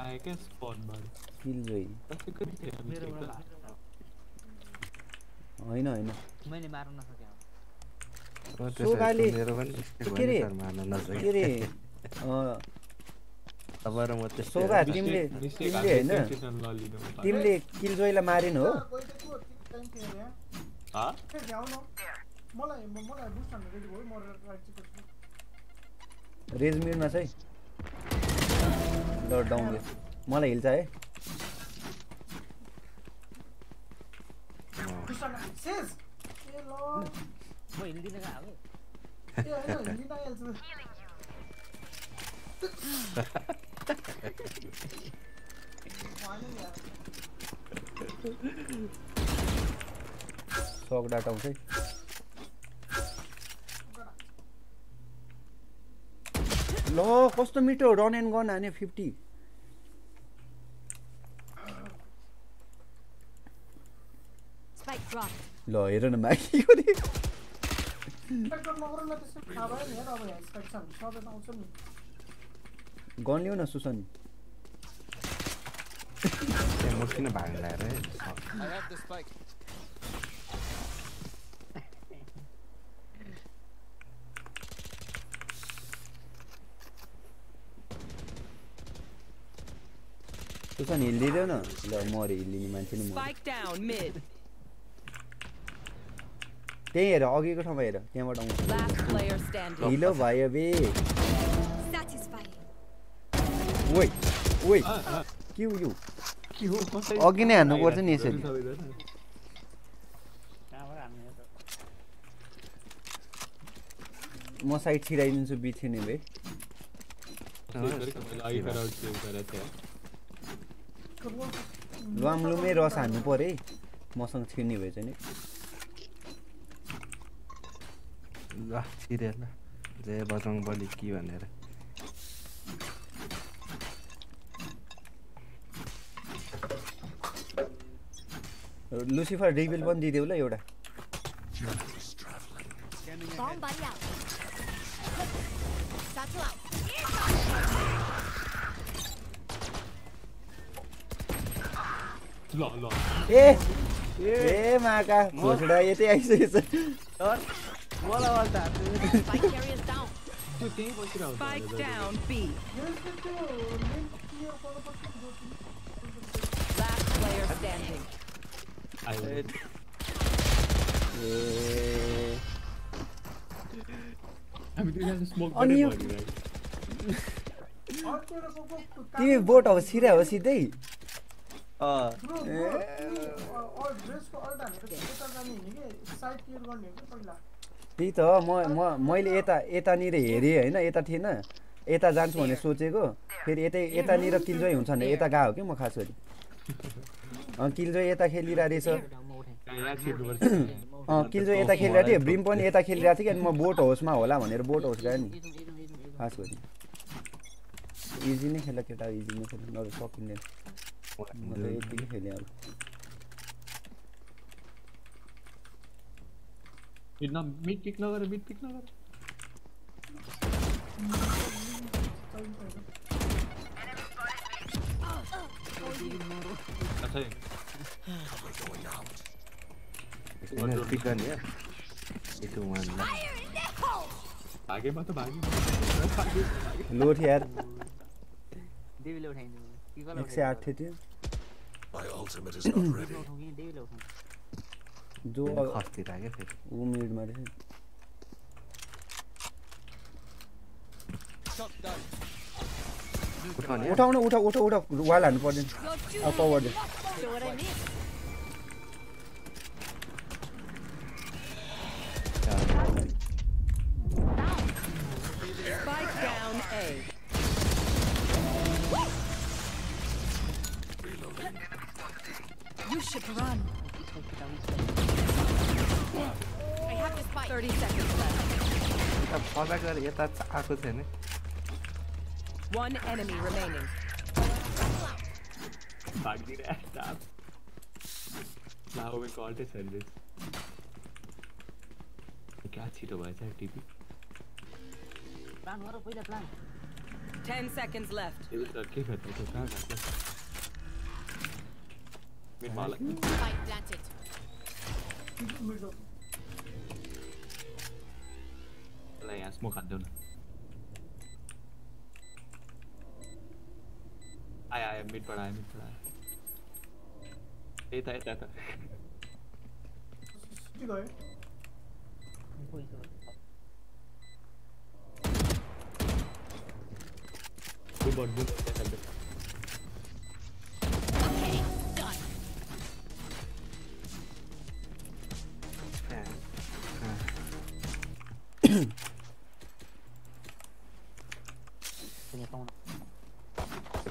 होइन होइन मैले मार्न नसकेँ अब। हो, त्यसो भए सोगाले मेरो पनि mistake के अरे अरे सोगा। तिमीले होइन मारेन हो गइदिएको टाइम थियो अरे यहाँ हा फेरि भ्याउ न मलाई म- मलाई बुस्ट हान्नु रेडी भयो म राइट चाहिँ ल डाउन मलाई हिल्छ है बुस्ट हान्नु सेज ए ल म हिँडिदिन गएको ए होइन हिँडिन आइहाल्छु भएन नि यार सक डाटा आउँछ है ल कस्तो मिठो रन एन्ड गन हाने फिफ्टी Spike drop. ल हेर न मागिको गन ल्याउ न सुसन म किन भाग्न ल्याएर है? I have the spike. Susan हिलिदिदेऊ न ल मरे हिलिने मान्छे नि मऱ्यो Spike down mid. त्यही हेर अघिको ठाउँमा हेर त्यहाँबाट आउँछ. ढिलो भयो बे. ओइ ओइ के हो यो अघि नै हान्नुपर्छ नि यसरी हान्ने? म साइड छिराइदिन्छु बिथ्यो नि थियो लुमलुमै रस हान्नु पऱ्यो है मसँग छिर्ने भएछ नि ल सिरियल ल जय बजरङ बली कि भनेर। लुसिफर रिबिल पनि दिइदेऊ ल एउटा। ए ए माका घोसडा यतै आइसकेछ। मलाई वाल त हान्छु। Spike carriers down. त्यो त्यहीँ बसिरहेको Spike down B. Last player standing. आयो ए हामी दुईजना स्मोक अनि पनि यो- गरिरहेको तिमी बोट हो सिरा हो सिधै अँ त्यही त म म मैले यता यतानिर हेरेँ होइन यता थिएन। यता जान्छु भनेर सोचेको फेरि यतै यतानिर किलजोय हुन्छ भने यता गएको कि म खास गरी अँ किलजोय यता खेलिरहेको रहेछ। अँ यता खेलिरहेको थियो ब्रिम पनि यता खेलिरहेको थियो कि म बोट हाउसमा होला भनेर बोट हाउस गएँ नि। खास गरी इजी नै खेल केटा इजी नै खेल सकिँदैन। म त यतिकै खेलेँ अब। Midna mid pick na kar mid pick na kar अच्छा है और पिक कर लिया एक वन आगे मत भागे लूट यार देवी लूट है 108 थे I ultimate is not ready देवी लूट not ready. उठाउँ कि देवीले उठाउँ जो खस्तिर क्या फेरि ऊ मिडमा रहेछ उठाउने उठाउन उठा उठा उठा वाल हान्नु पर्दैन अब power they Know what I mean? Spike down 30 seconds left. यता फर्दा गएर यता आएको छैन One enemy remaining. भागिदिएर staff लाओमेको अल्टै service क्या छिटो भएछ टिपी प्लान गर पहिला प्लान 10 seconds left. यो त के गर्छ त्यो कहाँ गएको मिडमा होला Spike planted. ल यहाँ स्मोक हान्देऊ न आयो आयो मिडबाट आयो मिडबाट आयो यता यता यता के गयो Good bot, good. Yes, I'll do. Okay, done.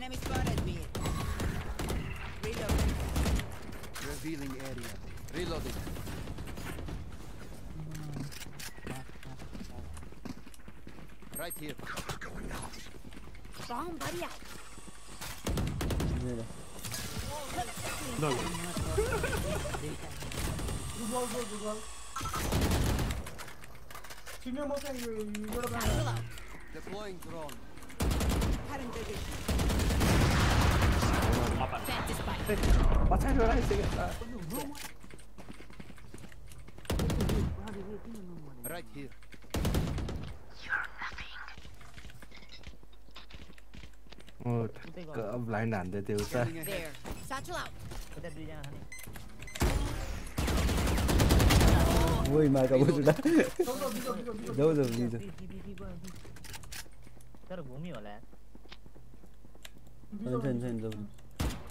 Enemy spotted me. Reloading. Revealing area. Reloading. Right here. Going out. Bomb buddy out. No. Deploying drone. Current edition. 맞아줘라했어겠다 Right here. You're nothing. Oh, cái blind ảnh để tiêu ra. Ui mà cậu bút ra. Đâu rồi đi rồi. Tao là bốn miếng rồi. Thân thân thân rồi.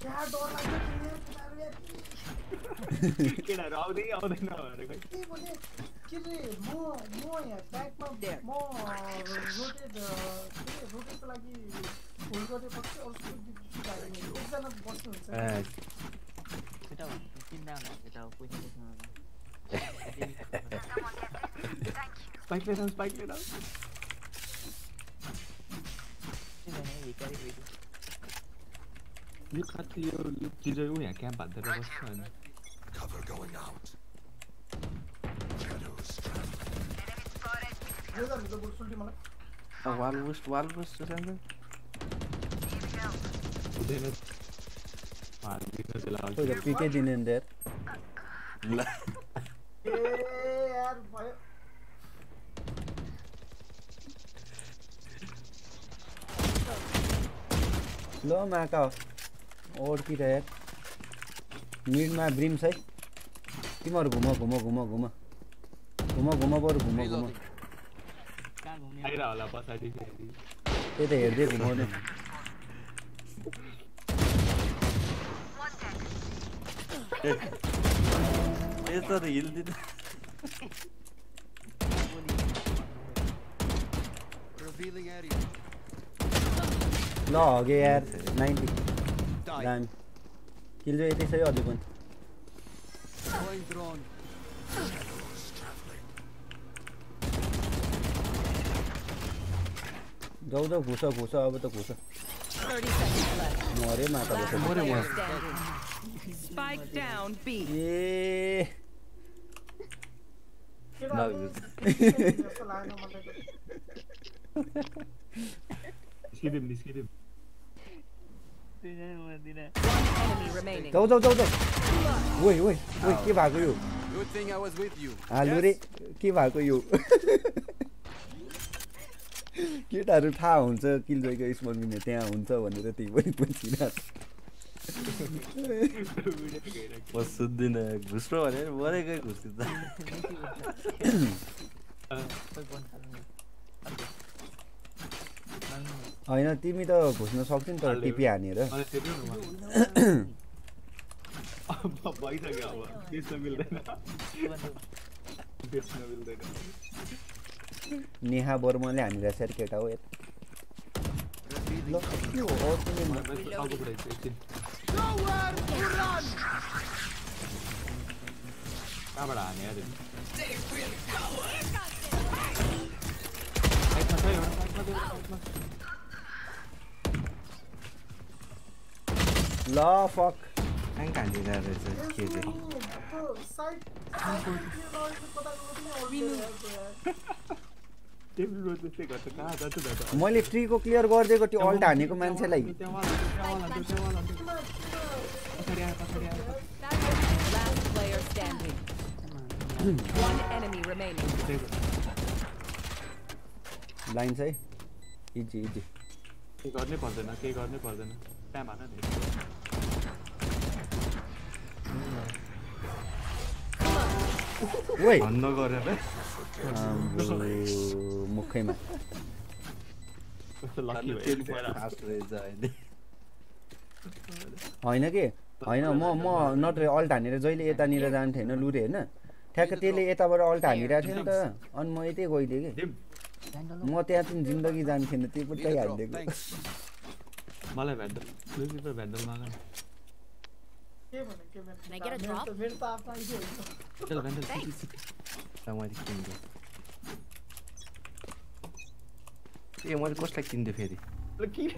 क्या डर लाग्छ केटाहरू आउँदै आउँदैन भनेर के भने के रे म म यहाँ ब्याकमा म रोटेट के रे रोटेटको लागि होल्ड गरेपछि अर्को एकजना बस्नुहुन्छ केटा भन्नु चिन्ता हुने केटा पैसा बोक्नु स्पाइक आऊ, स्पाइक लिएर आऊ। भिकारी भेट्यो Look at Leo, look Ginger, we can't but that was fun. Cover going out. Shadows trapped. A wall boost, wall boost, Sandra. So the PK didn't in there. Low Mac off. ओड्किर यार मिडमा brims है। तिमीहरू घुम घुम घुम घुम। घुम घुम बरु घुम घुम। त्यही त हेर्दै घुमाउनु यस्तो त. ल हगे यार ninety. दामी किल चाहिँ यति छ है अझै पनि Deploying drone. जाउ जाउ घुस घुस अब त घुस 30 seconds left. मरे माता Last बसेको player standing. Spike down B. ए केटाहरू जस्तो लागेन मलाई जाउ जाउ जाउ जाउ ओइ ओइ ओइ के भएको यो. हालु रे के भएको यो केटाहरू थाहा हुन्छ किलजोइको स्मल मिने त्यहाँ हुन्छ भनेर त्यही पनि बसिरहेको म सुत्दिनँ घुस्रो भनेर मरेकै घुस्छु त होइन तिमी त घुस्न सक्छौ नि त टिपी हानेर। अनि फेरि न अब भइसक्यो अब बेच्न मिल्दैन। बेच्न मिल्दैन। नेहा वर्माले हामीलाई सर केटा हो कहाँबाट हाने अरे? साइडमा छ एउटा साइडमा छ, एउटा साइडमा छ। ल फक हालिरहेको रहेछ के चाहिँ मैले ट्रीको क्लियर गरिदिएको त्यो अल्ट हानेको मान्छेलाई। त्यहाँ वाला त्यो त्यहाँ वाला त्यो त्यहाँ वाला। त्यो पछाडि आयो पछाडि आयो Last player standing. One enemy remaining. Line चाहिँ इजी इजी केही गर्नै पर्दैन केही गर्नै पर्दैन। टाइम हान नि ओइ भन्न आम्बो, मुखैमा होइन कि होइन म म नत्र अल्ट हानेर जहिले यतानिर जान्थेँ होइन लुरे होइन ठ्याक्क त्यसले यताबाट अल्ट हानिरहेको थियो नि त अनि म यतै गइदिएँ कि म त्यहाँ चाहिँ जिन्दगी जान्थेन त्यो पनि त्यही हालिदिएको मलाई भ्यान्डल लुसिफर भ्यान्डल माग न के भने के भने Can I get a मेरो? त- मेरो त आफ्नो आइडिया चल ल मैले किन्दे ए मैले कसलाई किन्दे फेरि किन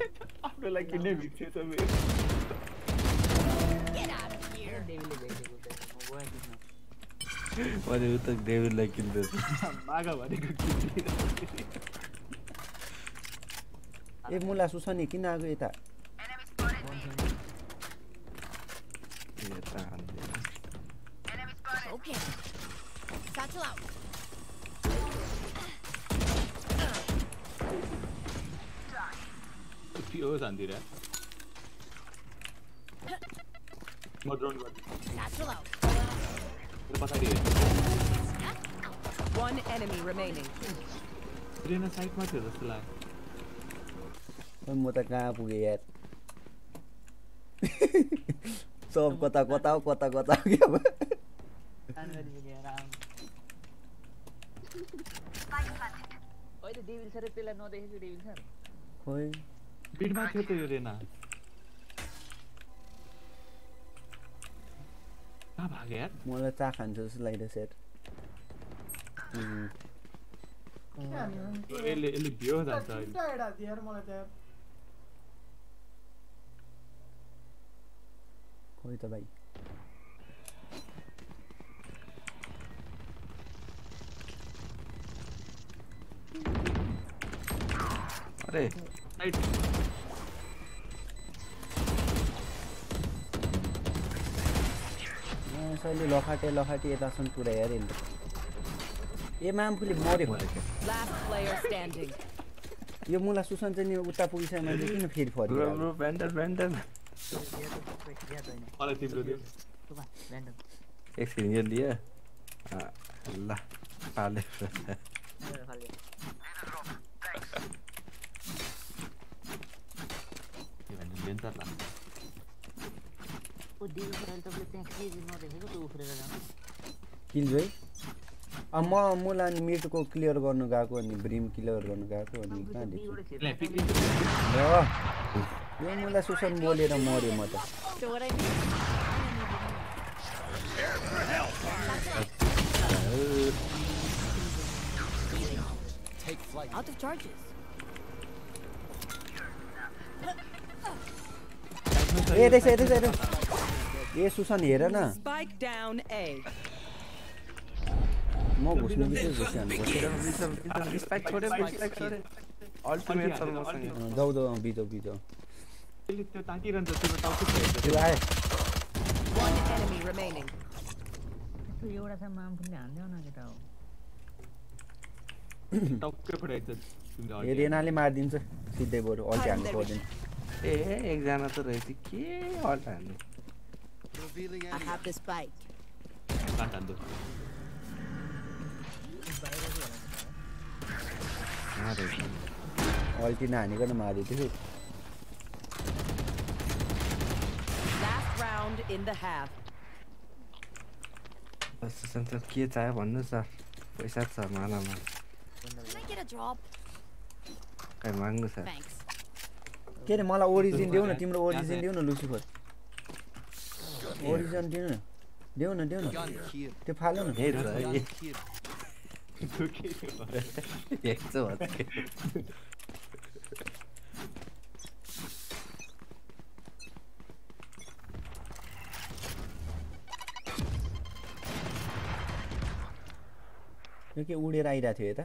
आफ्नो लागि किन्ने भित्र छ मेरो मैले उता डेभिडलाई किन्दे माग भनेको किन्दिनँ ए मुला सुसनी किन आएको यता Okay. Satchel out. POS on that. No. Satchel out. One enemy remaining. Dia na site mati terus lah. Memutar kapu. Sob kota-kota kota-kota apa? अहिले डेभिल सर त्यसलाई नदेखेको डेभिल सर खोइ बिडमा थियो त यो रेना कहाँ भाग्यो यार मलाई चा खान्छ जस्तो यसले यसले भियो जान्छ हेडा दियो यार मलाई त यार खोइ त भाइ अरे। यसैले लखाटे लखाटे यतासम्म पुऱ्यायो यार यसले ए मामफुले मऱ्यो. यो मुला सुसन चाहिँ नि उता पुगिसक्यो मान्छे किन फेरि फर्यो एकछिन यो लियो। ल पाले के भन्नु डेन्जर लाग्छ ओ दिदी अहिले तपाईँले त्यहाँ के नदेखेको त्यो उफ्रेर जानु किल है अब म मुला अनि मिटको क्लियर गर्नु गएको अनि ब्रिम क्लियर गर्नु गएको अनि र यो मुला सुसन बोलेर मऱ्यो म त. Out of charges. ए यतै छ यतै छ यतै ए सुसन हेर न. म घुस्नु बित्तिकै घुसिहाल्नु स्पाइक छोड्यो स्पाइक छोड्यो। अल्टिमेट छ मसँग पर्छ जाउ जाउ अँ, बिजाउ बिजाउ यसले त्यो ताकिरहन्छ तिम्रो टाउको त्यो आयो। One enemy remaining. त्यो एउटा चाहिँ मामफुलले हान्दै न केटा हो। टाउकै फुटाइन्छ तिम्रो ए रेनाले मारिदिन्छ। सिधै बरु अल्टी हान्नु पर्दैन ए एकजना त रहेछ के अल्ट हान्ने Revealing I have the spike. काट हान्दो कहाँ रहेछ अल्टी नहानिकन मारिदियो Last round in the half. Susan त के चाहियो भन्नु सर पैसा छ मालामा Can I get a drop? खै माग्नु सर. के अरे मलाई ओरिजिन देऊ न तिम्रो ओरिजिन देऊ न लुसिफर। ओरिजिन दिनु न। देऊ न देऊ न. त्यो फाल्यो न। के उडेर आइरहेको थियो यता?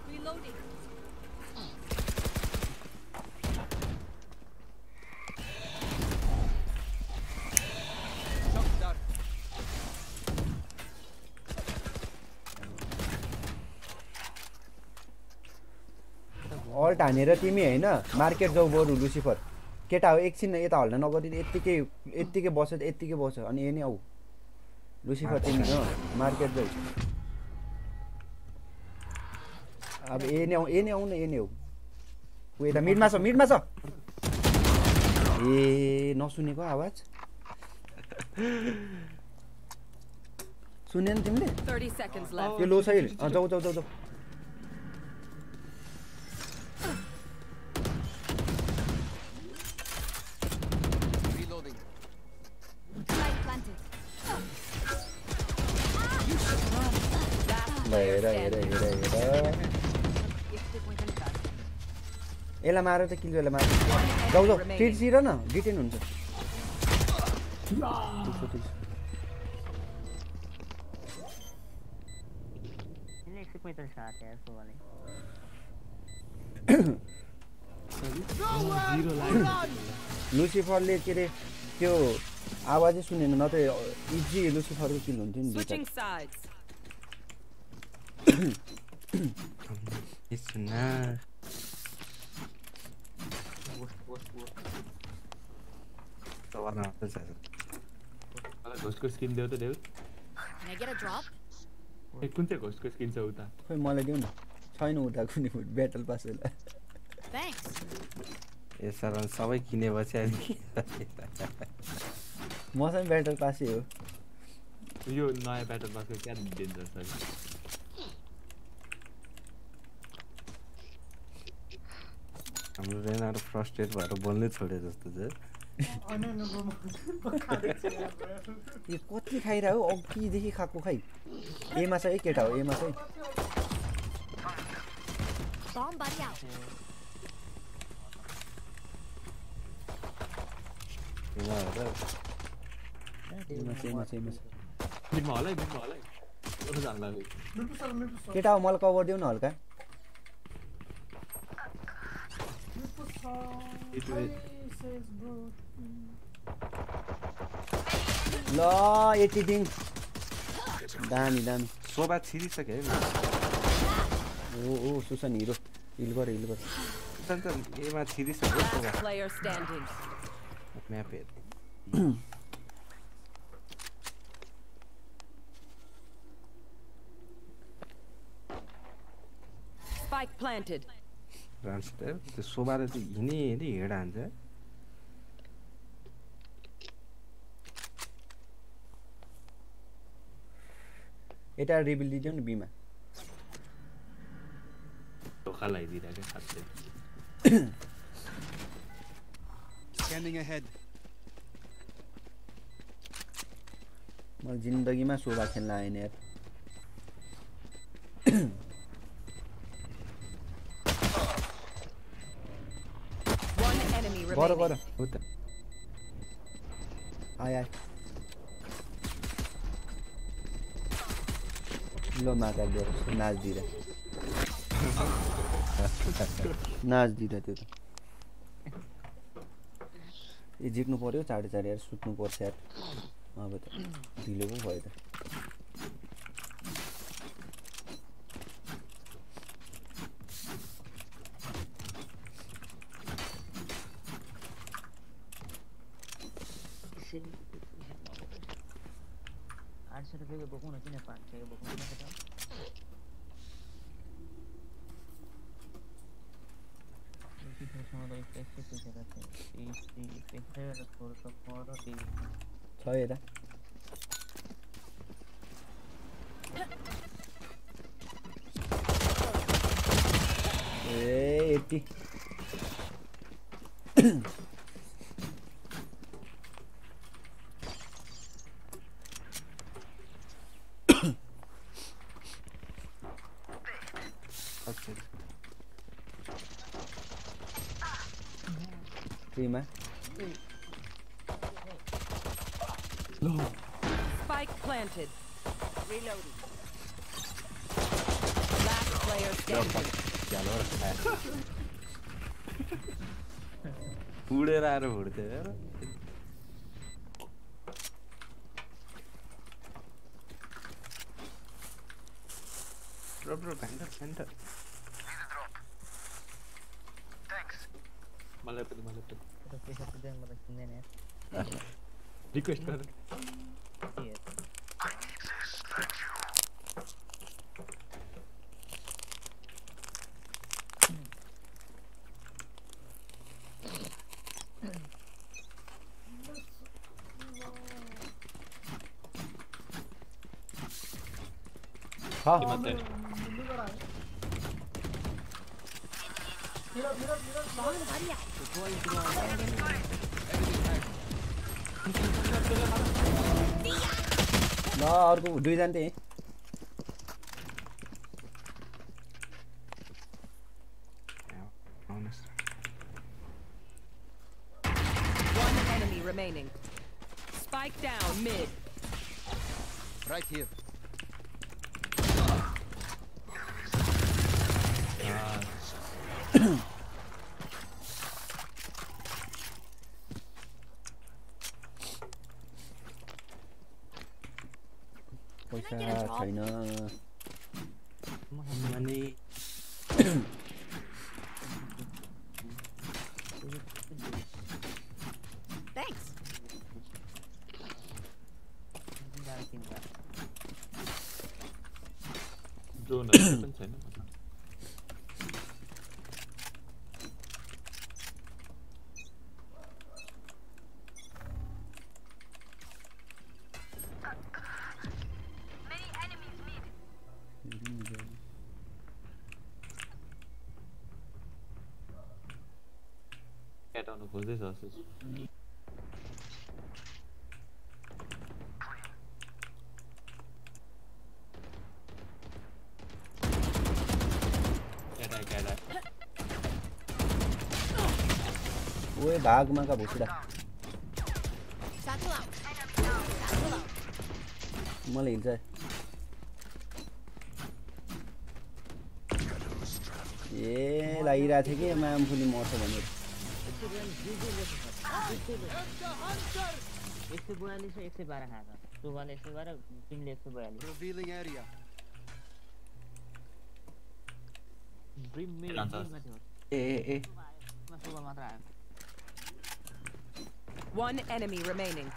अल्ट हानेर तिमी होइन मार्केट जाऊ बरु लुसिफर। केटा हो एकछिन यता हल्न नगरी यत्तिकै यत्तिकै बस्यो त यत्तिकै बस्यो। अनि ए नै आऊ लुसिफर तिमी हो मार्केट जाऊ। अब ए नै आऊ ए नै आऊ न ए नै आऊ ऊ यता मिडमा छ मिडमा छ। ए नसुनेको आवाज? सुनेन तिमीले? 30 seconds left. त्यो लो छ जाऊ जाऊ जाऊ जाऊ। हेर हेर हेर हेर यसलाई मार त किल यसलाई मार जाउ जाउ टिर्सिर न? डिटेन हुन्छ। लुसिफरले के अरे त्यो आवाजै सुनेन न त इजी लुसिफरको किल हुन्थ्यो नि Switching दुईटा sides. सुना मलाई घोस्टको स्किन देऊ त देऊ Can I get a drop? ए कुन चाहिँ घोस्टको स्किन छ उता खोइ मलाई देऊ न छैन उता कुनै ब्याटल पास होला सबै किनेपछि अहिले मसँग ब्याटल पासै हो यो नयाँ ब्याटल पासको क्या डेन्जर छ हाम्रो रेनाहरू फ्रस्ट्रेट भएर बोल्नै छोडे जस्तो ब्रो। यो कति खाइरह हो अघिदेखि खाएको खै एमा छ है केटा हो एमा छ है Bomb buddy out. यिनीहरू एमा छ एमा छ एमा छ बिनमा होला है बिनमा होला है कता जानु लाग्यो मिठो छ, मिठो छ। केटा हो मलाई कभर देऊ न हल्का मिठो छ। It खै, will- says bro. ल एटिटिङ दामी दामी शोभा छिरिसक्यो है ओ ओ सुसन हिरो हिल गर हिल गर अन्त एमा छिरिसक्यो Shobha Last player standing. Map हेर Spike planted. ट्रान्सफर त्यो शोभाले चाहिँ हिँडी हिँडी हिँड हान्छ यता रिबिल दिदियो नि बिमा। धोका लगाइदिइरहेको साथै Scanning ahead. मलाई जिन्दगीमा शोभा खेल्न आएन यार। Enemy गर गर remaining. हो त आय आय ल माका लिएर नाच्दिएर नाच्दिएर त्यो त ए जित्नु पऱ्यो चाँडै चाँडै यार सुत्नु पर्छ यार अब त ढिलो पो भयो त Perché dopo uno tiene pancia, dopo uno tiene pancia. Sao vậy. planted. Reloading. Last player standing. उड़ेर आएर उड्थ्यो यार Bro, bro, vendor, vendor. Need a drop. Thanks. मलाई पनि मलाई पनि Request गर 아. 가. 팀한테. 나 알고 루이단데. 哎呢。केटाउनु खोज्दैछ आशिष ओए भागमा का भुसुडा ए लागिरहेको थियो कि मामफुली मर्छ भनेर Revealing area. One enemy remaining.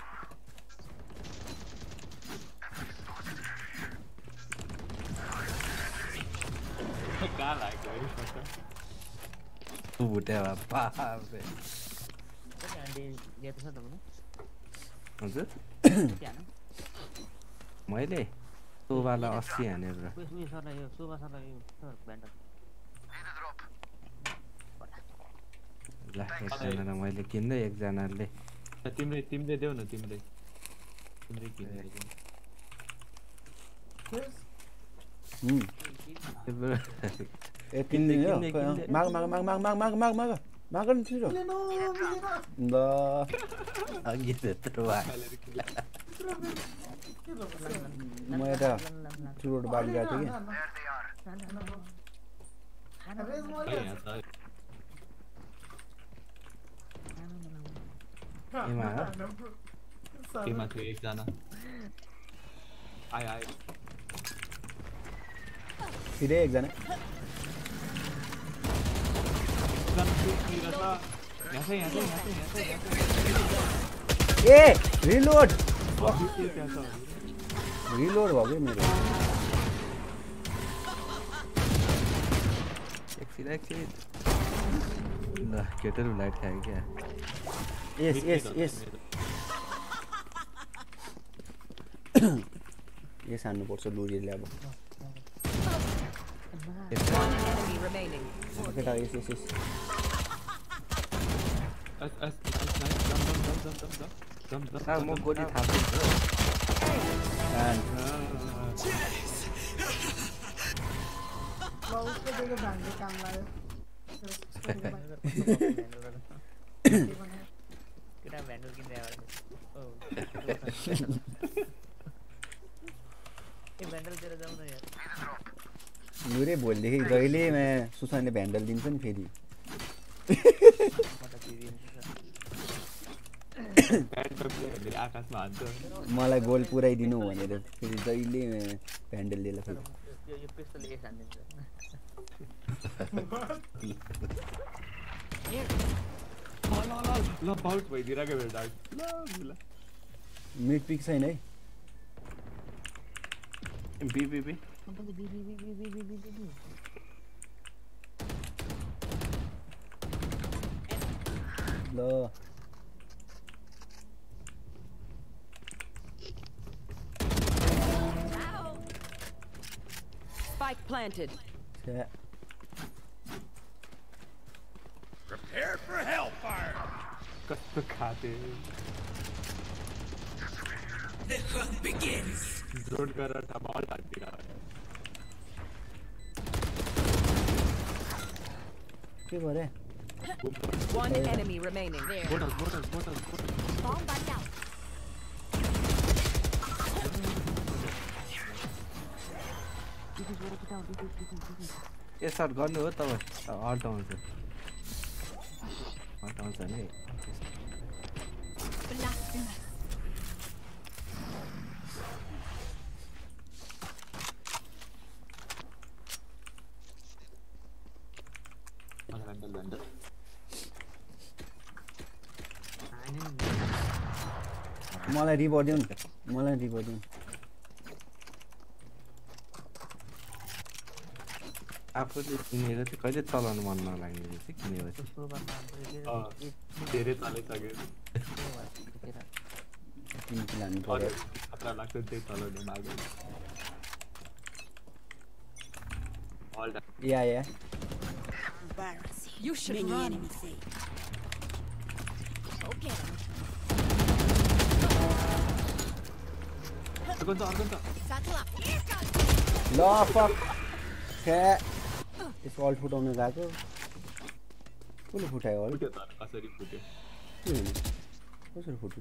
Tu buteaba, pape. हजुर मैले सोबालाई अस्सी हानेर ल मैले किन्दै एकजनाले तिम्रै तिम्रै देऊ न तिमीले तिम्रै किन्दै ए हो किन्ने, किन्ने। माग माग माग माग माग माग माग माग माग नि छिटो ल अघि त्यत्रो म यता चुरोट बालिरहेको थिएँ कि हो एकजना आयो आयो फेरि एकजना ए रीलोड रीलोड हो गए मेरे एक सीधा एक सीधा ना केटर लाइट खाए क्या? यस यस यस ये यस हान्नुपर्छ लुरीले अब remaining. Okay, dah, yes, yes, yes. As, as, as, nice. Jump, jump, jump, jump, jump, jump, jump. 나 목걸이 다 뺐어. 난. 뭐 उसको देखो बांधे काम वाले. 그냥 맨날 그냥 मेरै भोलिदेखि जहिले यहाँ सुसानले भ्यान्डल दिन्छ नि फेरि मलाई गोल पुऱ्याइदिनु भनेर फेरि जहिले भ्यान्डल लिएर फेरि। मिड पिक छैन है? बिबिबी बी बी अन्त B B B B B B B B ल Spike planted. छ्या, Prepare for hellfire. कस्तो खाते The hunt begins. जोड गरेर ठाउँमा अल हान्दिन के के भरे One enemy remaining. There. Borders, borders, borders, borders. Bomb back out. ये सर गर्नु हो तब अल्ट आउँछ अल्ट आउँछ नि मलाई रिपोर्ट दिउँ न मलाई रिपोर्ट दिउँ आफूले किनेको चाहिँ कहिले चलाउनु मन नलाग्ने रहेछ किनेपछि धेरै लाग्छ त्यही चलाउने या या। You should Many run. enemy safe. Go No, fuck. Okay. इस वॉल फुट होने लगा तो foot फुटा All. वॉल फुटे था असली फुटे क्यों नहीं असली फुटे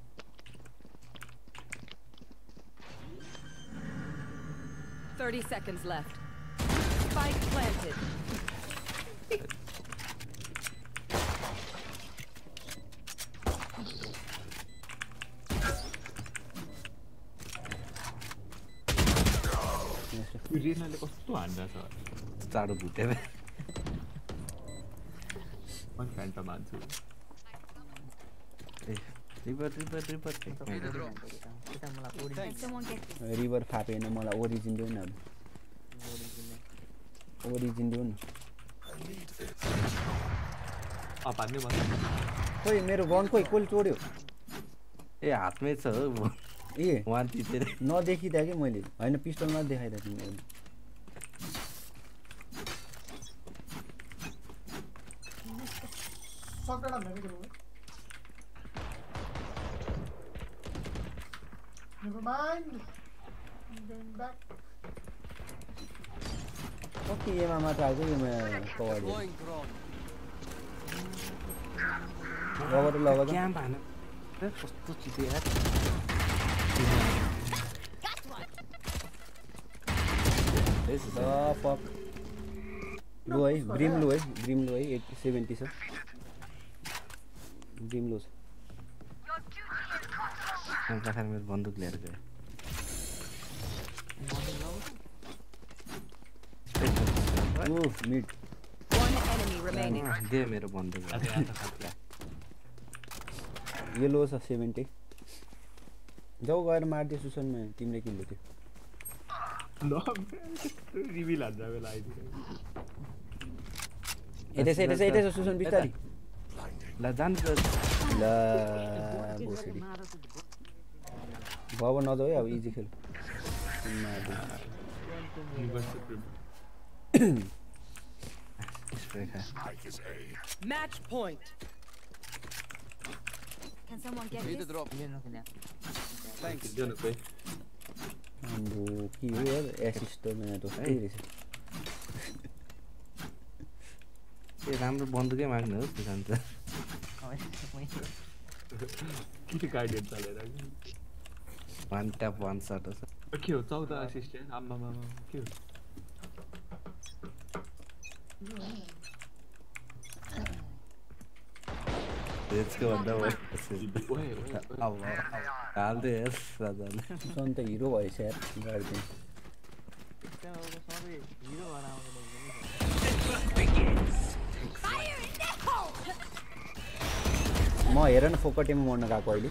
30 seconds left. Spike planted. Irina lepas tu anda tak? Tak river river river? River फापेन मलाई ओरिजिन देऊ न अब ओरिजिन देऊ न अँ हान्ने भन्दा खोइ मेरो गन खोइ कसले चोर्यो ए हातमै छ हो ए वान टिपेर नदेखिँदा कि मैले? होइन पिस्टलमा देखाइरहेको थिएँ मैले। Never mind. I'm going back. कति एमा मात्र आएको एमा कभर Deploying drone. रबर लगा क्याम्प हान ए, कस्तो चिप्यो यार Got one. This is the fuck लो है ग्रिम लो है ग्रिम लो है एट सेभेन्टी छ ग्रिम लो छ राखेर मेरो बन्दुक लिएर गयो। दे मेरो बन्दुक। यो लो छ सेभेन्टी जाउ गएर मारिदियो सुसनमा तिमीले किन्नु थियो ल रिभिल बेला यतै छ यतै छ यतै छ सुसन बिस्तारी। ल जानु ल नजाउ है अब इजी खेल Match point. Can someone get this? drop. Thanks. ए राम्रो बन्दुकै माग्नु हो किसान त के गाइडेन्स चलेर वान ट्याप वान सट हो के हो चौध आम्मामा के हो हेर हिरो भएछ! म हेर न फोकटेमा मर्न गएको अहिले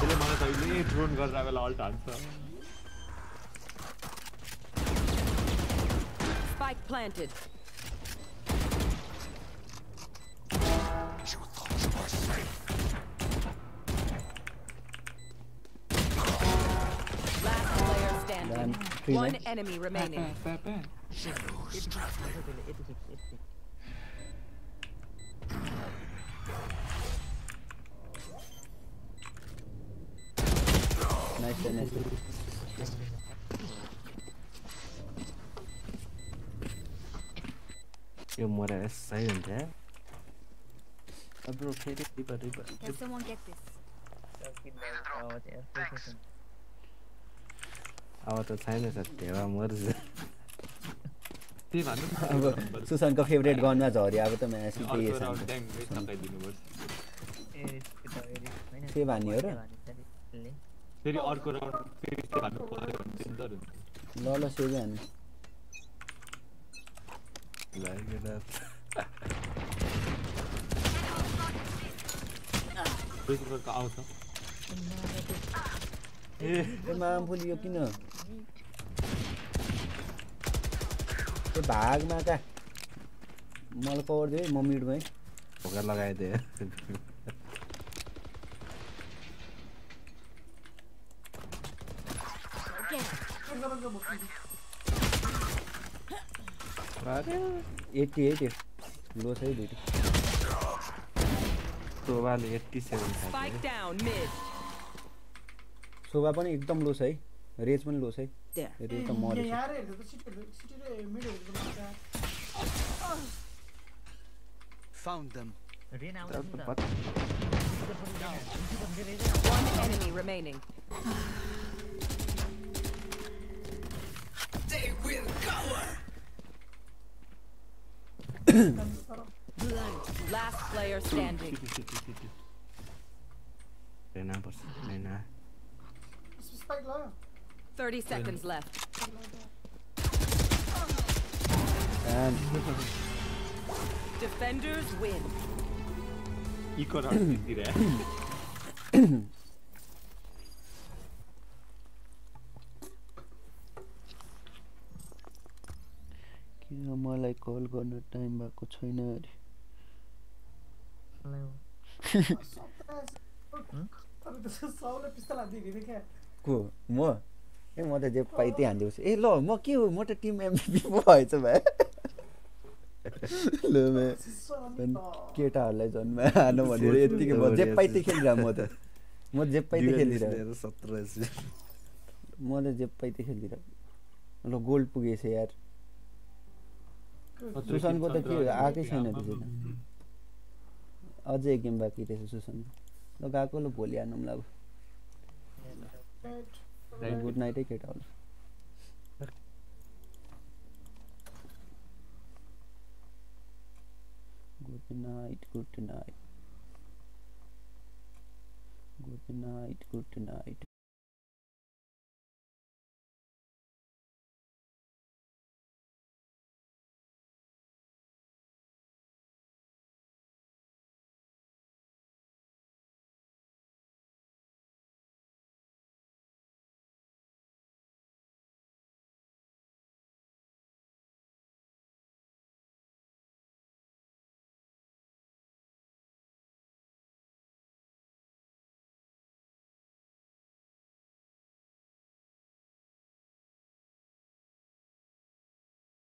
Prepare for hellfire. त्यसले मलाई कहिले ड्रोन गरेर बेला अल्ट हान्छ Spike planted. Last player standing. Done. Three One left. enemy remaining. Nice nice यो मरेर सही हुन्छ अब फेरि reaper reaper Can someone get this? अब त छैन छ ढेवा मर्छ त्यही भन्नु न। अब सुसनको फेभरेट गनमा झऱ्यो अब त म्याच त्यही छ हान्ने हो र फेरि अर्को राउन्ड फेरि त्यो हान्नु पऱ्यो भने चाहिँ डर हुन्छ ल ल हान्नु फेसबुकको आउँछ ए यो किन त्यो भागमा कहाँ मलाई कभर दियो है म मिडमै ढोका शोभा लो सही स्पाइक डाउन मिड पनि एकदम लो छ है रेज पनि लो छ है रेज त मर्यो यार हेर्दा city city mid found them They will cover. Last player standing. Rena, Rena. Thirty seconds left. And defenders win. किन मलाई कल गर्न टाइम भएको छैन अरे? कि? म? ए म त जे पाइ त्यही हानिदिएको ए ल म के हो? म त टिम एमपिपी पो भएछ भाइ ल केटाहरूलाई झन् मा हानु भनेर यत्तिकै म जे पाइ त्यही खेलिरह म त। म जे पाइ त्यही खेलिरह। सत्र म त जे पाइ त्यही खेलिरह। ल गोल्ड पुगेछ यार। सुसनको त के आएकै छैन त्यसै त अझै एक गेम बाँकी रहेछ सुसन ल गएको ल भोलि हानौँ ल अब। गुड नाइट है केटाहरू good night good night good night good night